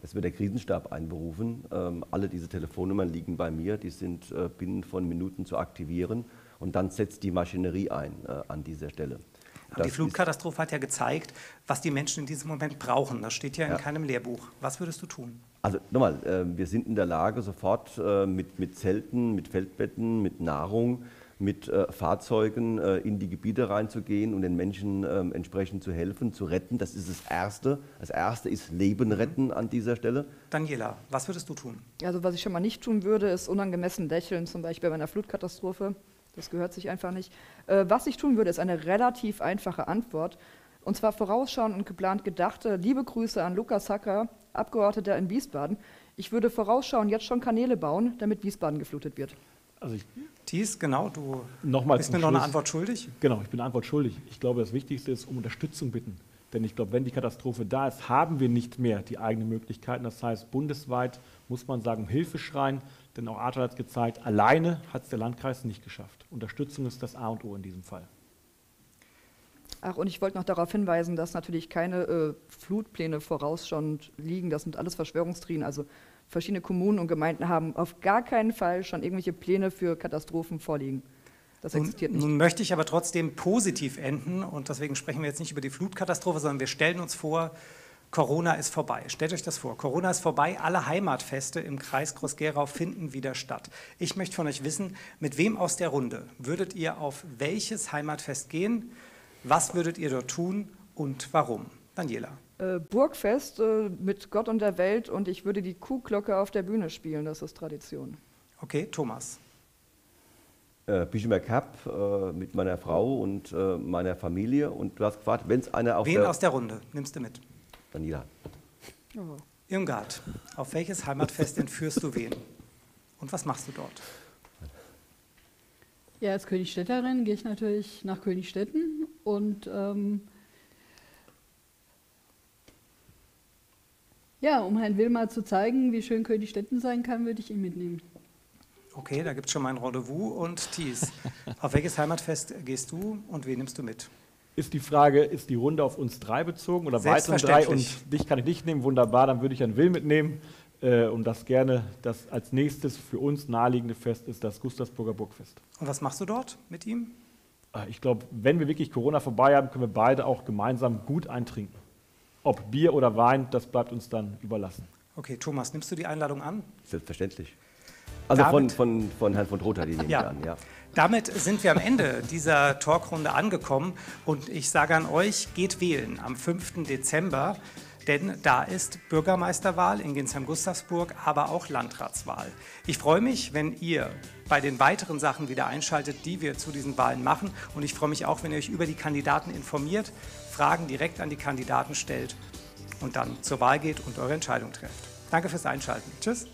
es wird der Krisenstab einberufen. Ähm, alle diese Telefonnummern liegen bei mir, die sind äh, binnen von Minuten zu aktivieren und dann setzt die Maschinerie ein äh, an dieser Stelle. die Flutkatastrophe hat ja gezeigt, was die Menschen in diesem Moment brauchen. Das steht ja in ja. keinem Lehrbuch. Was würdest du tun? Also nochmal, äh, wir sind in der Lage, sofort äh, mit, mit Zelten, mit Feldbetten, mit Nahrung, mit äh, Fahrzeugen äh, in die Gebiete reinzugehen und den Menschen ähm, entsprechend zu helfen, zu retten. Das ist das Erste. Das Erste ist Leben retten an dieser Stelle. Daniela, was würdest du tun? Also was ich schon mal nicht tun würde, ist unangemessen lächeln, zum Beispiel bei einer Flutkatastrophe. Das gehört sich einfach nicht. Äh, was ich tun würde, ist eine relativ einfache Antwort. Und zwar vorausschauend und geplant gedachte. Liebe Grüße an Lukas Hacker, Abgeordneter in Wiesbaden. Ich würde vorausschauen, jetzt schon Kanäle bauen, damit Wiesbaden geflutet wird. Also ich, Thies, genau, du Nochmal bist mir noch eine Antwort schuldig. Genau, ich bin eine Antwort schuldig. Ich glaube, das Wichtigste ist um Unterstützung bitten. Denn ich glaube, wenn die Katastrophe da ist, haben wir nicht mehr die eigenen Möglichkeiten. Das heißt, bundesweit muss man sagen, Hilfe schreien. Denn auch Arthur hat gezeigt, alleine hat es der Landkreis nicht geschafft. Unterstützung ist das A und O in diesem Fall. Ach, und ich wollte noch darauf hinweisen, dass natürlich keine äh, Flutpläne vorausschauend liegen. Das sind alles Verschwörungstrien. Also verschiedene Kommunen und Gemeinden haben auf gar keinen Fall schon irgendwelche Pläne für Katastrophen vorliegen. Das existiert nun, nicht. Nun möchte ich aber trotzdem positiv enden und deswegen sprechen wir jetzt nicht über die Flutkatastrophe, sondern wir stellen uns vor, Corona ist vorbei. Stellt euch das vor. Corona ist vorbei. Alle Heimatfeste im Kreis Groß-Gerau finden wieder statt. Ich möchte von euch wissen, mit wem aus der Runde würdet ihr auf welches Heimatfest gehen? Was würdet ihr dort tun und warum? Daniela. Äh, Burgfest äh, mit Gott und der Welt und ich würde die Kuhglocke auf der Bühne spielen. Das ist Tradition. Okay, Thomas. Äh, Bischomer Cup äh, mit meiner Frau und äh, meiner Familie. Und du hast gefragt, wenn es einer auf Wen der aus der Runde nimmst du mit? Daniela. Oh. Irmgard, auf welches Heimatfest entführst du wen? Und was machst du dort? Ja, als Königstädterin gehe ich natürlich nach Königstetten und ähm, ja, um Herrn Wilmar zu zeigen, wie schön Königstetten sein kann, würde ich ihn mitnehmen. Okay, da gibt es schon mal ein Rendezvous. Und Thies, auf welches Heimatfest gehst du und wen nimmst du mit? Ist die Frage, ist die Runde auf uns drei bezogen oder weitere drei und dich kann ich nicht nehmen? Wunderbar, dann würde ich einen Will mitnehmen äh, und das gerne, das als nächstes für uns naheliegende Fest ist das Gustavsburger Burgfest. Und was machst du dort mit ihm? Äh, ich glaube, wenn wir wirklich Corona vorbei haben, können wir beide auch gemeinsam gut eintrinken. Ob Bier oder Wein, das bleibt uns dann überlassen. Okay, Thomas, nimmst du die Einladung an? Selbstverständlich. Also von, von, von Herrn von Rother, die nehme ja. ich an, ja. Damit sind wir am Ende dieser Talkrunde angekommen und ich sage an euch, geht wählen am 5. Dezember, denn da ist Bürgermeisterwahl in Ginsheim-Gustavsburg, aber auch Landratswahl. Ich freue mich, wenn ihr bei den weiteren Sachen wieder einschaltet, die wir zu diesen Wahlen machen und ich freue mich auch, wenn ihr euch über die Kandidaten informiert, Fragen direkt an die Kandidaten stellt und dann zur Wahl geht und eure Entscheidung trefft. Danke fürs Einschalten. Tschüss.